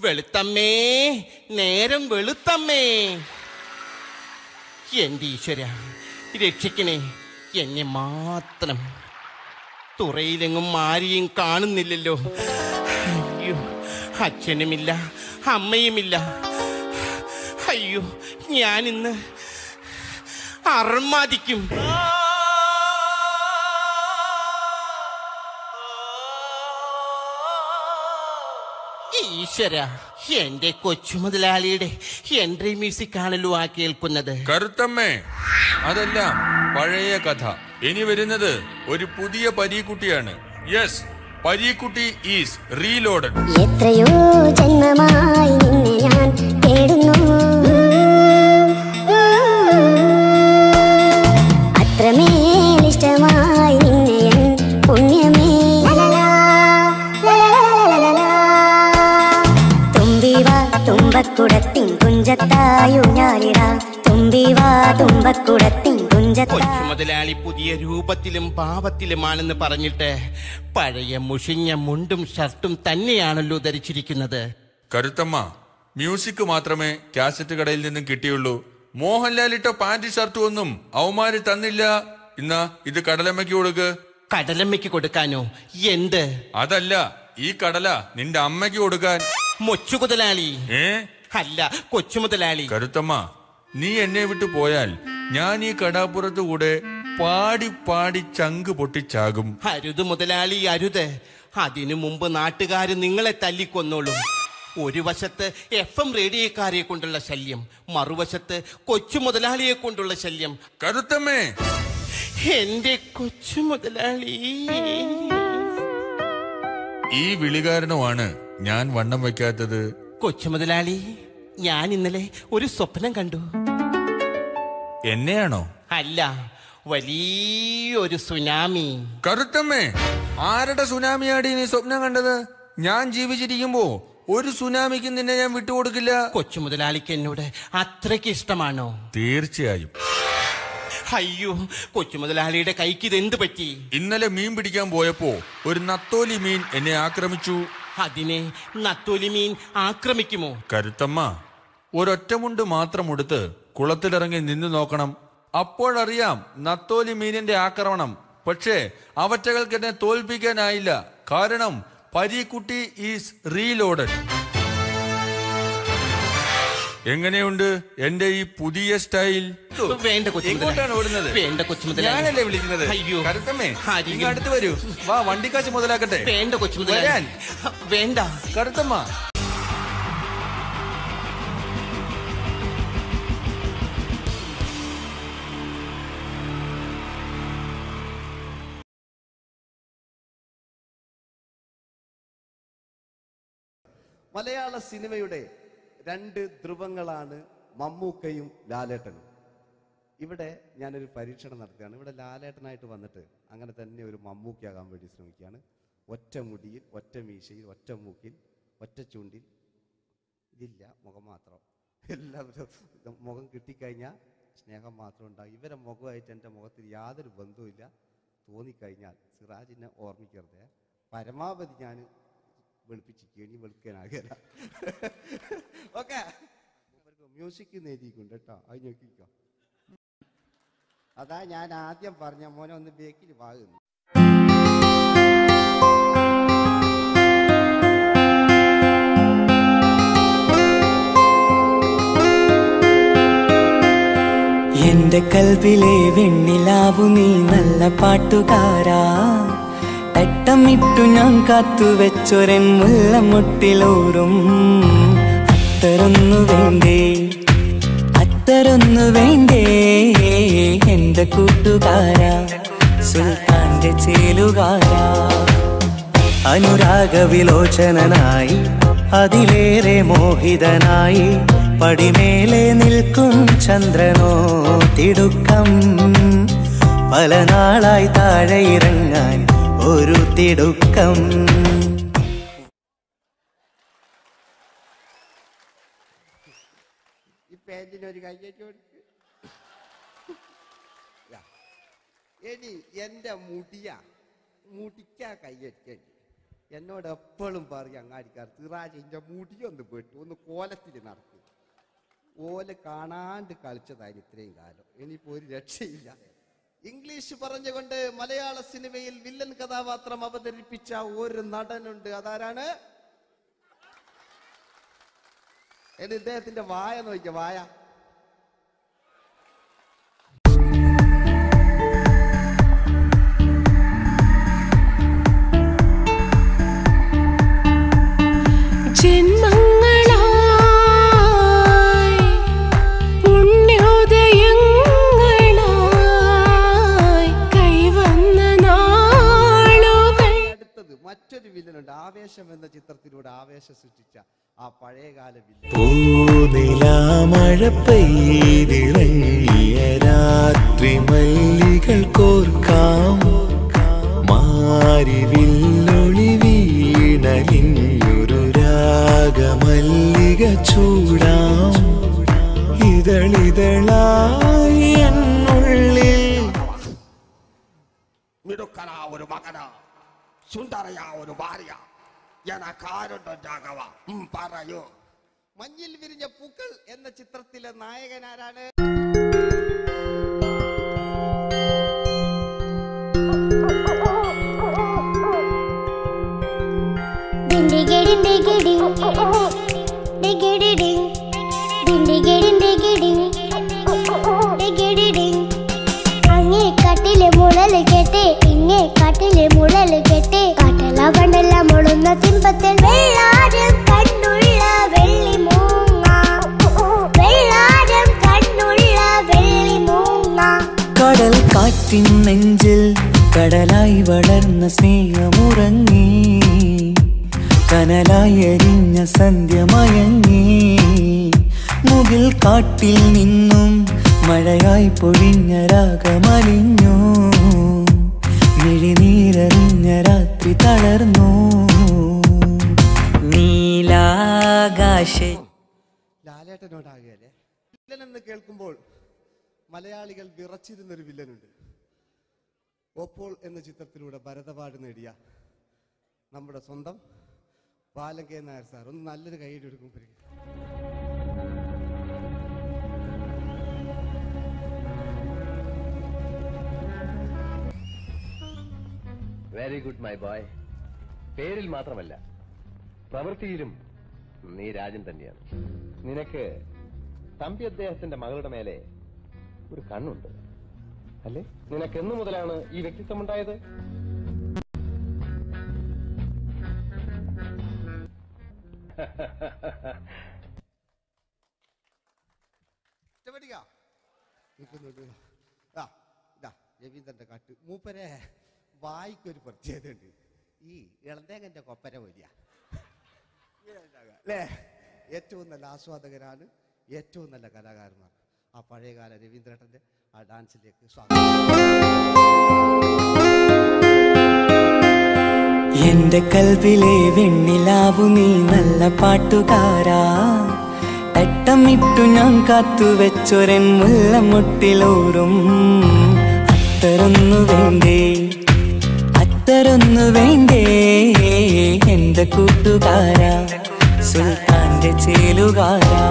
Speaker 45: വെളുത്തമ്മേ നേരം വെളുത്തമ്മേ. എന്റെ ഈശ്വര രക്ഷിക്കണേ എന്നെ മാത്രം. തുറയിലെങ്ങും ആരെയും കാണുന്നില്ലല്ലോ. അയ്യോ അച്ഛനുമില്ല അമ്മയുമില്ല. അയ്യോ ഞാനിന്ന് അർമാദിക്കും. ഈശ്വര എന്റെ കൊച്ചുമുതലാളിയുടെ എൻട്രി മ്യൂസിക് ആണല്ലോ ആ കേൾക്കുന്നത്.
Speaker 46: കറുത്തമ്മേ അതെല്ലാം പഴയ കഥ. ഇനി വരുന്നത് ഒരു പുതിയ പരീക്കുട്ടിയാണ്. യെസ് പരീക്കുട്ടി ഈസ് റീലോഡഡ്
Speaker 47: എത്രയോ ജന്മമായി നിന്നെ ഞാൻ തേടുന്നു.
Speaker 45: മുതലാളി പുതിയ രൂപത്തിലും ഭാവത്തിലുമാണെന്ന് പറഞ്ഞിട്ട് പഴയ മുഷിഞ്ഞ മുണ്ടും ഷർട്ടും തന്നെയാണല്ലോ ധരിച്ചിരിക്കുന്നത്.
Speaker 46: കരുത്തമ്മ മ്യൂസിക് മാത്രമേ കാസറ്റ് കടയിൽ നിന്നും കിട്ടിയുള്ളൂ. മോഹൻലാൽ ഇട്ട പാന്റ് ഷർട്ടും ഒന്നും അവന്മാര് തന്നില്ല. ഇന്നാ ഇത് കടലമ്മയ്ക്ക് കൊടുക്ക്.
Speaker 45: കടലമ്മയ്ക്ക് കൊടുക്കാനോ? എന്ത്?
Speaker 46: അതല്ല ഈ കടല നിന്റെ അമ്മയ്ക്ക് കൊടുക്കാൻ.
Speaker 45: മൊച്ചു മുതലാളി
Speaker 46: ഏ?
Speaker 45: അല്ല കൊച്ചു മുതലാളി
Speaker 46: കരുത്തമ്മ നീ എന്നെ വിട്ടു പോയാൽ ഞാൻ ഈ കടാപ്പുറത്തു കൂടെ പാടി പാടി ചങ്ക് പൊട്ടിച്ചാകും.
Speaker 45: അരുത് മുതലാളി അരുത്. അതിനു മുമ്പ് നാട്ടുകാർ നിങ്ങളെ തല്ലിക്കൊന്നോളും. ഒരു വശത്ത് എഫ് എം റേഡിയോക്കാരെ കൊണ്ടുള്ള ശല്യം മറുവശത്ത് കൊച്ചു മുതലാളിയെ കൊണ്ടുള്ള ശല്യം.
Speaker 46: കരുത്തമ്മേ.
Speaker 45: എന്റെ കൊച്ചു മുതലാളി.
Speaker 46: ഈ വിളികാരണമാണ് ഞാൻ വണ്ണം വെക്കാത്തത്
Speaker 45: കൊച്ചു മുതലാളി ഞാൻ ഇന്നലെ ഒരു സ്വപ്നം കണ്ടു.
Speaker 46: എന്നെയാണോ?
Speaker 45: അല്ല വലിയൊരു സുനാമി.
Speaker 46: കറുത്തമ്മേ ആരുടെ സുനാമിയാടി നീ സ്വപ്നം കണ്ടത്? ഞാൻ ജീവിച്ചിരിക്കുമ്പോ ഒരു സുനാമിക്ക് നിന്നെ ഞാൻ വിട്ടുകൊടുക്കില്ല.
Speaker 45: കൊച്ചു മുതലാളിക്ക് എന്നോട് അത്രയ്ക്ക് ഇഷ്ടമാണോ?
Speaker 46: തീർച്ചയായും.
Speaker 45: അയ്യോ കൊച്ചു മുതലാളിയുടെ കൈക്ക് ഇത് എന്ത് പറ്റി?
Speaker 46: ഇന്നലെ മീൻ പിടിക്കാൻ പോയപ്പോ ഒരു നത്തോലി മീൻ എന്നെ ആക്രമിച്ചു.
Speaker 45: അതിനെ നത്തോലി മീൻ ആക്രമിക്കുമോ?
Speaker 46: കരുത്തമ്മ ഒരൊറ്റമുണ്ട് മാത്രം ഉടുത്ത് കുളത്തിലിറങ്ങി നിന്നു നോക്കണം. അപ്പോഴറിയാം നത്തോലി മീനിന്റെ ആക്രമണം. പക്ഷേ അവറ്റകൾക്ക് എന്നെ തോൽപ്പിക്കാനായില്ല. കാരണം പരീക്കുട്ടി ഈസ് റീലോഡഡ് എങ്ങനെയുണ്ട് എന്റെ ഈ പുതിയ സ്റ്റൈൽ
Speaker 45: വേണ്ട
Speaker 46: എങ്ങോട്ടാണ് ഓടുന്നത്?
Speaker 45: വേണ്ട
Speaker 46: ഞാനല്ലേ വിളിക്കുന്നത്?
Speaker 45: അയ്യോ
Speaker 46: അടുത്ത് വരൂ. വാ വണ്ടിക്കാശ് മുതലാക്കട്ടെ.
Speaker 45: വേണ്ട കൊച്ചു
Speaker 46: വരാൻ.
Speaker 45: വേണ്ട.
Speaker 46: കരുത്തമ്മ.
Speaker 48: മലയാള സിനിമയുടെ രണ്ട് ധ്രുവങ്ങളാണ് മമ്മൂക്കയും ലാലേട്ടനും. ഇവിടെ ഞാനൊരു പരീക്ഷണം നടത്തുകയാണ്. ഇവിടെ ലാലേട്ടനായിട്ട് വന്നിട്ട് അങ്ങനെ തന്നെ ഒരു മമ്മൂക്കയാകാൻ വേണ്ടി ശ്രമിക്കുകയാണ്. ഒറ്റ മുടിയിൽ ഒറ്റ മീശയിൽ ഒറ്റ മൂക്കിൽ ഒറ്റ ചൂണ്ടിൽ ഇതില്ല മുഖം മാത്രം. എല്ലാവരും മുഖം കിട്ടിക്കഴിഞ്ഞാൽ സ്നേഹം മാത്രം ഉണ്ടാകും. ഇവരെ മുഖമായിട്ട് എന്റെ മുഖത്തിൽ യാതൊരു ബന്ധവുമില്ല. തോന്നിക്കഴിഞ്ഞാൽ സിറാജിനെ ഓർമ്മിക്കരുത്. പരമാവധി ഞാൻ വെളുപ്പിച്ചിരിക്കുക ഇനി വെളുക്കാനാകില്ല ഓക്കെ. മ്യൂസിക് എഴുതിയിട്ടുണ്ട് കേട്ടോ അത് നോക്കിക്കോ അതാ ഞാൻ ആദ്യം പറഞ്ഞ മോനെ ഒന്ന് ബേക്കിൽ വാകുന്നു
Speaker 14: എന്റെ കൽവിലെ വെണ്ണിലാവു നീ നല്ല പാട്ടുകാരാ. തട്ടമിട്ടു ഞാൻ കാത്തുവെച്ചൊരൻ മുല്ലമുട്ടിലോറും അത്തരൊന്നു വേണ്ടേ? അത്തരൊന്നു വേണ്ടേ? എന്റെ കൂട്ടുകാരാ സുൽത്താന്റെ ചേലുകാരാ. അനുരാഗവിലോചനായി അതിലേറെ മോഹിതനായി പടിമേലെ നിൽക്കും ചന്ദ്രനോ തിടുക്കം. പല നാളായി താഴെ ഇറങ്ങാൻ ഒരു തിടുക്കം.
Speaker 48: യാ. എടി എന്റെ മുടിയാ. മുടിക്കാ കയ്യേറ്റേണ്ടി എന്നോട് എപ്പോഴും പറയും അങ്ങാടിക്കാർ സിറാജ് എന്റെ മുടിയൊന്ന് പെട്ടു ഒന്ന് കോലത്തിൽ നടക്കും. ഓൽ കാണാണ്ട് കളിച്ചതായിരുന്നു ഇത്രയും കാലം. ഇനിയിപ്പോ ഒരു രക്ഷയില്ല. ഇംഗ്ലീഷ് പറഞ്ഞുകൊണ്ട് മലയാള സിനിമയിൽ വില്ലൻ കഥാപാത്രം അവതരിപ്പിച്ച ഒരു നടനുണ്ട്. അതാരാണ്? എന്ന് ഇദ്ദേഹത്തിന്റെ വായ നോക്കിയ വായ. വില്ലനുണ്ട്. ആവേശം എന്ന ചിത്രത്തിലൂടെ ആവേശം സൃഷ്ടിച്ച ആ പഴയകാല വില്ലൻ.
Speaker 46: രാത്രി മല്ലികൾ കോർക്കാം. മാരി വില്ലൊളി വീണലിഞ്ഞൊരു രാഗമല്ലിക ചൂടാം. ഇതളിതളായി എന്നുള്ളിൽ
Speaker 48: മിടുക്കനാ ഒരു മകന. സുന്ദരയാ ഒരു ഭാര്യ. എനക്കാരുണ്ടോ രാഘവ. പറയൂ. മഞ്ഞിൽ വിരിഞ്ഞ പൂക്കൾ എന്ന ചിത്രത്തിലെ നായകനാരാണ്
Speaker 49: ആരാണ്? ഡിഗിഡിങ് ഡിഗിഡിഡിങ് ഡിണ്ടിഗിഡിങ് ഡിഗിഡിങ് ഡിഗിഡിഡിങ് ഇങ്ങേ കാട്ടിലെ മുളൽ കെട്ടി. കാട്ടല കണ്ടല്ല മുളുന്ന സിംഹത്തിൽ വെള്ളാരം കണ്ണുള്ള വെള്ളി മൂങ്ങ. വെള്ളാരം കണ്ണുള്ള വെള്ളി മൂങ്ങ.
Speaker 14: കടൽ കാറ്റിൻ നെഞ്ചിൽ കടലായി വളർന്ന സ്നേഹമുറങ്ങി. കനലായി എരിഞ്ഞ സന്ധ്യ മയങ്ങി. മുകിൽ കാട്ടിൽ നിന്നും മഴയായി പൊഴിഞ്ഞ രാഗമലിഞ്ഞു. മിഴിനീരറിഞ്ഞ രാത്രി തളർന്നു. നീലാകാശ.
Speaker 48: ലാലേട്ടനോടാകുകയല്ലേ വില്ലൻ എന്ന് കേൾക്കുമ്പോൾ മലയാളികൾ വിറച്ചിരുന്നൊരു വില്ലനുണ്ട്. ഓപ്പോൾ എന്ന ചിത്രത്തിലൂടെ ഭരതപാട് നേടിയ നമ്മുടെ സ്വന്തം ബാലങ്കേ നായർ സാർ. ഒന്ന് നല്ലൊരു കൈയ്യടി എടുക്കുമ്പോൾ
Speaker 50: വെരി ഗുഡ് മൈ ബോയ് പേരിൽ മാത്രമല്ല പ്രവൃത്തിയിലും നീ രാജൻ തന്നെയാണ്. നിനക്ക് തമ്പി അദ്ദേഹത്തിന്റെ മകളുടെ മേലെ ഒരു കണ്ണുണ്ട് അല്ലേ? നിനക്ക് എന്നു മുതലാണ് ഈ വ്യക്തിത്വം ഉണ്ടായത്
Speaker 48: രവീന്ദ്രന്റെ കാട്ട് മൂപ്പരെ വായിക്കൊരു പ്രത്യേകതയുണ്ട്. ഈ ഇളന്തേങ്ങന്റെ കൊപ്പര വലിയ അല്ലേ ഏറ്റവും നല്ല ആസ്വാദകരാണ് ഏറ്റവും നല്ല കലാകാരന്മാർ. ആ പഴയകാല രവീന്ദ്രേട്ടന്റെ ആ ഡാൻസിലേക്ക്
Speaker 14: എന്റെ കൽവിലെ വെണ്ണിലാവു നീ നല്ല പാട്ടുകാരാ. തട്ടമിട്ടു ഞാൻ കാത്തുവെച്ചൊരൻ മുല്ലമുട്ടിലോറും അത്തരൊന്നു വേണ്ടേ? അത്തരൊന്നു വേണ്ടേ? എന്റെ കൂട്ടുകാരാ സുൽത്താന്റെ ചേലുകാരാ.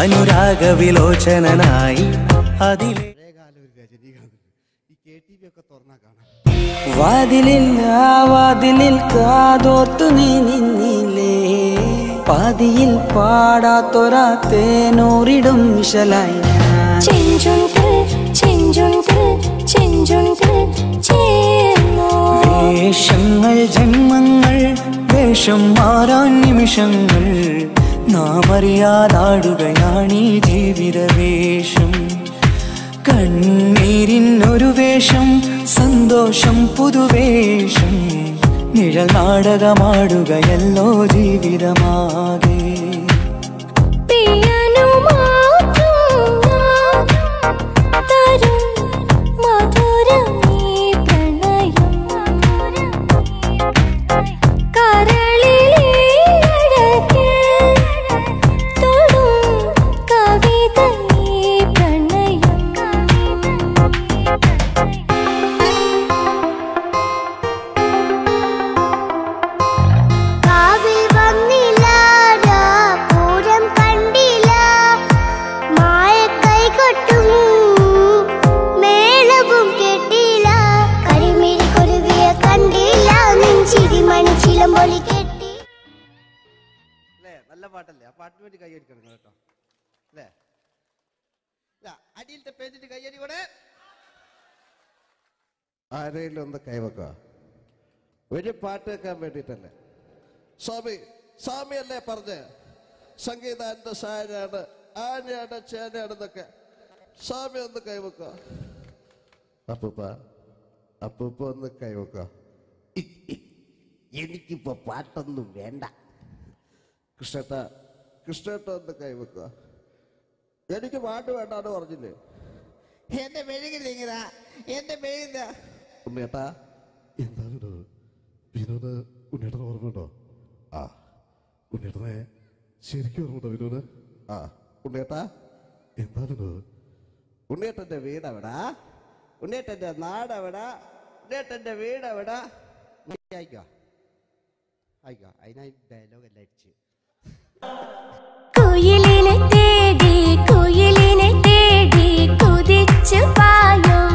Speaker 14: അനുരാഗ വിലോചനായി അതിലെ വാതിലിൽ വാതിലിൽ കാതോർത്തു നീ നിന്നില്ലേ? പാതിയിൽ പാടാത്തൊരാ തേനോറിടും വിശലായി
Speaker 18: ചെഞ്ചുണ്ട് ചെഞ്ചുണ്ട് ചെഞ്ചുണ്ട് ചേ
Speaker 14: വേഷങ്ങൾ ജന്മങ്ങൾ വേഷം മാറാൻ നിമിഷങ്ങൾ. നാം അറിയാതാടുകയാണീ ജീവിത വേഷം കണ്ണീരിനൊരു വേഷം സന്തോഷം പുതുവേഷം. നിഴൽ നാടകമാടുകയല്ലോ ജീവിതമാകെ.
Speaker 18: പിയാനോ
Speaker 48: ആരെങ്കിലും ഒന്ന് കൈവക്കുക. ഒരു പാട്ട് വെക്കാൻ വേണ്ടിയിട്ടല്ലേ? സ്വാമി സ്വാമി അല്ലേ പറഞ്ഞ്? സംഗീത എന്റെ സാരാണ് ആനയാണ് ചേനയാണെന്നൊക്കെ. സ്വാമി ഒന്ന് കൈവക്കുക. അപ്പൂപ്പ അപ്പൂപ്പ ഒന്ന് കൈവക്കുക. എനിക്കിപ്പോ പാട്ടൊന്നും വേണ്ട. കൃഷ്ണേട്ട കൃഷ്ണേട്ട ഒന്ന് കൈവെക്കുക. എനിക്ക് പാട്ട് വേണ്ടാന്ന് പറഞ്ഞില്ലേ? എന്റെ മെഴുകില്ല എന്റെ മെഴുകില്ല ഉണ്ണേട്ടാ എന്താണ് വിനോദ് ഉണ്ണേട്ടന് ഓർമ്മയുണ്ടോ? ആ ഉണ്ണേട്ടനെ ശരിക്കും ഓർമ്മയുണ്ടോ വിനോദ്? ആ. ഉണ്ണേട്ടാ എന്താണ് വിനോദ് ഉണ്ണേട്ടന്റെ വീട് എവിടാ ഉണ്ണേട്ടന്റെ നാട് എവിടാ ഉണ്ണേട്ടന്റെ വീട് എവിടാ ആയിക്കോ. ആയിക്കോ അതിനായി ഡയലോഗ് എല്ലാം അടിച്ച്.
Speaker 18: കുയിലിനെ തേടി കുയിലിനെ തേടി കുതിച്ചു പായും.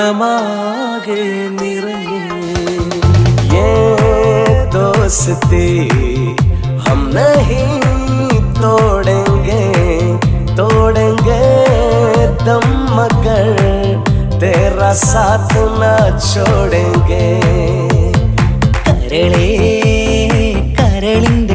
Speaker 51: न निरंगे।
Speaker 14: ये दोस्ती हम नहीं तोड़ेंगे तोड़ेंगे दम मगर। तेरा साथ ना छोड़ेंगे।
Speaker 52: करड़े
Speaker 48: करड़िंद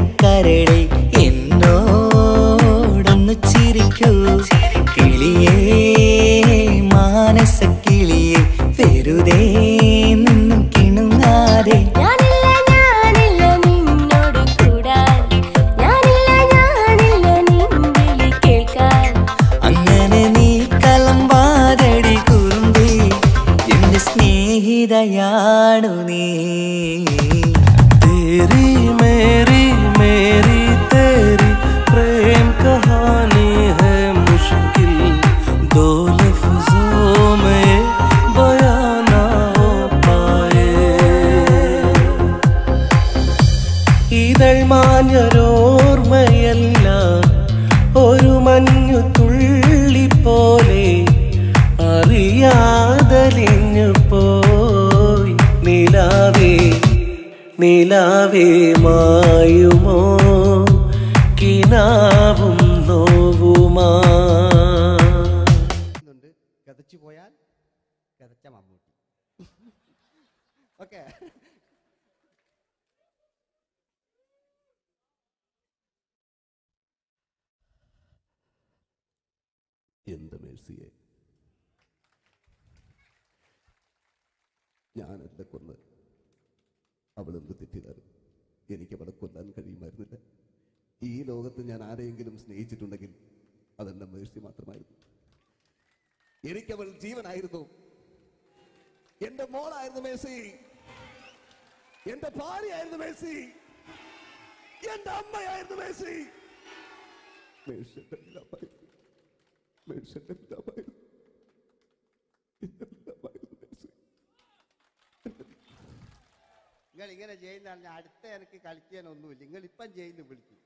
Speaker 48: ഇങ്ങനെ ചെയ്യുന്ന അടുത്ത എനിക്ക് കളിക്കാനൊന്നുമില്ല. നിങ്ങൾ ഇപ്പം ചെയ്യുന്നു വിളിക്കും.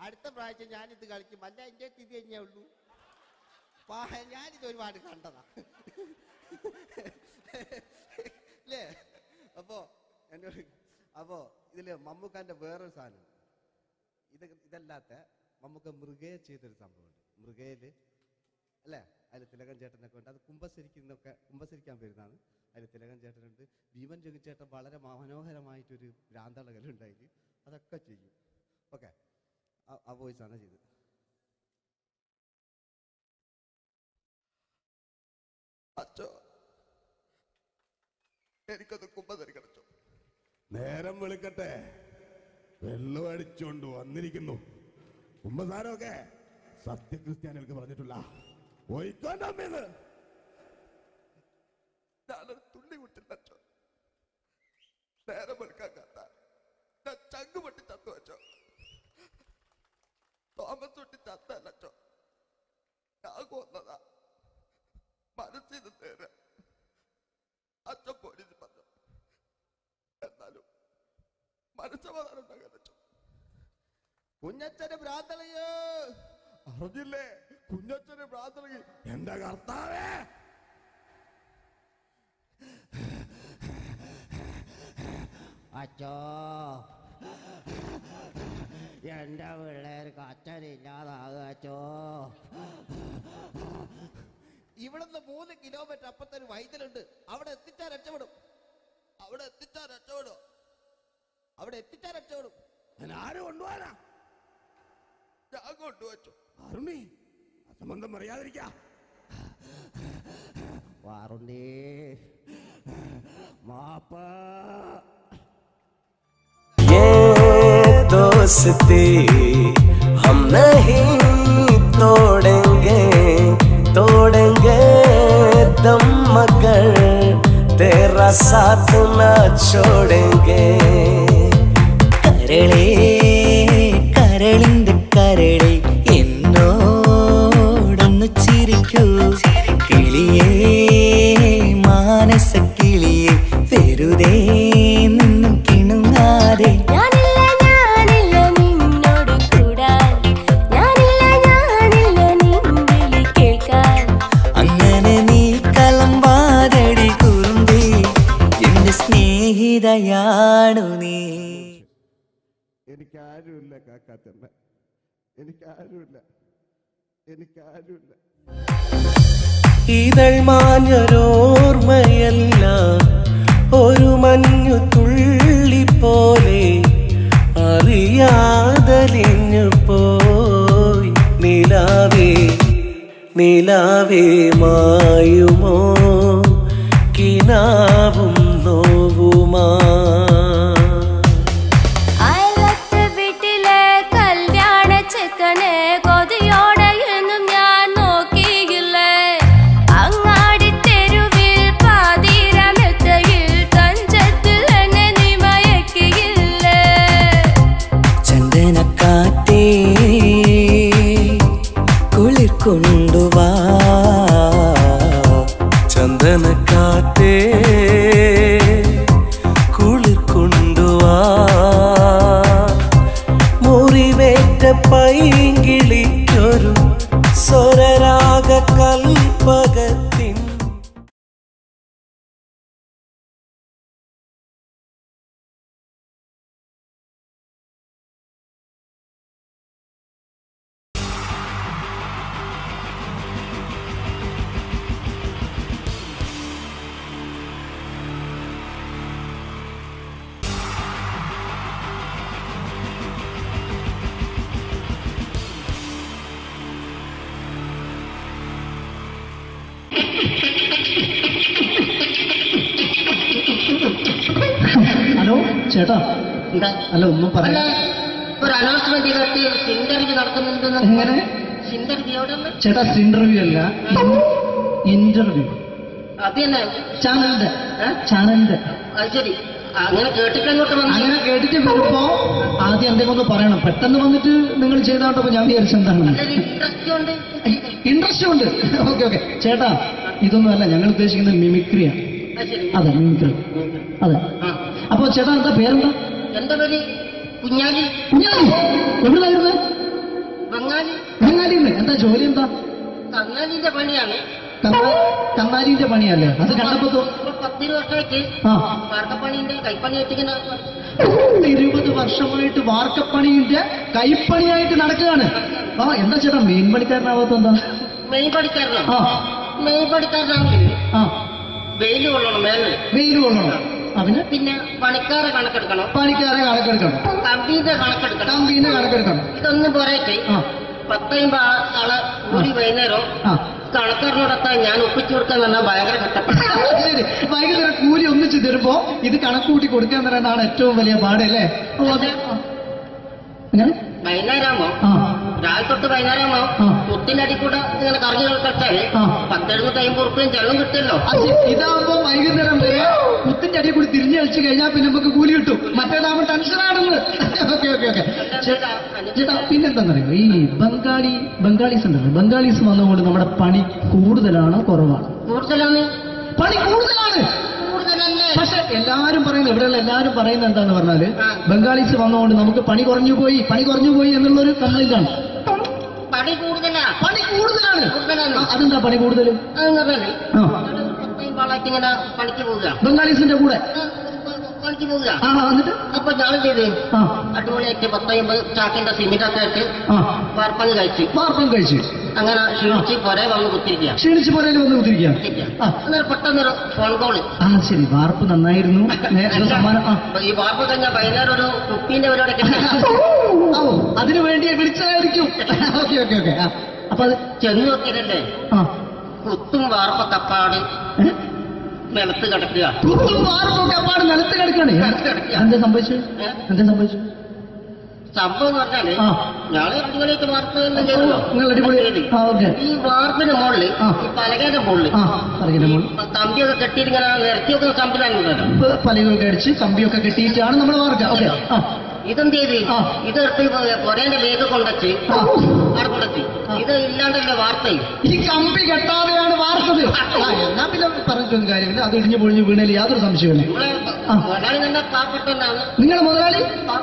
Speaker 48: അടുത്ത പ്രാവശ്യം ഞാനിത് കളിക്കും. അല്ല എന്റെ സ്ഥിതി കഴിഞ്ഞേ ഉള്ളൂ. ഞാനിത് ഒരുപാട് കണ്ടതാ. അല്ലേ? അപ്പോ എന്നോട് അപ്പോ ഇതിൽ മമ്മൂക്കാന്റെ വേറൊരു സാധനം. ഇത് ഇതല്ലാത്ത മമ്മൂക്ക മൃഗയെ ചെയ്തൊരു സംഭവമുണ്ട്. മൃഗയിൽ അല്ലേ? അതിൽ തിലകൻ ചേട്ടനൊക്കെ ഉണ്ട്. അത് കുമ്പസരിക്കുന്നൊക്കെ കുമ്പസരിക്കാൻ വരുന്നതാണ്. അതിൽ തിലകൻ ചേട്ടനുണ്ട്. ഭീമൻ ജഗൻ ചേട്ടൻ വളരെ മനോഹരമായിട്ടൊരു ഭ്രാന്തളകലുണ്ടായി. അതൊക്കെ ചെയ്യും. ഓക്കെ. ആ വോയിസ് ആണ് ചെയ്തത്.
Speaker 52: അച്ഛോ. എനിക്കത് കുമ്പസരിക്കണം അച്ചോ നേരം വിളിക്കട്ടെ. വെള്ളം അടിച്ചുകൊണ്ട് വന്നിരിക്കുന്നു. കുമ്പസാരമൊക്കെ സത്യക്രിസ്ത്യാനികൾക്ക് പറഞ്ഞിട്ടില്ല പോയിക്കോണ്ടമ്മേന്ന്. ഞാനൊരു തുള്ളി കുടിച്ചില്ല അച്ചോ നേരം വെളുക്കാൻ കാത്ത. ഞാൻ ചങ്ക് പൊട്ടി ചത്തു വെച്ചോ. തോമസ് തൊട്ടി ചത്തല്ല അച്ചോ ഞാൻ കൊന്നതാ. മനസ്സിൽ നേരെ. അച്ഛൻ പോലീസ് പറഞ്ഞു. എന്നാലും മനസ്സമാധാനം ഉണ്ടാകാൻ അച്ഛൻ
Speaker 48: കുഞ്ഞച്ഛന് ഭ്രാന്തളയോ
Speaker 52: അറിഞ്ഞില്ലേ? കുഞ്ഞച്ഛന് പ്രാർത്ഥന എന്റെ കർത്താവേ.
Speaker 48: അച്ചോ. എന്റെ പിള്ളേർക്ക് അച്ഛനില്ലാതാകുക അച്ചോ. ഇവിടുന്ന് മൂന്ന് കിലോമീറ്റർ അപ്പത്തൊരു വൈദ്യലുണ്ട് അവിടെ എത്തിച്ചാൽ രക്ഷപ്പെടും. അവിടെ എത്തിച്ചാൽ രക്ഷപ്പെടും. അവിടെ എത്തിച്ചാൽ രക്ഷപ്പെടും.
Speaker 52: ഞാൻ ആരും കൊണ്ടുപോകാനാ? ഞാൻ കൊണ്ടുവച്ചു. അരുണി. അസംബന്ധം പറയാതിരിക്ക
Speaker 48: വാറുണ്ടേ മാപ്പ
Speaker 51: ये दोस्ती हम नहीं तोड़ेंगे तोड़ेंगे दम मगर तेरा साथ न छोड़ेंगे
Speaker 14: കരളേ കരളിന്റെ കലമ്പാതടി കുറുമ്പി എന്റെ സ്നേഹിതയാണു നീ.
Speaker 52: എനിക്കാരുമില്ല കാക്കാത്തമ്മ എനിക്കാരുമില്ല. എനിക്കാരുമില്ല.
Speaker 51: ഇതൾ മാഞ്ഞൊരോർമ്മയല്ല ഒരു മഞ്ഞു തുള്ളി പോലെ അറിയാതലിഞ്ഞു പോയി. നിലാവേ നിലാവേ മായുമോ? കിനാവും നോവുമാ.
Speaker 53: അല്ല ഒന്നും പറയാം
Speaker 54: ഒരു അനൗൺസ്മെന്റ് ചെയ്തിട്ട് ഇന്റർവ്യൂ നടക്കുന്നുണ്ടെന്ന്
Speaker 53: എങ്ങനെ? ചേട്ടാ ഇന്റർവ്യൂ അല്ല. ഇന്റർവ്യൂ
Speaker 54: അത് തന്നെ.
Speaker 53: ചാനലിന്റെ ചാനലിന്റെ
Speaker 54: അത് ശരി. അങ്ങനെ കേട്ടിട്ട്
Speaker 53: അങ്ങനെ കേട്ടിട്ട് വരുമ്പോ ആദ്യം എന്തെങ്കിലും ഒന്ന് പറയണം. പെട്ടെന്ന് വന്നിട്ട് നിങ്ങൾ ചെയ്താട്ടോ ഞാൻ വിചാരിച്ചെന്താണ്
Speaker 54: ഇൻട്രസ്റ്റ് ഉണ്ട്.
Speaker 53: ഓക്കെ ഓക്കെ ചേട്ടാ ഇതൊന്നും അല്ല. ഞങ്ങൾ ഉദ്ദേശിക്കുന്നത് മിമിക്രിയാണ്
Speaker 54: അതെ
Speaker 53: മിമിക്രി അതെ അപ്പൊ ചേട്ടാ എന്താ പേരെന്താ?
Speaker 54: എന്റെ പേര് കുഞ്ഞാലി?
Speaker 53: എവിടെയായിരുന്നു
Speaker 54: ബംഗാലി
Speaker 53: ബംഗാലി എന്താ ജോലി എന്താ?
Speaker 54: കങ്ങാലിന്റെ പണിയാണ്.
Speaker 53: കങ്ങാലിന്റെ കന്നാലിന്റെ പണിയല്ലേ? അത് കണ്ടപ്പോ
Speaker 54: പത്തിരു വർഷമായിട്ട് വാർക്കപ്പണിന്റെ കൈപ്പണി ഇങ്ങനെ
Speaker 53: ഇരുപത് വർഷമായിട്ട് വാർക്കപ്പണിന്റെ കൈപ്പണിയായിട്ട് നടക്കുകയാണ്. ആ എന്താ ചേട്ടാ മെയിൻ പണിക്കാരനാവാത്ത എന്താ?
Speaker 54: മെയിൻ പണിക്കാരനാ?
Speaker 53: മെയിൻ
Speaker 54: മെയ് പണിക്കാരനാണെങ്കിൽ വെയിൽ കൊള്ളണം മേലെ.
Speaker 53: വെയിൽ കൊള്ളണം. അതിന്
Speaker 54: പിന്നെ പണിക്കാരെ കണക്കെടുക്കണം.
Speaker 53: പണിക്കാരെ കണക്കെടുക്കണം.
Speaker 54: കമ്പീന്റെ കണക്കെടുക്കണം.
Speaker 53: കമ്പീന്റെ കണക്കെടുക്കണം.
Speaker 54: ഇതൊന്നും പോരായിട്ട്
Speaker 53: പത്തയും
Speaker 54: പത്തൈമ്പത് ആളെ കൂടി വൈകുന്നേരം കണക്കാരനോടൊക്കെ ഞാൻ ഒപ്പിച്ചു കൊടുക്കാൻ പറഞ്ഞാൽ ഭയങ്കര കഷ്ടപ്പെട്ടു.
Speaker 53: കൂലി ഒന്നിച്ച് തരുമ്പോ ഇത് കണക്ക് കൂട്ടി കൊടുക്കാൻ പറയുന്നതാണ് ഏറ്റവും വലിയ പാട് അല്ലേ.
Speaker 54: വൈകുന്നേരമാകുമ്പോ രാവിലെ തൊട്ട് വൈകുന്നേരമാകുമ്പോ മുത്തിനടി കൂടെ ഇങ്ങനെ കറങ്ങി
Speaker 53: കളിച്ചാൽ.
Speaker 54: പത്തെഴുന്നൂറ്റി അമ്പത് ചെലവും കിട്ടുമല്ലോ
Speaker 53: ഇതാവുമ്പോ വൈകുന്നേരം വരെ കുത്തിന്റെ അടി കൂടി തിരിഞ്ഞു കഴിച്ചു കഴിഞ്ഞാൽ പിന്നെ നമുക്ക് കൂലി കിട്ടും. മറ്റേതാവുമ്പോ ടെൻഷനാണെന്ന് ഓക്കെ ഓക്കെ ഓക്കെ. ചേട്ടാ ചേട്ടാ പിന്നെന്താണെന്നറിയോ ഈ ബംഗാളി ബംഗാളീസ് ഉണ്ടല്ലോ. ബംഗാളീസ് വന്നുകൊണ്ട് നമ്മുടെ പണി കൂടുതലാണോ കുറവാണ്.
Speaker 54: കൂടുതലാണ്?
Speaker 53: പണി കൂടുതലാണ്. പക്ഷെ എല്ലാരും പറയുന്നത് ഇവിടെയുള്ള എല്ലാരും പറയുന്നത് എന്താന്ന് പറഞ്ഞാൽ ബംഗാളീസ് വന്നുകൊണ്ട് നമുക്ക് പണി കുറഞ്ഞു പോയി പണി കുറഞ്ഞു പോയി എന്നുള്ളൊരു കംപ്ലൈന്റ് ആണ്
Speaker 54: പണി കൂടുതലാ?
Speaker 53: പണി കൂടുതലാണ്.
Speaker 54: കൂടുതലാണ്
Speaker 53: അതെന്താ പണി കൂടുതൽ
Speaker 54: അതെന്ന് ആളായിട്ട് ഇങ്ങനെ പണിക്ക് പോവുക.
Speaker 53: ബംഗാളീസിന്റെ കൂടെ. എന്നിട്ട്?
Speaker 54: അപ്പൊ ഞാൻ ചെയ്ത് അടിപൊളിയായിട്ട് പത്തൈമ്പത് ചാക്കിന്റെ സിമെന്റ് ഒക്കെ ആയിട്ട്
Speaker 53: ആ.
Speaker 54: വാർപ്പങ്ങ് കഴിച്ച്.
Speaker 53: വാർപ്പം കഴിച്ചു.
Speaker 54: അങ്ങനെ ക്ഷീണിച്ച് പൊരെ വന്ന് കുത്തിരിക്കുക
Speaker 53: ക്ഷീണിച്ച് പോരേലും വന്ന് കുത്തിരിക്കുക
Speaker 54: അന്നേരം പെട്ടെന്നൊരു ഫോൺ കോൾ
Speaker 53: ആ ശരി. വാർപ്പ് നന്നായിരുന്നു. സമ്മാനം
Speaker 54: ഈ വാർപ്പ് കഴിഞ്ഞ വൈകുന്നേരം ഒരു കുപ്പീന്റെ പരിപാടി
Speaker 53: അതിനു വേണ്ടി വിളിച്ചതായിരിക്കും. Okay okay okay. അപ്പൊ അത്
Speaker 54: ചെന്ന് നോക്കിയതല്ലേ? കുത്തും വാർപ്പ കപ്പാട് നിലത്ത് കിടക്കുക.
Speaker 53: അപ്പാട് നിലത്ത് കിടക്കണേ എന്താ സംഭവിച്ചു? എന്താ സംഭവിച്ചു?
Speaker 54: സംഭവം എന്ന് പറഞ്ഞാൽ ഞാൻ ഞാൾ
Speaker 53: നിങ്ങൾ ഓക്കെ.
Speaker 54: ഈ വാർപ്പിന് മുകളിൽ പലകയുടെ
Speaker 53: മുകളിൽ
Speaker 54: കമ്പിയൊക്കെ കെട്ടിയിട്ട് ഇങ്ങനെ നിരത്തി വെക്കുന്ന
Speaker 53: പലകൊക്കെ അടിച്ച് കമ്പിയൊക്കെ കെട്ടിയിട്ടാണ് നമ്മൾ വാർക്കുക ഓക്കെ.
Speaker 54: ഇതെന്ത് ചെയ്ത് ഇതെടുത്ത് പൊരേന്റെ ബേഗ് കൊണ്ടച്ച് അവിടെ കൊണ്ടുവച്ച് ഇത് ഇല്ലാണ്ടല്ലേ വാർത്തയും.
Speaker 53: ഈ കമ്പി കെട്ടാതെയാണ് വാർത്തത്. എന്നാ പിന്നെ പറഞ്ഞു കാര്യമില്ല. അത് ഇടിഞ്ഞു പൊളിഞ്ഞു വീണേൽ യാതൊരു സംശയമില്ല നിങ്ങളെ മുതലാളി? ആ,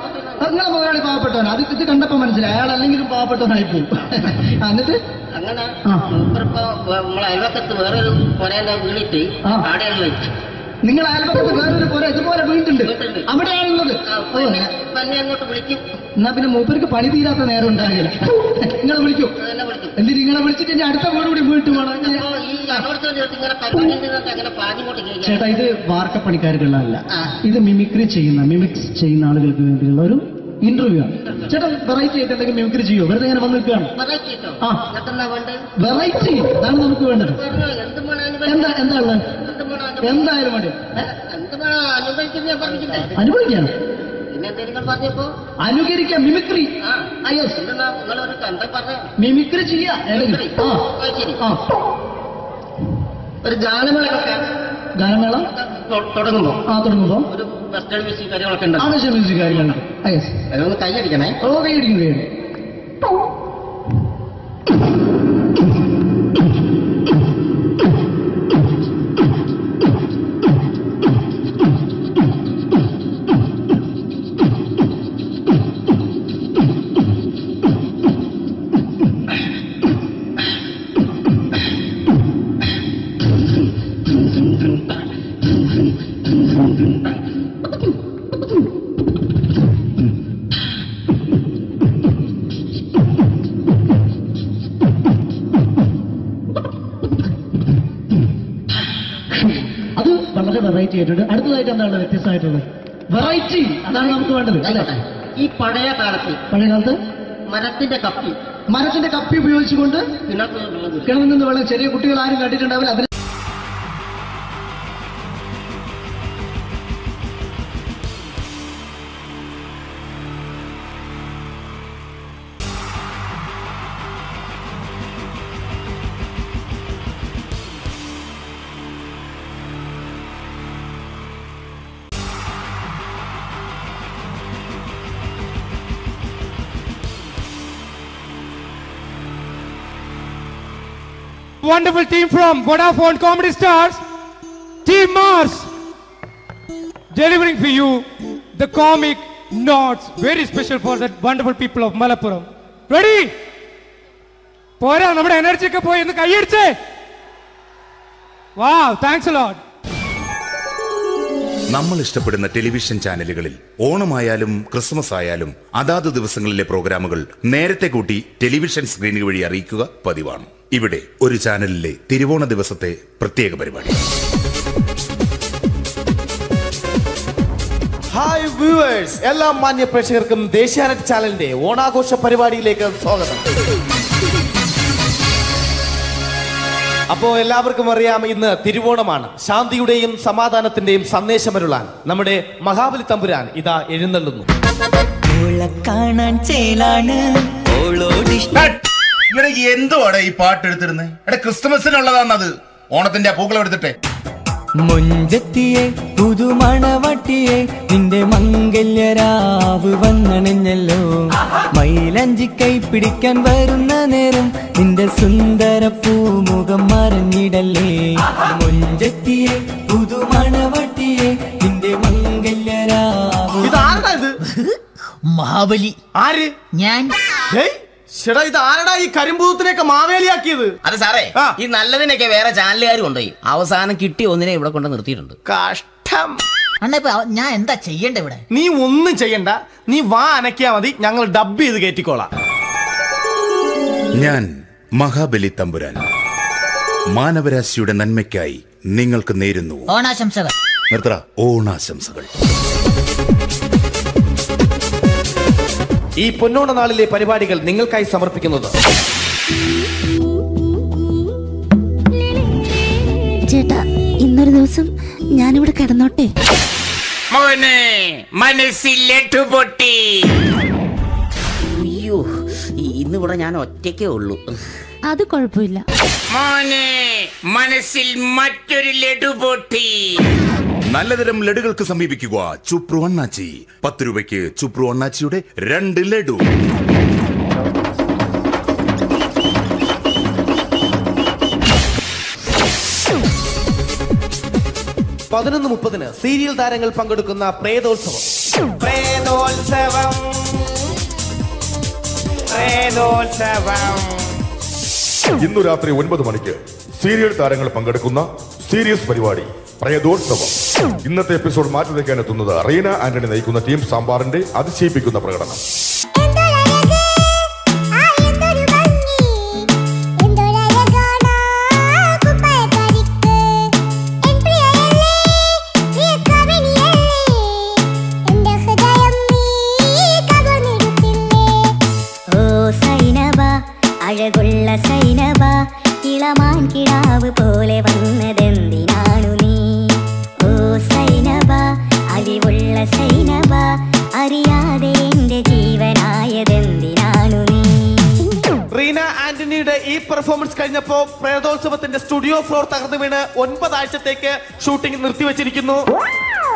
Speaker 53: നിങ്ങളെ മുതലാളി പാവപ്പെട്ടവൻ അത് ഇത് കണ്ടപ്പോ മനസ്സിലായി. അയാൾ അല്ലെങ്കിലും പാവപ്പെട്ടവനായി പോകും എന്നിട്ട്?
Speaker 54: അങ്ങനെ ഇപ്പൊ നമ്മളെ അയൽവക്കത്ത് വേറൊരു പൊരേന്റെ വീണിട്ട് ആടെയാണ് വെച്ച്
Speaker 53: നിങ്ങൾ അയൽപക്കത്ത് വേറൊരു പോലെ ഇതുപോലെ വീണ്ടുണ്ട് അവിടെയാണുള്ളത് എന്നാ പിന്നെ മൂപ്പർക്ക് പണി തീരാത്ത നേരം ഉണ്ടാകില്ല നിങ്ങളെ വിളിക്കൂ. എന്തിന് നിങ്ങളെ വിളിച്ചിട്ട് ഞാൻ അടുത്ത വീട് കൂടി വീട്ടു വേണം ചേട്ടാ ഇത് വാർക്കപ്പണിക്കാർക്കുള്ളതല്ല ഇത് മിമിക്രി ചെയ്യുന്ന മിമിക്സ് ചെയ്യുന്ന ആളുകൾക്ക് വേണ്ടിയുള്ള ഒരു ഇന്റർവ്യൂ ആണ് ചേട്ടൻ വെറൈറ്റി ആയിട്ട് എന്തെങ്കിലും മിമിക്രി ചെയ്യോ? വെറുതെ ഇങ്ങനെ വന്ന് നിൽക്കുകയാണ്. ആ. വെറൈറ്റി അതാണ് നമുക്ക് വേണ്ടത്.
Speaker 54: എന്ത്
Speaker 53: എന്താ ഉള്ളത്? എന്തായാലും
Speaker 54: വേണ്ടി
Speaker 53: അനുഭവിക്കാണ് അനുകരിക്കാം. മിമിക്രി മിമിക്രി ചെയ്യാ.
Speaker 54: ഒരു ഗാനമേളൊക്കെ
Speaker 53: ഗാനമേള?
Speaker 54: തുടങ്ങുമ്പോ?
Speaker 53: ആ തുടങ്ങുമ്പോ?
Speaker 54: ഒരു വെസ്റ്റേൺ മ്യൂസിക് കാര്യങ്ങളൊക്കെ ഉണ്ട്?
Speaker 53: ആവശ്യ മ്യൂസിക് കാര്യങ്ങളുണ്ട് ആ യെസ്
Speaker 54: അതൊന്ന് കൈയടിക്കണേ.
Speaker 53: ഓ കൈയടിക്കും കൈയടിക്കും. വെറൈറ്റി അടുത്തതായിട്ട് എന്താണ് വ്യത്യസ്തമായിട്ടുള്ളത്? വെറൈറ്റി അതാണ് നമുക്ക് വേണ്ടത് അല്ലേ?
Speaker 54: ഈ പഴയ കാലത്ത്
Speaker 53: പഴയ കാലത്ത്?
Speaker 54: മരത്തിന്റെ കപ്പി.
Speaker 53: മരത്തിന്റെ കപ്പി ഉപയോഗിച്ചുകൊണ്ട് കിണറിൽ നിന്ന് വെള്ളം ചെറിയ കുട്ടികൾ ആരും കണ്ടിട്ടുണ്ടാവില്ല.
Speaker 11: Wonderful team from Vodafone Comedy Stars, Team Mars, delivering for you the comic notes, very special for the wonderful people of Malappuram. Ready? പോരാ നമ്മുടെ എനർജി ഒക്കെ പോയി ഒന്ന് കൈയടിച്ചേ വാ താങ്ക്സ് ലോഡ്
Speaker 12: നമ്മൾ ഇഷ്ടപ്പെടുന്ന ടെലിവിഷൻ ചാനലുകളിൽ ഓണമായാലും ക്രിസ്മസ് ആയാലും അതാത് ദിവസങ്ങളിലെ പ്രോഗ്രാമുകൾ നേരത്തെ കൂട്ടി ടെലിവിഷൻ സ്ക്രീനുകൾ വഴി അറിയിക്കുക പതിവാണ് ഇവിടെ ഒരു ചാനലിലെ തിരുവോണ ദിവസത്തെ പ്രത്യേക പരിപാടി.
Speaker 13: ഹായ് വ്യൂവേഴ്സ് എല്ലാ മാന്യ പ്രേക്ഷകർക്കും ദേശീയാനറ്റ് ചാനലിന്റെ ഓണാഘോഷ പരിപാടിയിലേക്ക് സ്വാഗതം. അപ്പോ എല്ലാവർക്കും അറിയാം ഇന്ന് തിരുവോണമാണ്. ശാന്തിയുടെയും സമാധാനത്തിന്റെയും സന്ദേശമരുളാൻ നമ്മുടെ മഹാബലി തമ്പുരാൻ ഇതാ എഴുന്നള്ളുന്നു.
Speaker 14: കാണാൻ ചേലാണ്.
Speaker 12: ഇവിടെ എന്തുവാടെ ഈ പാട്ട് എടുത്തിരുന്നത് എടാ ക്രിസ്മസിനുള്ളതാണത് ഓണത്തിന്റെ ആ പൂക്കളം എടുത്തിട്ടെ.
Speaker 14: മുഞ്ചത്തിയെ പുതുമണവട്ടിയെ നിന്റെ മംഗല്യരാവ് വന്നണിഞ്ഞല്ലോ. മൈലഞ്ചി കൈ പിടിക്കാൻ വരുന്ന നേരം നിന്റെ സുന്ദര പൂമുഖം മറിഞ്ഞിടല്ലേ. മുഞ്ചത്തിയെ പുതുമണവട്ടിയെ നിന്റെ മംഗല്യരാവ്
Speaker 29: മഹാബലി.
Speaker 13: ആര്?
Speaker 29: ഞാൻ.
Speaker 13: ചേടാ ഇത് ആരടാ ഈ കരിമ്പൂത്തിനെയൊക്കെ മാവേലിയാക്കിയത്?
Speaker 15: അത് സാറേ ഈ നല്ലതിനൊക്കെ വേറെ ചാനലുകാർ കൊണ്ടുപോയി അവസാനം കിട്ടി ഒന്നിനെ ഇവിടെ കൊണ്ട് നിർത്തിയിട്ടുണ്ട്.
Speaker 13: കഷ്ടം.
Speaker 29: അണ്ണ ഇപ്പൊ ഞാൻ എന്താ ചെയ്യണ്ട ഇവിടെ?
Speaker 13: നീ ഒന്നും ചെയ്യണ്ട. നീ വാ അനക്കിയാ മതി. ഞങ്ങൾ ഡബ് ചെയ്ത് കയറ്റിക്കോളാം
Speaker 12: ഞാൻ മഹാബലി തമ്പുരാൻ. മാനവരാശിയുടെ നന്മയ്ക്കായി നിങ്ങൾക്ക് നേരുന്നു.
Speaker 29: ഓണാശംസകൾ.
Speaker 12: നിർത്തറ ഓണാശംസകൾ.
Speaker 13: ഈ പൊന്നോണ നാളിലെ പരിപാടികൾ നിങ്ങൾക്കായി സമർപ്പിക്കുന്നത്.
Speaker 55: ചേട്ടാ ഇന്നൊരു ദിവസം ഞാനിവിടെ കിടന്നോട്ടെ.
Speaker 17: മോനെ മനസ്സിലെട്ടു പൊട്ടി.
Speaker 15: അയ്യോ ഇന്നിവിടെ ഞാൻ ഒറ്റയ്ക്കേ ഉള്ളൂ.
Speaker 55: അത് കുഴപ്പമില്ല.
Speaker 17: മോനെ മനസ്സിൽ മറ്റൊരു ലഡു പൊട്ടി.
Speaker 12: നല്ലതരം ലഡുകൾക്ക് സമീപിക്കുക. ചുപ്രു അണ്ണാച്ചി. പത്ത് രൂപയ്ക്ക് ചുപ്രു അണ്ണാച്ചിയുടെ രണ്ട് ലഡു.
Speaker 13: പതിനൊന്ന് മുപ്പതിന് സീരിയൽ താരങ്ങൾ പങ്കെടുക്കുന്ന പ്രേതോത്സവം. പ്രേതോത്സവം. പ്രേതോത്സവം.
Speaker 56: ഇന്നു രാത്രി ഒൻപത് മണിക്ക് സീരിയൽ താരങ്ങൾ പങ്കെടുക്കുന്ന സീരിയസ് പരിപാടി. പ്രേതോത്സവം. ഇന്നത്തെ എപ്പിസോഡ് മാറ്റി വയ്ക്കാൻ എത്തുന്നത് റീന ആന്റണി നയിക്കുന്ന ടീം സാമ്പാറിന്റെ അതിശയിപ്പിക്കുന്ന പ്രകടനം.
Speaker 13: പെർഫോമൻസ് കഴിഞ്ഞപ്പോ പ്രേതോത്സവത്തിന്റെ സ്റ്റുഡിയോ ഫ്ലോർ തകർന്നു വീണ് ഒൻപതാഴ്ചത്തേക്ക് ഷൂട്ടിംഗ് നിർത്തിവെച്ചിരിക്കുന്നു.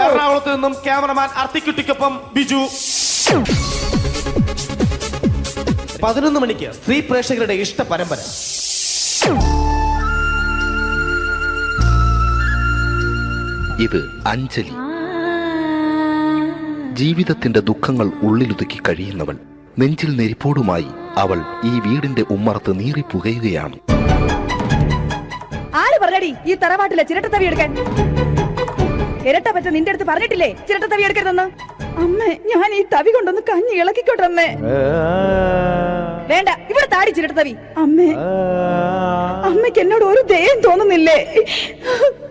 Speaker 13: എറണാകുളത്ത് നിന്നും ക്യാമറമാൻ അർത്തിക്കുട്ടിക്കൊപ്പം ബിജു. പതിനൊന്ന് മണിക്ക് സ്ത്രീ പ്രേക്ഷകരുടെ ഇഷ്ട പരമ്പര.
Speaker 19: ഇത് അഞ്ജലി. ജീവിതത്തിന്റെ ദുഃഖങ്ങൾ ഉള്ളിലൊതുക്കി കഴിയുന്നവൾ നെഞ്ചിൽ നെരിപ്പോടുമായി അവൾ ഈ വീടിന്റെ ഉമ്മറത്ത് നീറിപ്പുകയുകയാണ്.
Speaker 20: ആര് പറഞ്ഞടി ഈ തറവാട്ടിലെ ചിരട്ടത്തവി എടുക്കാൻ? ഇരട്ട പറ്റ നിന്റെ അടുത്ത് പറഞ്ഞിട്ടില്ലേ? ചിരട്ട തവി എടുക്കരുതെന്ന്? അമ്മേ ഞാൻ ഈ തവി കൊണ്ടൊന്ന് കഞ്ഞി ഇളക്കിക്കോട്ടെ അമ്മേ. വേണ്ട ഇവിടെ താടി ചിരട്ട തവി. അമ്മേ അമ്മയ്ക്ക് എന്നോട് ഒരു ദയം തോന്നുന്നില്ലേ?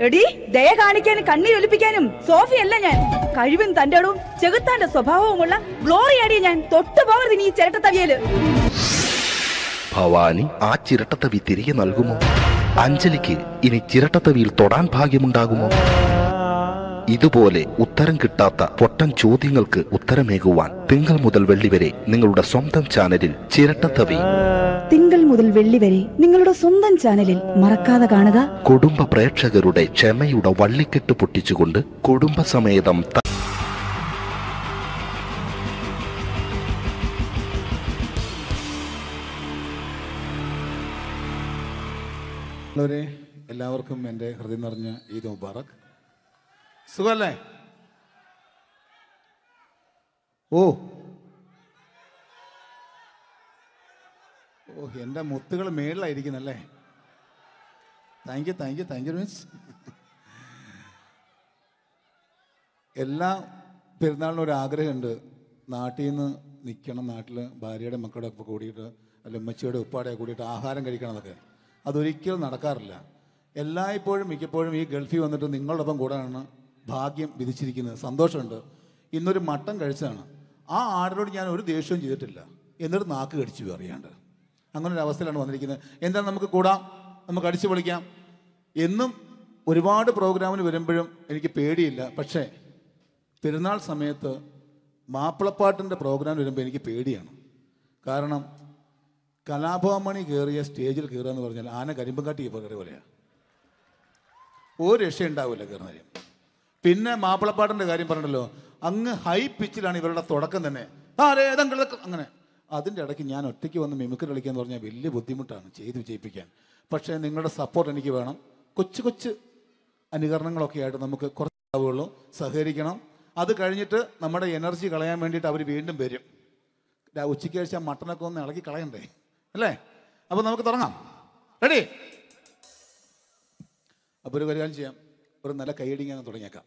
Speaker 20: എടി ദയ കാണിക്കാനും കണ്ണീരൊലിപ്പിക്കാനും സോഫിയല്ല ഞാൻ. കഴിവും തന്റെ അടവും ചെകുത്താന്റെ സ്വഭാവവുമുള്ള ഗ്ലോറി ആടിയ ഞാൻ. തൊട്ടു പോകരുത് ഈ ചിരട്ട തവിയൽ.
Speaker 19: ഭവാനി ആ ചിരട്ടത്തവി തിരികെ നൽകുമോ? അഞ്ജലിക്ക് ഇനി ചിരട്ടത്തവിയിൽ തൊടാൻ ഭാഗ്യമുണ്ടാകുമോ? ഇതുപോലെ ഉത്തരം കിട്ടാത്ത പൊട്ടൻ ചോദ്യങ്ങൾക്ക് ഉത്തരമേകുവാൻ തിങ്കൾ മുതൽ വെള്ളി വരെ നിങ്ങളുടെ സ്വന്തം ചാനലിൽ ചിരട്ടത്തവി.
Speaker 20: തിങ്കൾ മുതൽ വെള്ളി വരെ നിങ്ങളുടെ സ്വന്തം ചാനലിൽ മറക്കാതെ കാണുക.
Speaker 19: കുടുംബ പ്രേക്ഷകരുടെ ക്ഷമയുടെ വള്ളിക്കെട്ട് പൊട്ടിച്ചുകൊണ്ട് കുടുംബസമേതം
Speaker 57: സമേതം എല്ലാവർക്കും എന്റെ ഹൃദയം നിറഞ്ഞ ഈദ് മുബാറക്. സുഖമല്ലേ ഓ. ഓ എന്റെ മുത്തുകൾ മേളിലായിരിക്കുന്നല്ലേ? Thank you thank you thank you means എല്ലാ പെരുന്നാളിനും ഒരു ആഗ്രഹമുണ്ട്. നാട്ടിൽ നിന്ന് നിൽക്കണം നാട്ടിൽ ഭാര്യയുടെ മക്കളുടെ ഒക്കെ കൂടിയിട്ട് അല്ല ഉമ്മച്ചിയുടെ ഉപ്പാടെ കൂടിയിട്ട് ആഹാരം കഴിക്കണം എന്നൊക്കെ. അതൊരിക്കലും നടക്കാറില്ല. എല്ലായ്പ്പോഴും മിക്കപ്പോഴും ഈ ഗൾഫിൽ വന്നിട്ട് നിങ്ങളോടൊപ്പം കൂടാനാണ് ഭാഗ്യം വിധിച്ചിരിക്കുന്നത്. സന്തോഷമുണ്ട്. ഇന്നൊരു മട്ടൻ കഴിച്ചതാണ്. ആ ആടിനോട് ഞാൻ ഒരു ദേഷ്യവും ചെയ്തിട്ടില്ല. എന്നിട്ട് നാക്ക് കടിച്ചു അറിയാണ്ട് അങ്ങനെ ഒരു അവസ്ഥയിലാണ് വന്നിരിക്കുന്നത്. എന്താ നമുക്ക് കൂടാം. നമുക്ക് അടിച്ചു പൊളിക്കാം. എന്നും ഒരുപാട് പ്രോഗ്രാമിന് വരുമ്പോഴും എനിക്ക് പേടിയില്ല. പക്ഷേ പെരുന്നാൾ സമയത്ത് മാപ്പിളപ്പാട്ടിന്റെ പ്രോഗ്രാം വരുമ്പോൾ എനിക്ക് പേടിയാണ്. കാരണം കലാഭവമണി കയറിയ സ്റ്റേജിൽ കയറുക എന്ന് പറഞ്ഞാൽ ആന കരിമ്പും കാട്ടി പോലെയാണ് ഒരു രക്ഷ ഉണ്ടാവില്ല കയറുന്ന കാര്യം പിന്നെ മാപ്പിളപ്പാട്ടിന്റെ കാര്യം പറഞ്ഞല്ലോ. അങ്ങ് ഹൈ പിച്ചിലാണ് ഇവരുടെ തുടക്കം തന്നെ. ആ അങ്ങനെ. അതിന്റെ ഇടയ്ക്ക് ഞാൻ ഒറ്റയ്ക്ക് വന്ന് മിമിക്രി കളിക്കുക എന്ന് പറഞ്ഞാൽ വലിയ ബുദ്ധിമുട്ടാണ് ചെയ്ത് വിജയിപ്പിക്കാൻ. പക്ഷേ നിങ്ങളുടെ സപ്പോർട്ട് എനിക്ക് വേണം. കൊച്ചു കൊച്ചു അനുകരണങ്ങളൊക്കെ ആയിട്ട് നമുക്ക് കുറച്ച് ആവുകയുള്ളൂ സഹകരിക്കണം. അത് കഴിഞ്ഞിട്ട് നമ്മുടെ എനർജി കളയാൻ വേണ്ടിയിട്ട് അവർ വീണ്ടും വരും. ഉച്ചയ്ക്ക് കഴിച്ച മട്ടനൊക്കെ ഒന്ന് ഇളക്കി കളയണ്ടേ? അല്ലേ? അപ്പോൾ നമുക്ക് തുടങ്ങാം. റെഡി അപ്പോൾ ഒരു കാര്യം ചെയ്യാം. ഒരു നല്ല കൈയടിങ്ങ് അങ്ങ് തുടങ്ങിയേക്കാം.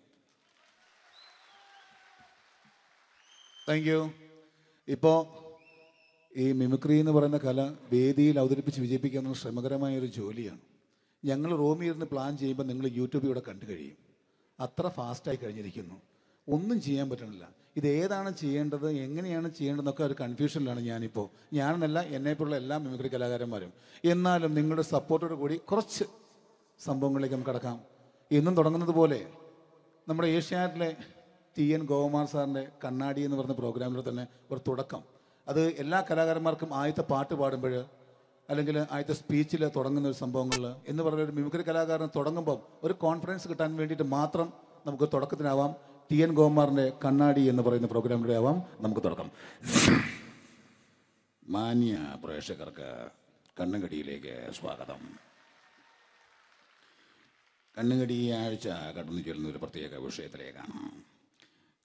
Speaker 57: താങ്ക് യു ഇപ്പോൾ ഈ മിമിക്രി എന്ന് പറയുന്ന കല വേദിയിൽ അവതരിപ്പിച്ച് വിജയിപ്പിക്കുന്ന ശ്രമകരമായ ഒരു ജോലിയാണ്. ഞങ്ങൾ റൂമിൽ ഇരുന്ന് പ്ലാൻ ചെയ്യുമ്പോൾ നിങ്ങൾ യൂട്യൂബിലൂടെ കണ്ടു കഴിയും. അത്ര ഫാസ്റ്റായി കഴിഞ്ഞിരിക്കുന്നു. ഒന്നും ചെയ്യാൻ പറ്റണില്ല. ഇത് ഏതാണ് ചെയ്യേണ്ടത് എങ്ങനെയാണ് ചെയ്യേണ്ടതെന്നൊക്കെ ഒരു കൺഫ്യൂഷനിലാണ് ഞാനിപ്പോൾ ഞാനെന്നല്ല എന്നെപ്പോലുള്ള എല്ലാ മിമിക്രി കലാകാരന്മാരും. എന്നാലും നിങ്ങളുടെ സപ്പോർട്ടോട് കൂടി കുറച്ച് സംഭവങ്ങളിലേക്ക് നമുക്ക് കടക്കാം. എന്നും തുടങ്ങുന്നത് പോലെ നമ്മുടെ ഏഷ്യാനെറ്റിലെ ടി എൻ ഗോകുമാർ സാറിന്റെ കണ്ണാടി എന്ന് പറഞ്ഞ പ്രോഗ്രാമിൽ തന്നെ ഒരു തുടക്കം. അത് എല്ലാ കലാകാരന്മാർക്കും ആദ്യത്തെ പാട്ട് പാടുമ്പോൾ അല്ലെങ്കിൽ ആദ്യത്തെ സ്പീച്ചിൽ തുടങ്ങുന്ന ഒരു സംഭവങ്ങളിൽ എന്ന് പറഞ്ഞ ഒരു മിമിക്രി കലാകാരൻ തുടങ്ങുമ്പം ഒരു കോൺഫിഡൻസ് കിട്ടാൻ വേണ്ടിയിട്ട് മാത്രം നമുക്ക് തുടക്കത്തിനാവാം. ടി എൻ ഗോകുമാറിന്റെ കണ്ണാടി എന്ന് പറയുന്ന പ്രോഗ്രാമിലൂടെ ആവാം നമുക്ക് തുടക്കം. മാന്യ പ്രേക്ഷകർക്ക് കണ്ണങ്കടിയിലേക്ക് സ്വാഗതം. കണ്ണുകടി ഈ ആഴ്ച കടന്നു ചെല്ലുന്ന ഒരു പ്രത്യേക വിഷയത്തിലേക്കാണ്.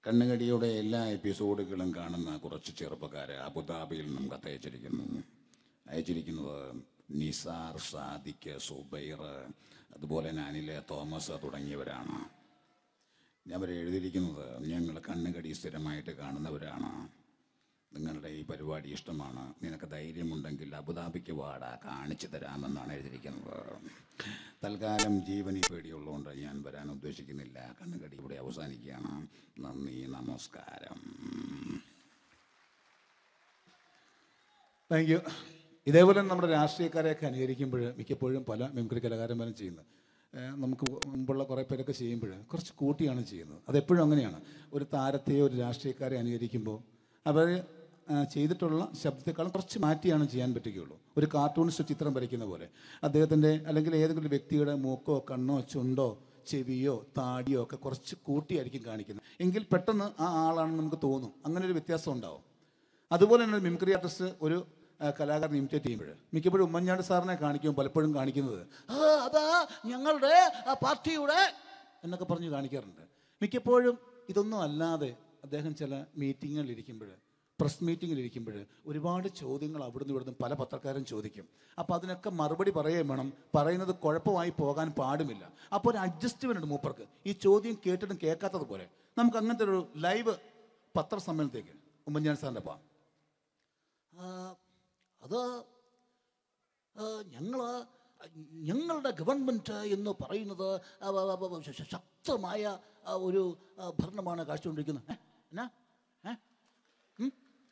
Speaker 57: കണ്ണുകടിയുടെ എല്ലാ എപ്പിസോഡുകളും കാണുന്ന കുറച്ച് ചെറുപ്പക്കാർ അബുദാബിയിൽ നിന്നും കത്തയച്ചിരിക്കുന്നു. അയച്ചിരിക്കുന്നത് നിസാർ സാദിഖ് സുബൈർ അതുപോലെ നാനിലെ തോമസ് തുടങ്ങിയവരാണ്. അവർ എഴുതിയിരിക്കുന്നത് ഞങ്ങൾ കണ്ണുകടി സ്ഥിരമായിട്ട് കാണുന്നവരാണ്. നിങ്ങളുടെ ഈ പരിപാടി ഇഷ്ടമാണ്. നിനക്ക് ധൈര്യമുണ്ടെങ്കിൽ അബുദാബിക്ക് വാട കാണിച്ചു തരാമെന്നാണ് എഴുതിയിരിക്കുന്നത്. തൽക്കാലം ജീവനി പേടിയുള്ളതുകൊണ്ട് ഞാൻ വരാൻ ഉദ്ദേശിക്കുന്നില്ല. കണ്ണുകടി ഇവിടെ അവസാനിക്കുകയാണ്. നന്ദി നമസ്കാരം. താങ്ക് യു ഇതേപോലെ നമ്മുടെ രാഷ്ട്രീയക്കാരെയൊക്കെ അനുകരിക്കുമ്പോൾ മിക്കപ്പോഴും പല മിമിക്രി കലാകാരന്മാരും ചെയ്യുന്നത്. നമുക്ക് മുമ്പുള്ള കുറേ പേരൊക്കെ ചെയ്യുമ്പോൾ കുറച്ച് കൂട്ടിയാണ് ചെയ്യുന്നത്. അതെപ്പോഴും അങ്ങനെയാണ്. ഒരു താരത്തെയോ ഒരു രാഷ്ട്രീയക്കാരെ അനുകരിക്കുമ്പോൾ അവർ ചെയ്തിട്ടുള്ള ശബ്ദത്തെക്കാളും കുറച്ച് മാറ്റിയാണ് ചെയ്യാൻ പറ്റുകയുള്ളൂ. ഒരു കാർട്ടൂണിസ്റ്റ് ചിത്രം വരയ്ക്കുന്ന പോലെ. അദ്ദേഹത്തിന്റെ അല്ലെങ്കിൽ ഏതെങ്കിലും വ്യക്തിയുടെ മൂക്കോ കണ്ണോ ചുണ്ടോ ചെവിയോ താടിയോ ഒക്കെ കുറച്ച് കൂട്ടിയായിരിക്കും കാണിക്കുന്നത്. എങ്കിൽ പെട്ടെന്ന് ആ ആളാണെന്ന് നമുക്ക് തോന്നും. അങ്ങനെ ഒരു വ്യത്യാസം ഉണ്ടാവും. അതുപോലെ തന്നെ മിമിക്രി ആർട്ടിസ്റ്റ് ഒരു കലാകാരൻ ഇമിറ്റേറ്റ് ചെയ്യുമ്പോൾ മിക്കപ്പോഴും ഉമ്മൻചാണ്ടി സാറിനെ കാണിക്കും പലപ്പോഴും കാണിക്കുന്നത് ആ അതാ ഞങ്ങളുടെ ആ പാർട്ടിയുടെ എന്നൊക്കെ പറഞ്ഞ് കാണിക്കാറുണ്ട്. മിക്കപ്പോഴും ഇതൊന്നും അല്ലാതെ അദ്ദേഹം ചില മീറ്റിങ്ങുകളിൽ ഇരിക്കുമ്പോൾ പ്രസ് മീറ്റിങ്ങിൽ ഇരിക്കുമ്പോൾ ഒരുപാട് ചോദ്യങ്ങൾ അവിടുന്ന് ഇവിടുന്ന് പല പത്രക്കാരും ചോദിക്കും. അപ്പോൾ അതിനൊക്കെ മറുപടി പറയുകയും വേണം. പറയുന്നത് കുഴപ്പമായി പോകാൻ പാടുമില്ല. അപ്പോൾ ഒരു അഡ്ജസ്റ്റ്മെന്റ് ഉണ്ട് മൂപ്പർക്ക്. ഈ ചോദ്യം കേട്ടിട്ടും കേൾക്കാത്തതുപോലെ നമുക്ക് അങ്ങനത്തെ ഒരു ലൈവ് പത്രസമ്മേളനത്തേക്ക് ഉമ്മൻചാണ്ടി സാറിന്റെ അപ്പ അത് ഞങ്ങൾ ഞങ്ങളുടെ ഗവൺമെന്റ് എന്ന് പറയുന്നത് ശക്തമായ ഒരു ഭരണമാണ് കാഴ്ചകൊണ്ടിരിക്കുന്നത്? എന്നാ? ഏ?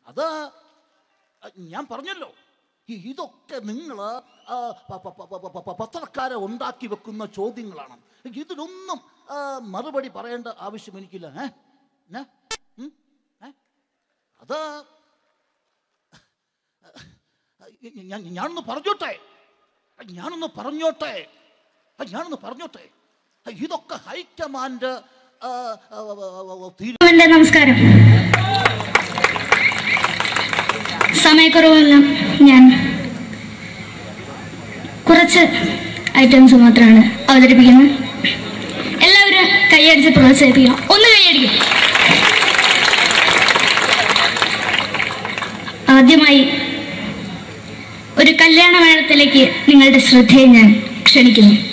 Speaker 57: അത് ഞാൻ പറഞ്ഞല്ലോ. ഇതൊക്കെ നിങ്ങൾ പത്രക്കാരെ ഉണ്ടാക്കി വെക്കുന്ന ചോദ്യങ്ങളാണ്. ഇതിനൊന്നും മറുപടി പറയേണ്ട ആവശ്യം എനിക്കില്ല? അത് ഞാനൊന്ന് പറഞ്ഞോട്ടെ. ഞാനൊന്ന് പറഞ്ഞോട്ടെ. ഞാനൊന്ന് പറഞ്ഞോട്ടെ. ഇതൊക്കെ ഹൈക്കമാൻഡ്
Speaker 58: നമസ്കാരം. സമയക്കുറവെല്ലാം ഞാൻ കുറച്ച്
Speaker 33: ഐറ്റംസ് മാത്രമാണ് അവതരിപ്പിക്കുന്നത്. എല്ലാവരും കൈയടിച്ച് പ്രോത്സാഹിപ്പിക്കണം ഒന്ന് കൈയടിക്കും. ആദ്യമായി ഒരു കല്യാണ മേളത്തിലേക്ക് നിങ്ങളുടെ ശ്രദ്ധയെ ഞാൻ ക്ഷണിക്കുന്നു.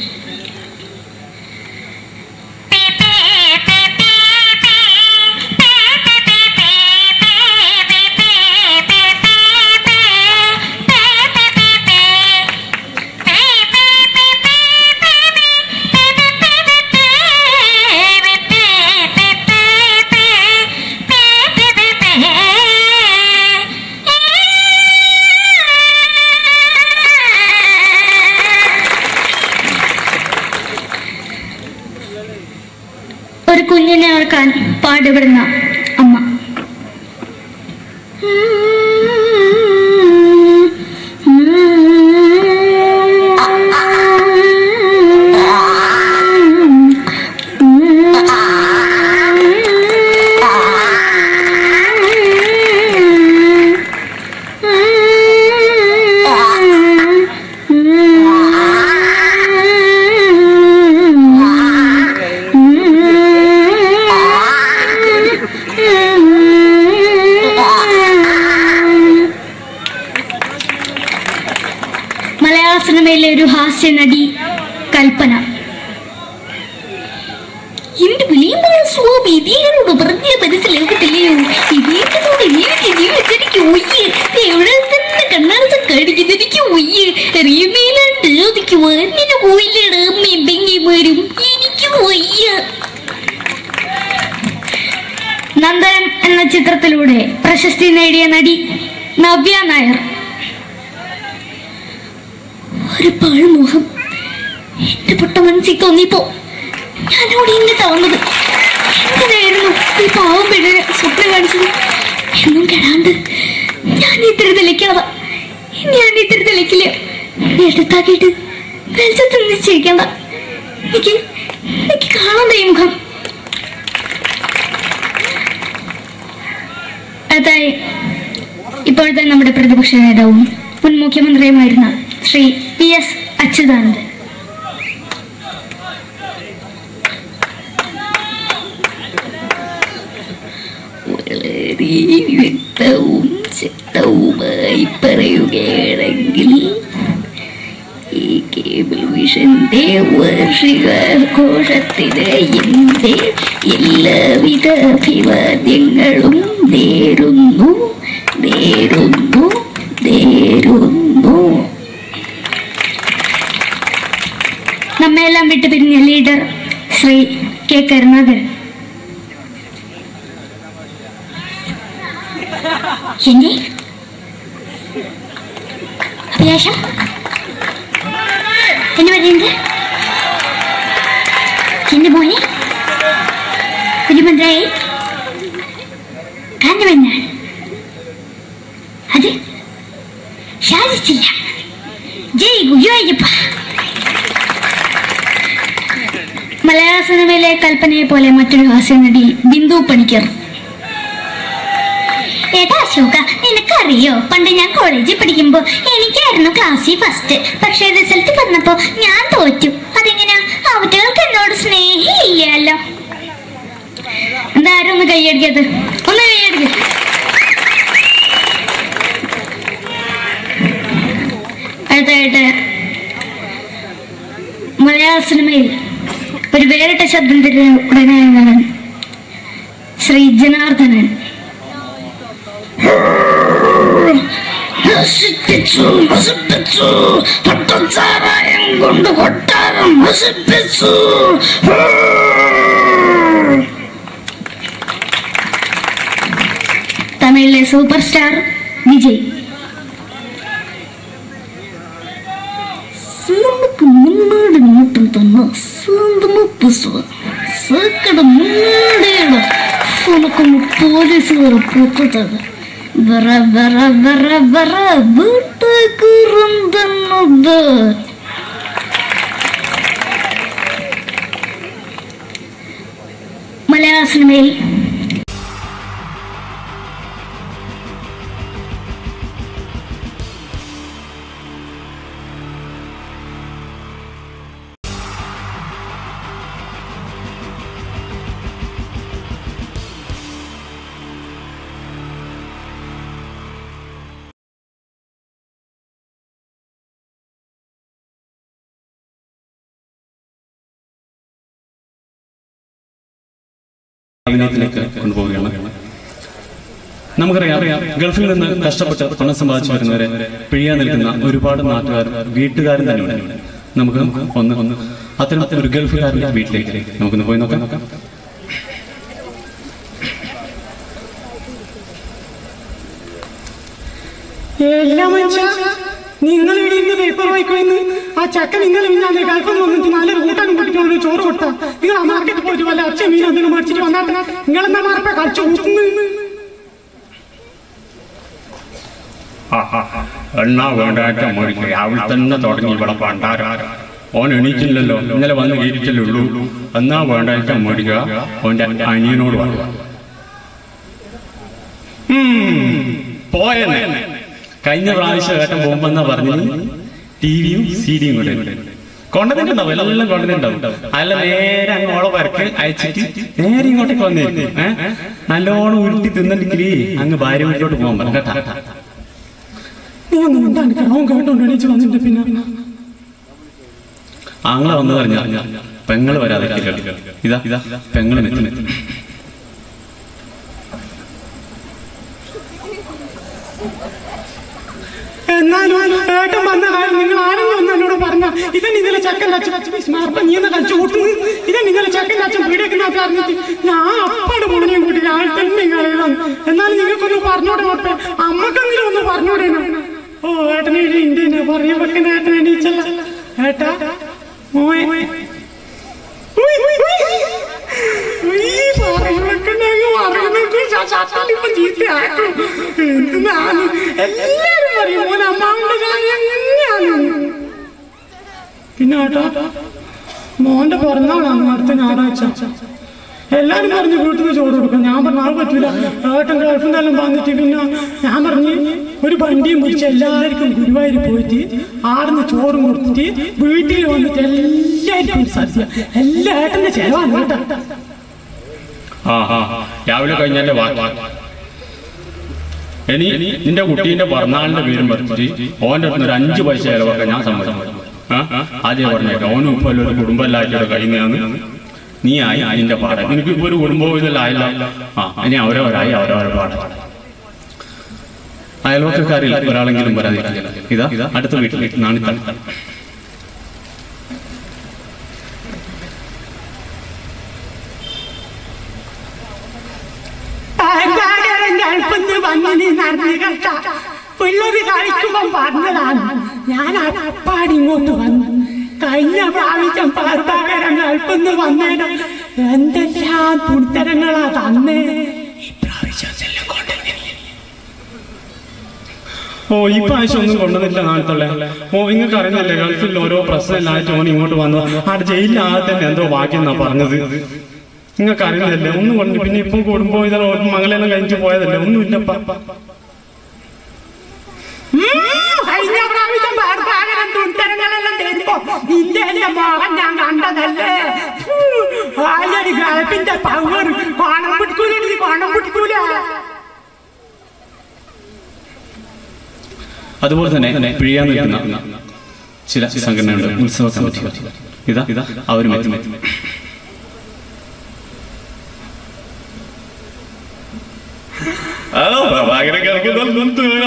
Speaker 33: എസ് അച്യുതാനന്ദൻ. വളരെ വ്യക്തവും ശക്തവുമായി പറയുകയാണെങ്കിൽ ഈ കേബിൾ വിഷന്റെ വാർഷികാഘോഷത്തിന് എന്റെ എല്ലാവിധ അഭിവാദ്യങ്ങളും നേരുന്നു നേരുന്നു നേരുന്നു. നമ്മയെല്ലാം വിട്ടുപിരിഞ്ഞ ലീഡർ ശ്രീ കെ കരുണാകരൻ. അഭിലാഷം? എന്റെ സാധിച്ചില്ല ജയ് ഗുരുവായൂരപ്പ മലയാള സിനിമയിലെ കൽപ്പനയെ പോലെ മറ്റൊരു ഹാസ്യ നടി ബിന്ദു പണിക്കർ. ഏട്ടാ അശോക നിനക്കറിയോ? പണ്ട് ഞാൻ കോളേജിൽ പഠിക്കുമ്പോ എനിക്കായിരുന്നു ക്ലാസ്സിൽ ഫസ്റ്റ് പക്ഷെ റിസൾട്ട് വന്നപ്പോ ഞാൻ തോറ്റു. അതെങ്ങനെയാ അവറ്റകൾക്ക് എന്നോട് സ്നേഹിയില്ലല്ലോ. എന്താരും ഒന്ന് കൈയടിക്കത് ഒന്ന് കൈയടിക്ക. അടുത്തായിട്ട് മലയാള സിനിമയിൽ ഒരു വേറിട്ട ശബ്ദത്തിന്റെ ഉടനായ നടൻ ശ്രീ ജനാർദ്ദനൻ നശിപ്പിച്ചു നശിപ്പിച്ചു. പട്ടം ചാരായം കൊണ്ട് കൊട്ടാരം നശിപ്പിച്ചു. തമിഴിലെ സൂപ്പർ സ്റ്റാർ വിജയ്. നമുക്ക് തന്ന സ്വന്തമോ പുസ്തകം സക്കട മുന്നാടിയാണ് ഉനക്കൊന്ന് പോലീസുകാർ പൊത്തത് വറ വറ വറ വറ വീട്ടുകുറുന്തന്നത് മലയാള സിനിമയിൽ
Speaker 59: കൊണ്ടുപോവുകയാണ് നമുക്കറിയാം ഗൾഫിൽ നിന്ന് കഷ്ടപ്പെട്ട് പണം സമ്പാദിച്ചു വരുന്നവരെ പിഴിയാൻ നിൽക്കുന്ന ഒരുപാട് നാട്ടുകാരും വീട്ടുകാരും തന്നെയുണ്ട്. നമുക്ക് ഒന്ന് ഒന്ന് അത്തരം ഒരു ഗൾഫുകാരന്റെ വീട്ടിലേക്ക് നമുക്കൊന്ന് പോയി നോക്കാം.
Speaker 28: മനുഷ്യ നിങ്ങൾ ഇവിടെ ഇന്ന് പേപ്പർ വായിക്കുമെന്ന്? ആ ചക്ക നിങ്ങൾ ഞാൻ ഗൾഫിൽ വന്നിട്ട് നല്ലൊരു കൂട്ടാനും കുട്ടികളുടെ ചോറ് കൊടുത്താ. നിങ്ങൾ ആ മാർക്കറ്റ് പോയിട്ട് വല്ല അച്ഛൻ മീൻ എന്തെങ്കിലും മേടിച്ചിട്ട് വന്നാട്ടെ നിങ്ങൾ എന്താ മാർപ്പ കളിച്ചു കൂട്ടുന്നു
Speaker 60: എന്നാ വേണ്ടാറ്റ മോടിക്ക് രാവിലെ തന്നെ തുടങ്ങി ഇവിടെ പണ്ടാര. ഓൻ എണീറ്റില്ലല്ലോ. ഇന്നലെ വന്ന് കീരിച്ചല്ലേ ഉള്ളൂ. എന്നാ വേണ്ടാറ്റ മേടിക്കുക ഓന്റെ അനിയനോട് പറഞ്ഞു
Speaker 59: പോയെന്നെ. കഴിഞ്ഞ പ്രാവശ്യം ഏട്ടൻ എന്നാ പറഞ്ഞു ടിവിയും സീഡിയും കൂടെ കൊണ്ടുവന്നിട്ടുണ്ടാവും എല്ലാം കൊണ്ടുവന്നിട്ടുണ്ടാവും അല്ല നേരെ അങ്ങ് ഓളെ വരക്ക് അയച്ചിട്ട് നേരെ ഇങ്ങോട്ടേക്ക് വന്നിരിക്കും ഏഹ് നല്ലോണം ഉരുട്ടി തിന്നിട്ടില്ലേ അങ്ങ് ഭാര്യ വീട്ടിലോട്ട് പോകാൻ പറഞ്ഞു കേട്ടാ?
Speaker 28: നീ ഒന്നും കേട്ടോണ്ട് എണീച്ച് വന്നിട്ട് പിന്നെ.
Speaker 59: ആങ്ങളെ വന്നതറിഞ്ഞ പെങ്ങൾ വരാതെ ഇതാ ഇതാ പെങ്ങൾ മെത്തി
Speaker 28: എന്നാലും ഏട്ടൻ വന്ന കാര്യം നിങ്ങൾ ആരെങ്കിലും ഒന്ന് എന്നോട് പറഞ്ഞ ഇതൻ ഇന്നലെ ചക്കൻ അച്ഛൻ മാർപ്പ നീ എന്ന കളിച്ചു കൂട്ടുന്നു ഇതൻ ഇന്നലെ ചക്കൻ അച്ഛൻ പീഡിയക്കുന്നൊക്കെ അറിഞ്ഞിട്ട് ഞാൻ അപ്പാട് മോനെയും കൂട്ടി ഞാൻ തന്നെ കളയണം എന്നാലും നിങ്ങൾക്കൊന്ന് പറഞ്ഞോടെ മാപ്പേ അമ്മക്കെങ്കിലും ഒന്ന് പറഞ്ഞോടെ ഓ ഏട്ടനെ ഇന്ത്യനെ പറയാൻ വെക്കുന്ന ഏട്ടൻ എണീച്ചല്ല ഏട്ടാ മോയെ ശ- ശത്രുക്കൾ ഇപ്പൊ ചീത്തയാക്കും. എന്തിനാണ്? എല്ലാരും പറയും അമ്മാവന്റെ കാര്യം എങ്ങനെയാണ് പിന്നെ ഏട്ടാ മോന്റെ പിറന്നാളാണ് അടുത്ത ഞായറാഴ്ച. എല്ലാരും പറഞ്ഞു വീട്ടിൽ നിന്ന് ചോറ് കൊടുക്കും ഞാൻ പറഞ്ഞു അത് പറ്റൂല. ഏട്ടൻ ഗൾഫിൽ നിന്നെല്ലാം വന്നിട്ട് പിന്നെ ഞാൻ പറഞ്ഞു ഒരു വണ്ടിയും പിടിച്ച് എല്ലാവർക്കും ഗുരുവായൂർ പോയിട്ട് ആടുന്ന് ചോറും കൊടുത്തിട്ട് വീട്ടിൽ വന്നിട്ട് എല്ലാവർക്കും സദ്യ. എല്ലാ ഏട്ടന്റെ ചെലവാണ് കേട്ടോ.
Speaker 60: രാവിലെ കഴിഞ്ഞാലേ വാ. ഇനി നിന്റെ കുട്ടീന്റെ പിറന്നാളിന്റെ പേരും പറിച്ചിട്ട് ഓന്റെ അടുത്ത് ഒരു അഞ്ച് പൈസ ചെലവൊക്കെ ഞാൻ സമ്മതിക്കും? ആദ്യം പറഞ്ഞേക്കാം ഓനും ഇപ്പൊ ഒരു കുടുംബം എല്ലാവരുടെ കഴിയുന്നതാണ് നീ ആയി. അതിന്റെ പാടം. നിനക്ക് ഇപ്പൊ ഒരു കുടുംബവും ഇതെല്ലാം ആയില്ല. ആ ഇനി അവരവരായി അവരവരെ പാടം. അയൽവക്കക്കാരിൽ ഒരാളെങ്കിലും വരാതിരിക്കില്ല. ഇതാ ഇതാ അടുത്ത വീട്ടിൽ നാണിത്തൾ
Speaker 28: ഗൾഫിന്ന് വന്നിനി നടന്നു കേട്ടാ പിള്ളേര് കളിക്കുമ്പോ പറഞ്ഞതാണ് ഞാൻ അപ്പാടി ഇങ്ങോട്ട് വന്നു. കഴിഞ്ഞ പ്രാവശ്യം പാർപ്പാകരം കൽപ്പന്ന് വന്നേനോ എന്തെല്ലാം തുണിത്തരങ്ങളാ തന്നേ.
Speaker 59: ഓ ഈ പ്രാവശ്യം ഒന്നും കൊണ്ടുവന്നില്ല നാളത്തുള്ള ഓ നിങ്ങൾക്ക് അറിയുന്നില്ലേ ഗൾഫിൽ ഓരോ പ്രശ്നമില്ലായിട്ട് ഓൻ ഇങ്ങോട്ട് വന്നു. ആട് ജയിലിൽ ആകെ തന്നെ എന്തോ ബാക്കിയെന്നാ പറഞ്ഞത്. നിങ്ങൾക്ക് അറിയുന്നില്ലേ ഒന്നും കൊണ്ട് പിന്നെ ഇപ്പം കൂടുമ്പോ ഇതാ മകളെല്ലാം കഴിഞ്ഞു പോയതല്ലേ? ഒന്നുമില്ലപ്പ.
Speaker 28: കഴിഞ്ഞ പ്രാവശ്യം പാർപ്പാകരം തുണിത്തരങ്ങളെല്ലാം തരുമ്പോ എന്റെ മോഹൻ ഞാൻ കണ്ടതല്ലേ? ആലൊരു ഗൾഫിന്റെ പവർ പണം പിടിക്കൂല നീ കോണം പിടിക്കൂല.
Speaker 59: അതുപോലെ തന്നെ പിഴിയാൻ നിൽക്കുന്ന ചില സംഘടനകളുടെ ഉത്സവ സമിതി ഇതാ ഇതാ അവരും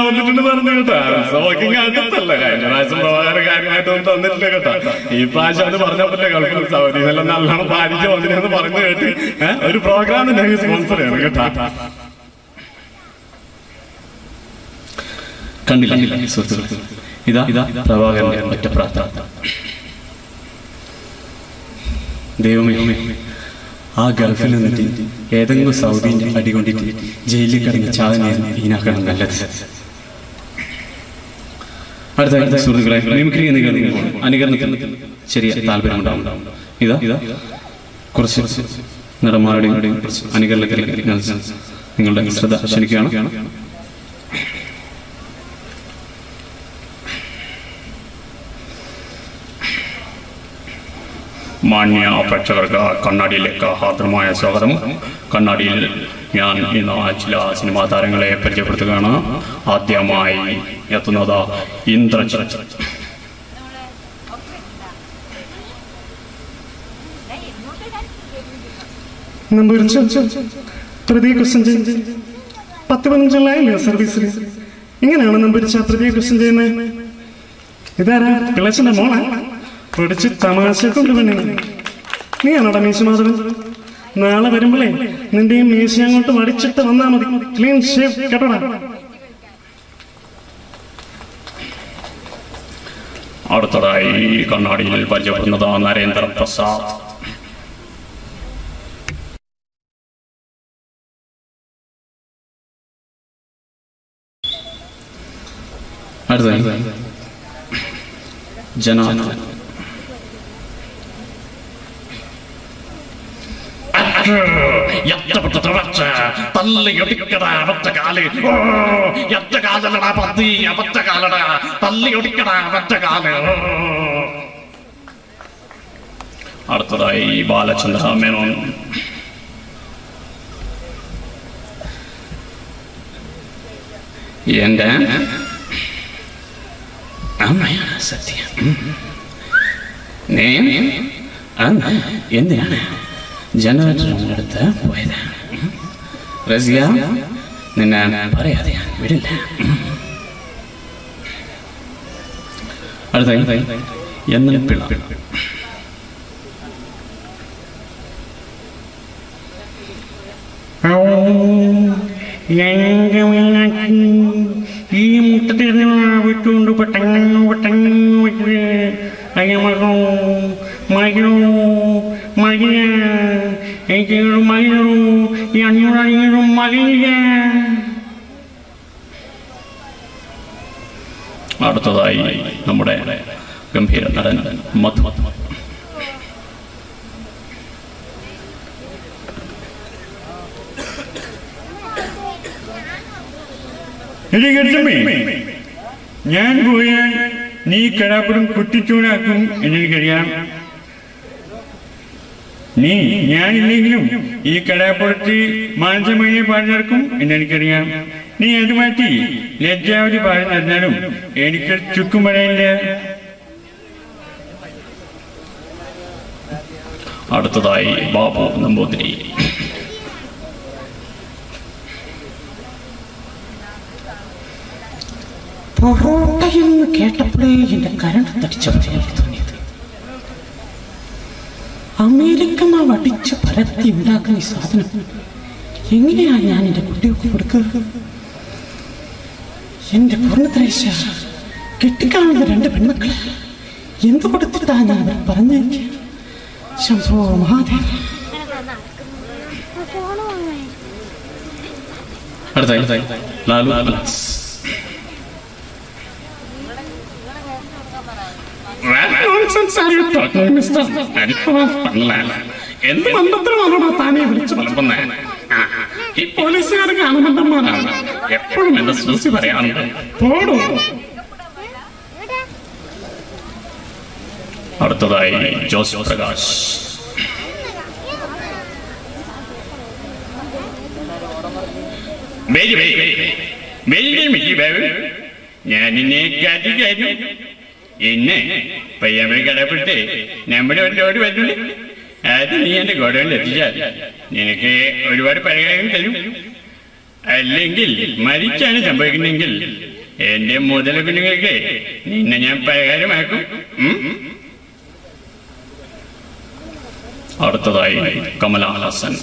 Speaker 60: വന്നിട്ടുണ്ട് പറഞ്ഞു കേട്ടോ. ഉത്സവമൊക്കെ അകത്തല്ല കഴിഞ്ഞ പ്രാവശ്യം പ്രഭാകരക്കാരനായിട്ടൊന്നും തന്നിട്ടില്ല കേട്ടോ. ഈ പ്രാവശ്യം അത് പറഞ്ഞപ്പോഴേ ഗൾഫിൽ ഉത്സവം ഇതെല്ലാം നല്ലോണം പാലിച്ച് വന്നിരുന്ന് പറഞ്ഞു കേട്ട് ഒരു പ്രോഗ്രാം സ്പോൺസർ ചെയ്യണം കേട്ടോ.
Speaker 59: കണ്ടില്ല. ഇതാ ഇതാ പ്രഭാകരന്റെ ഒറ്റ പ്രാർത്ഥന. ദൈവമേ. ആ ഗൾഫിൽ നിന്നിട്ട് ഏതെങ്കിലും സൗദിന്റെ അടികൊണ്ടിട്ട് ജയിലിൽ കിടന്ന് ചാതനെയാണ് ഈനാക്കണം നല്ലത്. അടുത്ത സുഹൃത്തുക്കളെ അനുകരണത്തിന് ചെറിയ താല്പര്യമുണ്ടാവും ഇതാ ഇതാ. കുറച്ച് നടന്മാരുടെയും അനുകരണത്തിലേക്ക് നിങ്ങളുടെ ശ്രദ്ധ ക്ഷണിക്കുകയാണ്.
Speaker 60: മാന്യ പ്രേക്ഷകർക്ക് കണ്ണാടിയിലേക്ക് ഹാർദമായ സ്വാഗതം. കണ്ണാടിയിൽ ഞാൻ ഇന്ന് ചില സിനിമാ താരങ്ങളെ പരിചയപ്പെടുത്തുകയാണ്. ആദ്യമായി എത്തുന്നത് ഇന്ദ്രജിത്ത്.
Speaker 28: ഇങ്ങനെയാണ് പ്രതി ക്വസ്റ്റ്യൻ പത്ത് നമ്പരിച്ച ക്വസ്റ്റ്യൻ ചെയ്യുന്നത് ഇതാരാ? പിള്ളച്ചന്റെ മോളെ? പിടിച്ച് തമാശ നീ ആണോടാ മീശ മാധവൻ നാളെ വരുമ്പോഴേ നിന്റെ ഈ മീശ അങ്ങോട്ട് വടിച്ചിട്ട് വന്നാ മതി. ക്ലീൻ ഷേവ് കേട്ടോ
Speaker 60: അടുത്തതായി കണ്ണാടിയിൽ പരിചയപ്പെടുന്നത് നരേന്ദ്ര പ്രസാദ്. അടുത്തതായി. ജനാർദ്ദൻ
Speaker 59: എത്ര തുറച്ച തല്ലിയൊടിക്കട അവറ്റ കാൽ ഓ എത്ര കാലട പന്തി അവറ്റ കാലട തല്ലിയൊടിക്കട അവറ്റ കാൽ ഓ
Speaker 60: അടുത്തതായി ബാലചന്ദ്ര മേനോൻ എന്റെ അമ്മയാണ് സത്യം. ഉം. നീ അന്ന് ജനറേറ്ററിന്റെ അടുത്ത് പോയത്. റസിയ നിന്നെ പറയാതെ ഞാൻ വിടില്ല. അടുത്ത എന്നും പിള്ള
Speaker 59: ഈ മുട്ടത്തിൽ വിട്ടുകൊണ്ട് പെട്ടെന്ന് പെട്ടെന്ന് വിട്ട് അയ്യമോ മഴയോ എനിക്ക് മഴയോ ഈ അഞ്ഞൂറ് മഴയില്ല
Speaker 60: അടുത്തതായി നമ്മുടെ ഗംഭീര നടൻ മധു.
Speaker 59: ഞാൻ പോയാൽ നീ കടാപ്പുറം കുട്ടിച്ചൂടാക്കും എന്നെനിക്കറിയാം നീ ഞാനില്ലെങ്കിലും ഈ കടാപ്പുറത്ത് മാനസമയെ പാടുന്നവർക്കും എന്നെനിക്കറിയാം നീ അത് മാറ്റി? ലജ്ജാവതി പാടി എനിക്ക് ചുക്കും പറയില്ല
Speaker 60: അടുത്തതായി ബാബു നമ്പൂതിരി.
Speaker 59: പൊറോട്ടയെന്ന് കേട്ടപ്പോഴേ എന്റെ കരണ്ട് തടിച്ച അമേരിക്ക മാവ് അടിച്ച് പരത്തി ഉണ്ടാക്കുന്ന ഈ സാധനം. എങ്ങനെയാ ഞാൻ എന്റെ കുട്ടികൾക്ക് കൊടുക്കുക? എന്റെ പൂർണത്രേശ കെട്ടിക്കാണുന്ന രണ്ട് പെൺമക്കളെ എന്ത് കൊടുത്തിട്ടാ ഞാൻ അവർ പറഞ്ഞേക്ക്? ശംഭോ മഹാദേവ.
Speaker 60: അടുത്തായി ലാലു
Speaker 59: പള്ളാണ്. എന്ത് മന്ത്രത്തിലാണോ താനെ വിളിച്ചു വളർത്തുന്നേ ഈ പോലീസുകാർ കാണുമന്റന്മാരാണ് എപ്പോഴും എന്റെ സൂസി പറയാറുണ്ട് പോടൂ
Speaker 60: അടുത്തതായി ജോസ് പ്രകാശ്
Speaker 59: ഞാൻ നിന്നെ കാര്യം എന്നെ പയ്യമ്മ കടപ്പെട്ട് നമ്മുടെ ഒരു ലോഡ് വരുന്നുണ്ട് അത് നീ എന്റെ ഗോഡൗണിൽ എത്തിച്ചാൽ നിനക്ക് ഒരുപാട് പരിഹാരം തരും. അല്ലെങ്കിൽ മരിച്ചാണ് സംഭവിക്കുന്നതെങ്കിൽ എന്റെ മുതല കുഞ്ഞുങ്ങൾക്ക് നിന്നെ ഞാൻ പരിഹാരമാക്കും.
Speaker 60: അടുത്തതായി കമല ഹാസൻ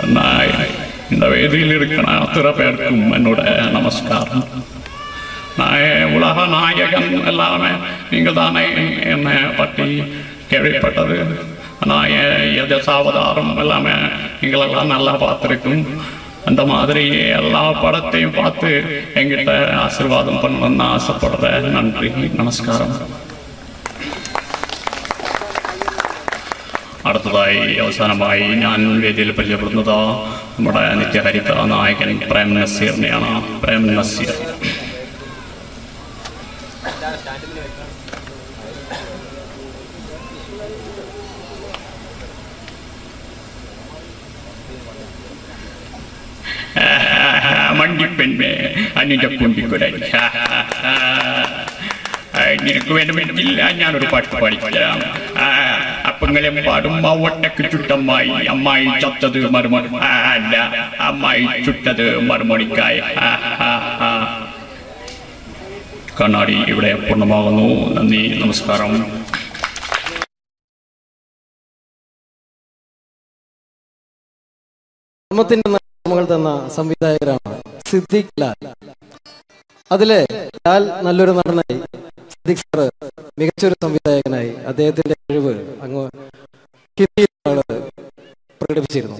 Speaker 59: നന്നായി. இந்த வேதியில் இருக்கிற அத்தனை பேருக்கும் என்னோட நமஸ்காரம். நான் உலக நாயகன் எல்லாமே நீங்கள் தானே என்னை பற்றி கேள்விப்பட்டது. நான் எது சாவதாரம் எல்லாமே எங்களெல்லாம் நல்லா பார்த்துருக்கும். அந்த மாதிரி எல்லா படத்தையும் பார்த்து எங்கிட்ட ஆசீர்வாதம் பண்ணணும்னு ஆசைப்படுறேன். நன்றி நமஸ்காரம்.
Speaker 60: അടുത്തതായി അവസാനമായി ഞാൻ വേദിയിൽ പരിചയപ്പെടുന്നത് നമ്മുടെ നിത്യഹരിത നായകൻ പ്രേം നസീറിനെയാണ്. പ്രേം നസീർ.
Speaker 59: മണ്ടിപ്പെൺമേ അനിന്റെ കുണ്ടിക്കുരൻ
Speaker 60: നിനക്ക് വേണമെങ്കിൽ ഞാനൊരു പാട്ട് പാടിത്തരാം ആ, അപ്പങ്ങളെ പാടും. മാവട്ടക്ക് ചുട്ടമ്മായി. അമ്മായി ചത്തത് മറുമണി അല്ല. അമ്മായി ചുട്ടത് മറുമണിക്കായ. കണ്ണാടി ഇവിടെ പൂർണമാകുന്നു. നന്ദി നമസ്കാരം.
Speaker 35: ധർമ്മത്തിന്റെ നാമങ്ങൾ തന്ന സംവിധായകരാണ് സിദ്ദിഖ് ലാൽ. അതിലെ ലാൽ നല്ലൊരു നടനായി. സിദ്ദിഖ് സാറ് മികച്ചൊരു സംവിധായകനായി. അദ്ദേഹത്തിന്റെ കഴിവ് ഹിന്ദിയിലാണ് പ്രകടിപ്പിച്ചിരുന്നു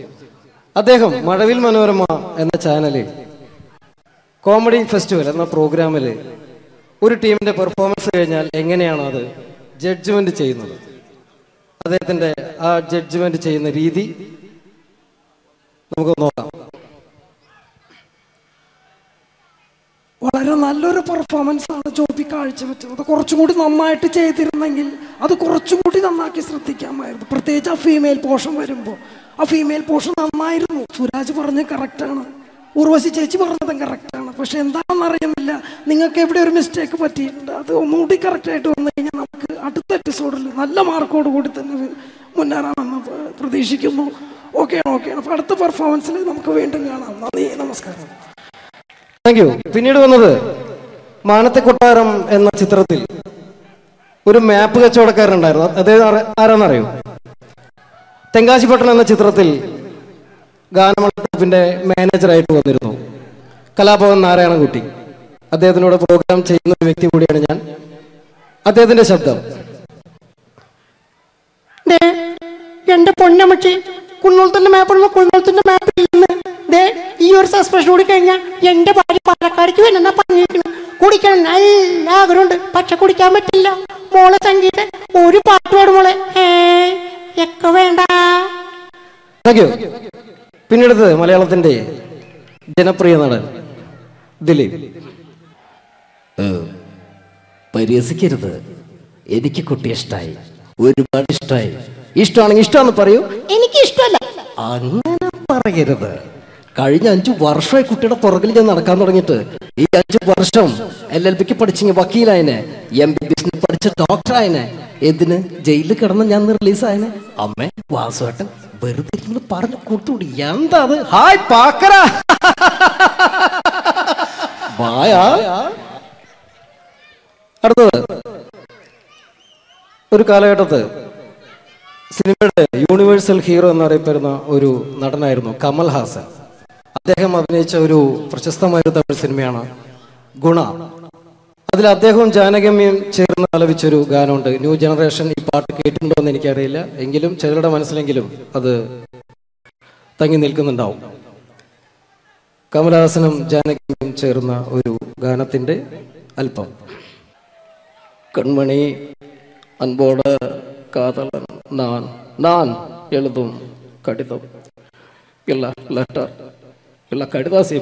Speaker 35: അദ്ദേഹം മഴവിൽ മനോരമ എന്ന ചാനലിൽ കോമഡി ഫെസ്റ്റിവൽ എന്ന പ്രോഗ്രാമിൽ ഒരു ടീമിന്റെ പെർഫോമൻസ് കഴിഞ്ഞാൽ എങ്ങനെയാണ് അത് ജഡ്ജ്മെന്റ് ചെയ്യുന്നത്? അദ്ദേഹത്തിന്റെ ആ ജഡ്ജ്മെന്റ് ചെയ്യുന്ന രീതി നമുക്ക് നോക്കാം.
Speaker 36: വളരെ നല്ലൊരു പെർഫോമൻസ് ആണ് ജോബി കാഴ്ചവെച്ചത്. അത് കുറച്ചും കൂടി നന്നായിട്ട് ചെയ്തിരുന്നെങ്കിൽ അത് കുറച്ചും കൂടി നന്നാക്കി ശ്രദ്ധിക്കാമായിരുന്നു. പ്രത്യേകിച്ച് ആ ഫീമെയിൽ പോഷൻ വരുമ്പോൾ ആ ഫീമെയിൽ പോഷൻ നന്നായിരുന്നു. സുരാജ് പറഞ്ഞത് കറക്റ്റാണ് ഉർവശി ചേച്ചി പറഞ്ഞതും കറക്റ്റാണ് പക്ഷെ എന്താണെന്ന് അറിയുന്നില്ല. നിങ്ങൾക്ക് എവിടെ ഒരു മിസ്റ്റേക്ക് പറ്റിയിട്ടുണ്ട്? അത് ഒന്നുകൂടി കറക്റ്റായിട്ട് വന്നു കഴിഞ്ഞാൽ നമുക്ക് അടുത്ത എപ്പിസോഡിൽ നല്ല മാർക്കോട് കൂടി തന്നെ മുന്നേറാമെന്ന് പ്രതീക്ഷിക്കുന്നു. ഓക്കെയാണ് ഓക്കെയാണ് അപ്പോൾ അടുത്ത പെർഫോമൻസിൽ നമുക്ക് വീണ്ടും കാണാം. നന്ദി നമസ്കാരം.
Speaker 35: താങ്ക് യു പിന്നീട് വന്നത് മാനത്തെ കൊട്ടാരം എന്ന ചിത്രത്തിൽ ഒരു മാപ്പ് കച്ചവടക്കാരുണ്ടായിരുന്നു അദ്ദേഹം ആര- ആരാന്നറിയോ? തെങ്കാശിപ്പട്ടണം എന്ന ചിത്രത്തിൽ ഗാനമണ്ഡലത്തിന്റെ മാനേജറായിട്ട് വന്നിരുന്നു. കലാഭവൻ നാരായണൻകുട്ടി. അദ്ദേഹത്തിനോട് പ്രോഗ്രാം ചെയ്യുന്ന ഒരു വ്യക്തി കൂടിയാണ് ഞാൻ. അദ്ദേഹത്തിന്റെ ശബ്ദം.
Speaker 36: എന്റെ പൊന്നമ്മച്ചി കുന്നോളത്തിന്റെ മാപ്പുള്ള കുന്നോളത്തിന്റെ മാപ്പ് ഇല്ലെന്ന്. ദേ ഈ ഒരു സസ്പെൻഷൻ കൂടി കഴിഞ്ഞാൽ എന്റെ ഭാര്യ പാലക്കാടേക്ക് വരുന്ന പറഞ്ഞിരിക്കുന്നു. കുടിക്കണം നല്ല ആഗ്രഹമുണ്ട് പക്ഷെ കുടിക്കാൻ പറ്റില്ല. മോളെ സംഗീത ഒരു പാട്ട് പാടും മോളെ. ഒക്കെ വേണ്ട.
Speaker 35: പിന്നെടുത്ത് പിന്നീടത് മലയാളത്തിന്റെ ജനപ്രിയ നടൻ ദിലീപ്. പരിഹസിക്കരുത്. എനിക്ക് കുട്ടി ഇഷ്ടായി. ഒരുപാട് ഇഷ്ടായി. ഇഷ്ടമാണെങ്കിൽ ഇഷ്ടമാണെന്ന് പറയൂ.
Speaker 36: എനിക്ക് ഇഷ്ടമല്ല
Speaker 35: അങ്ങനെ പറയരുത്. കഴിഞ്ഞ അഞ്ചു വർഷമായി കുട്ടിയുടെ പുറകിൽ ഞാൻ നടക്കാൻ തുടങ്ങിയിട്ട്. ഈ അഞ്ചു വർഷം എൽ എൽ ബിക്ക് പഠിച്ചെങ്കിൽ വക്കീലായനെ എം ബി ബി എസിന് പഠിച്ച ഡോക്ടറായനെ. എന്തിന്? ജയിലിൽ കിടന്ന് ഞാൻ റിലീസായനെ. അമ്മ വാസുവേട്ടൻ വെറുതെ ഇരുന്ന് പറഞ്ഞു കൊടുത്തുകൂടി എന്താ അത്? ഹായ് പാക്കറ. അടുത്തത്. ഒരു കാലഘട്ടത്ത് സിനിമയുടെ യൂണിവേഴ്സൽ ഹീറോ എന്നറിയപ്പെടുന്ന ഒരു നടനായിരുന്നു കമൽ ഹാസൻ അദ്ദേഹം അഭിനയിച്ച ഒരു പ്രശസ്തമായ ഒരു തമിഴ് സിനിമയാണ് ഗുണ. അതിൽ അദ്ദേഹവും ജാനകമ്യം ചേർന്ന് ആലപിച്ചൊരു ഗാനമുണ്ട്. ന്യൂ ജനറേഷൻ ഈ പാട്ട് കേട്ടിട്ടുണ്ടോ എന്ന് എനിക്കറിയില്ല. എങ്കിലും ചിലരുടെ മനസ്സിലെങ്കിലും അത് തങ്ങി നിൽക്കുന്നുണ്ടാവും. കമലഹാസനും ജാനകമ്യം ചേർന്ന ഒരു ഗാനത്തിന്റെ അല്പം കൺമണി അൻപോട് കാതളൻ നാൻ നാൻ എഴുതും കടിതം. ഇല്ല letter. Pues la caridad se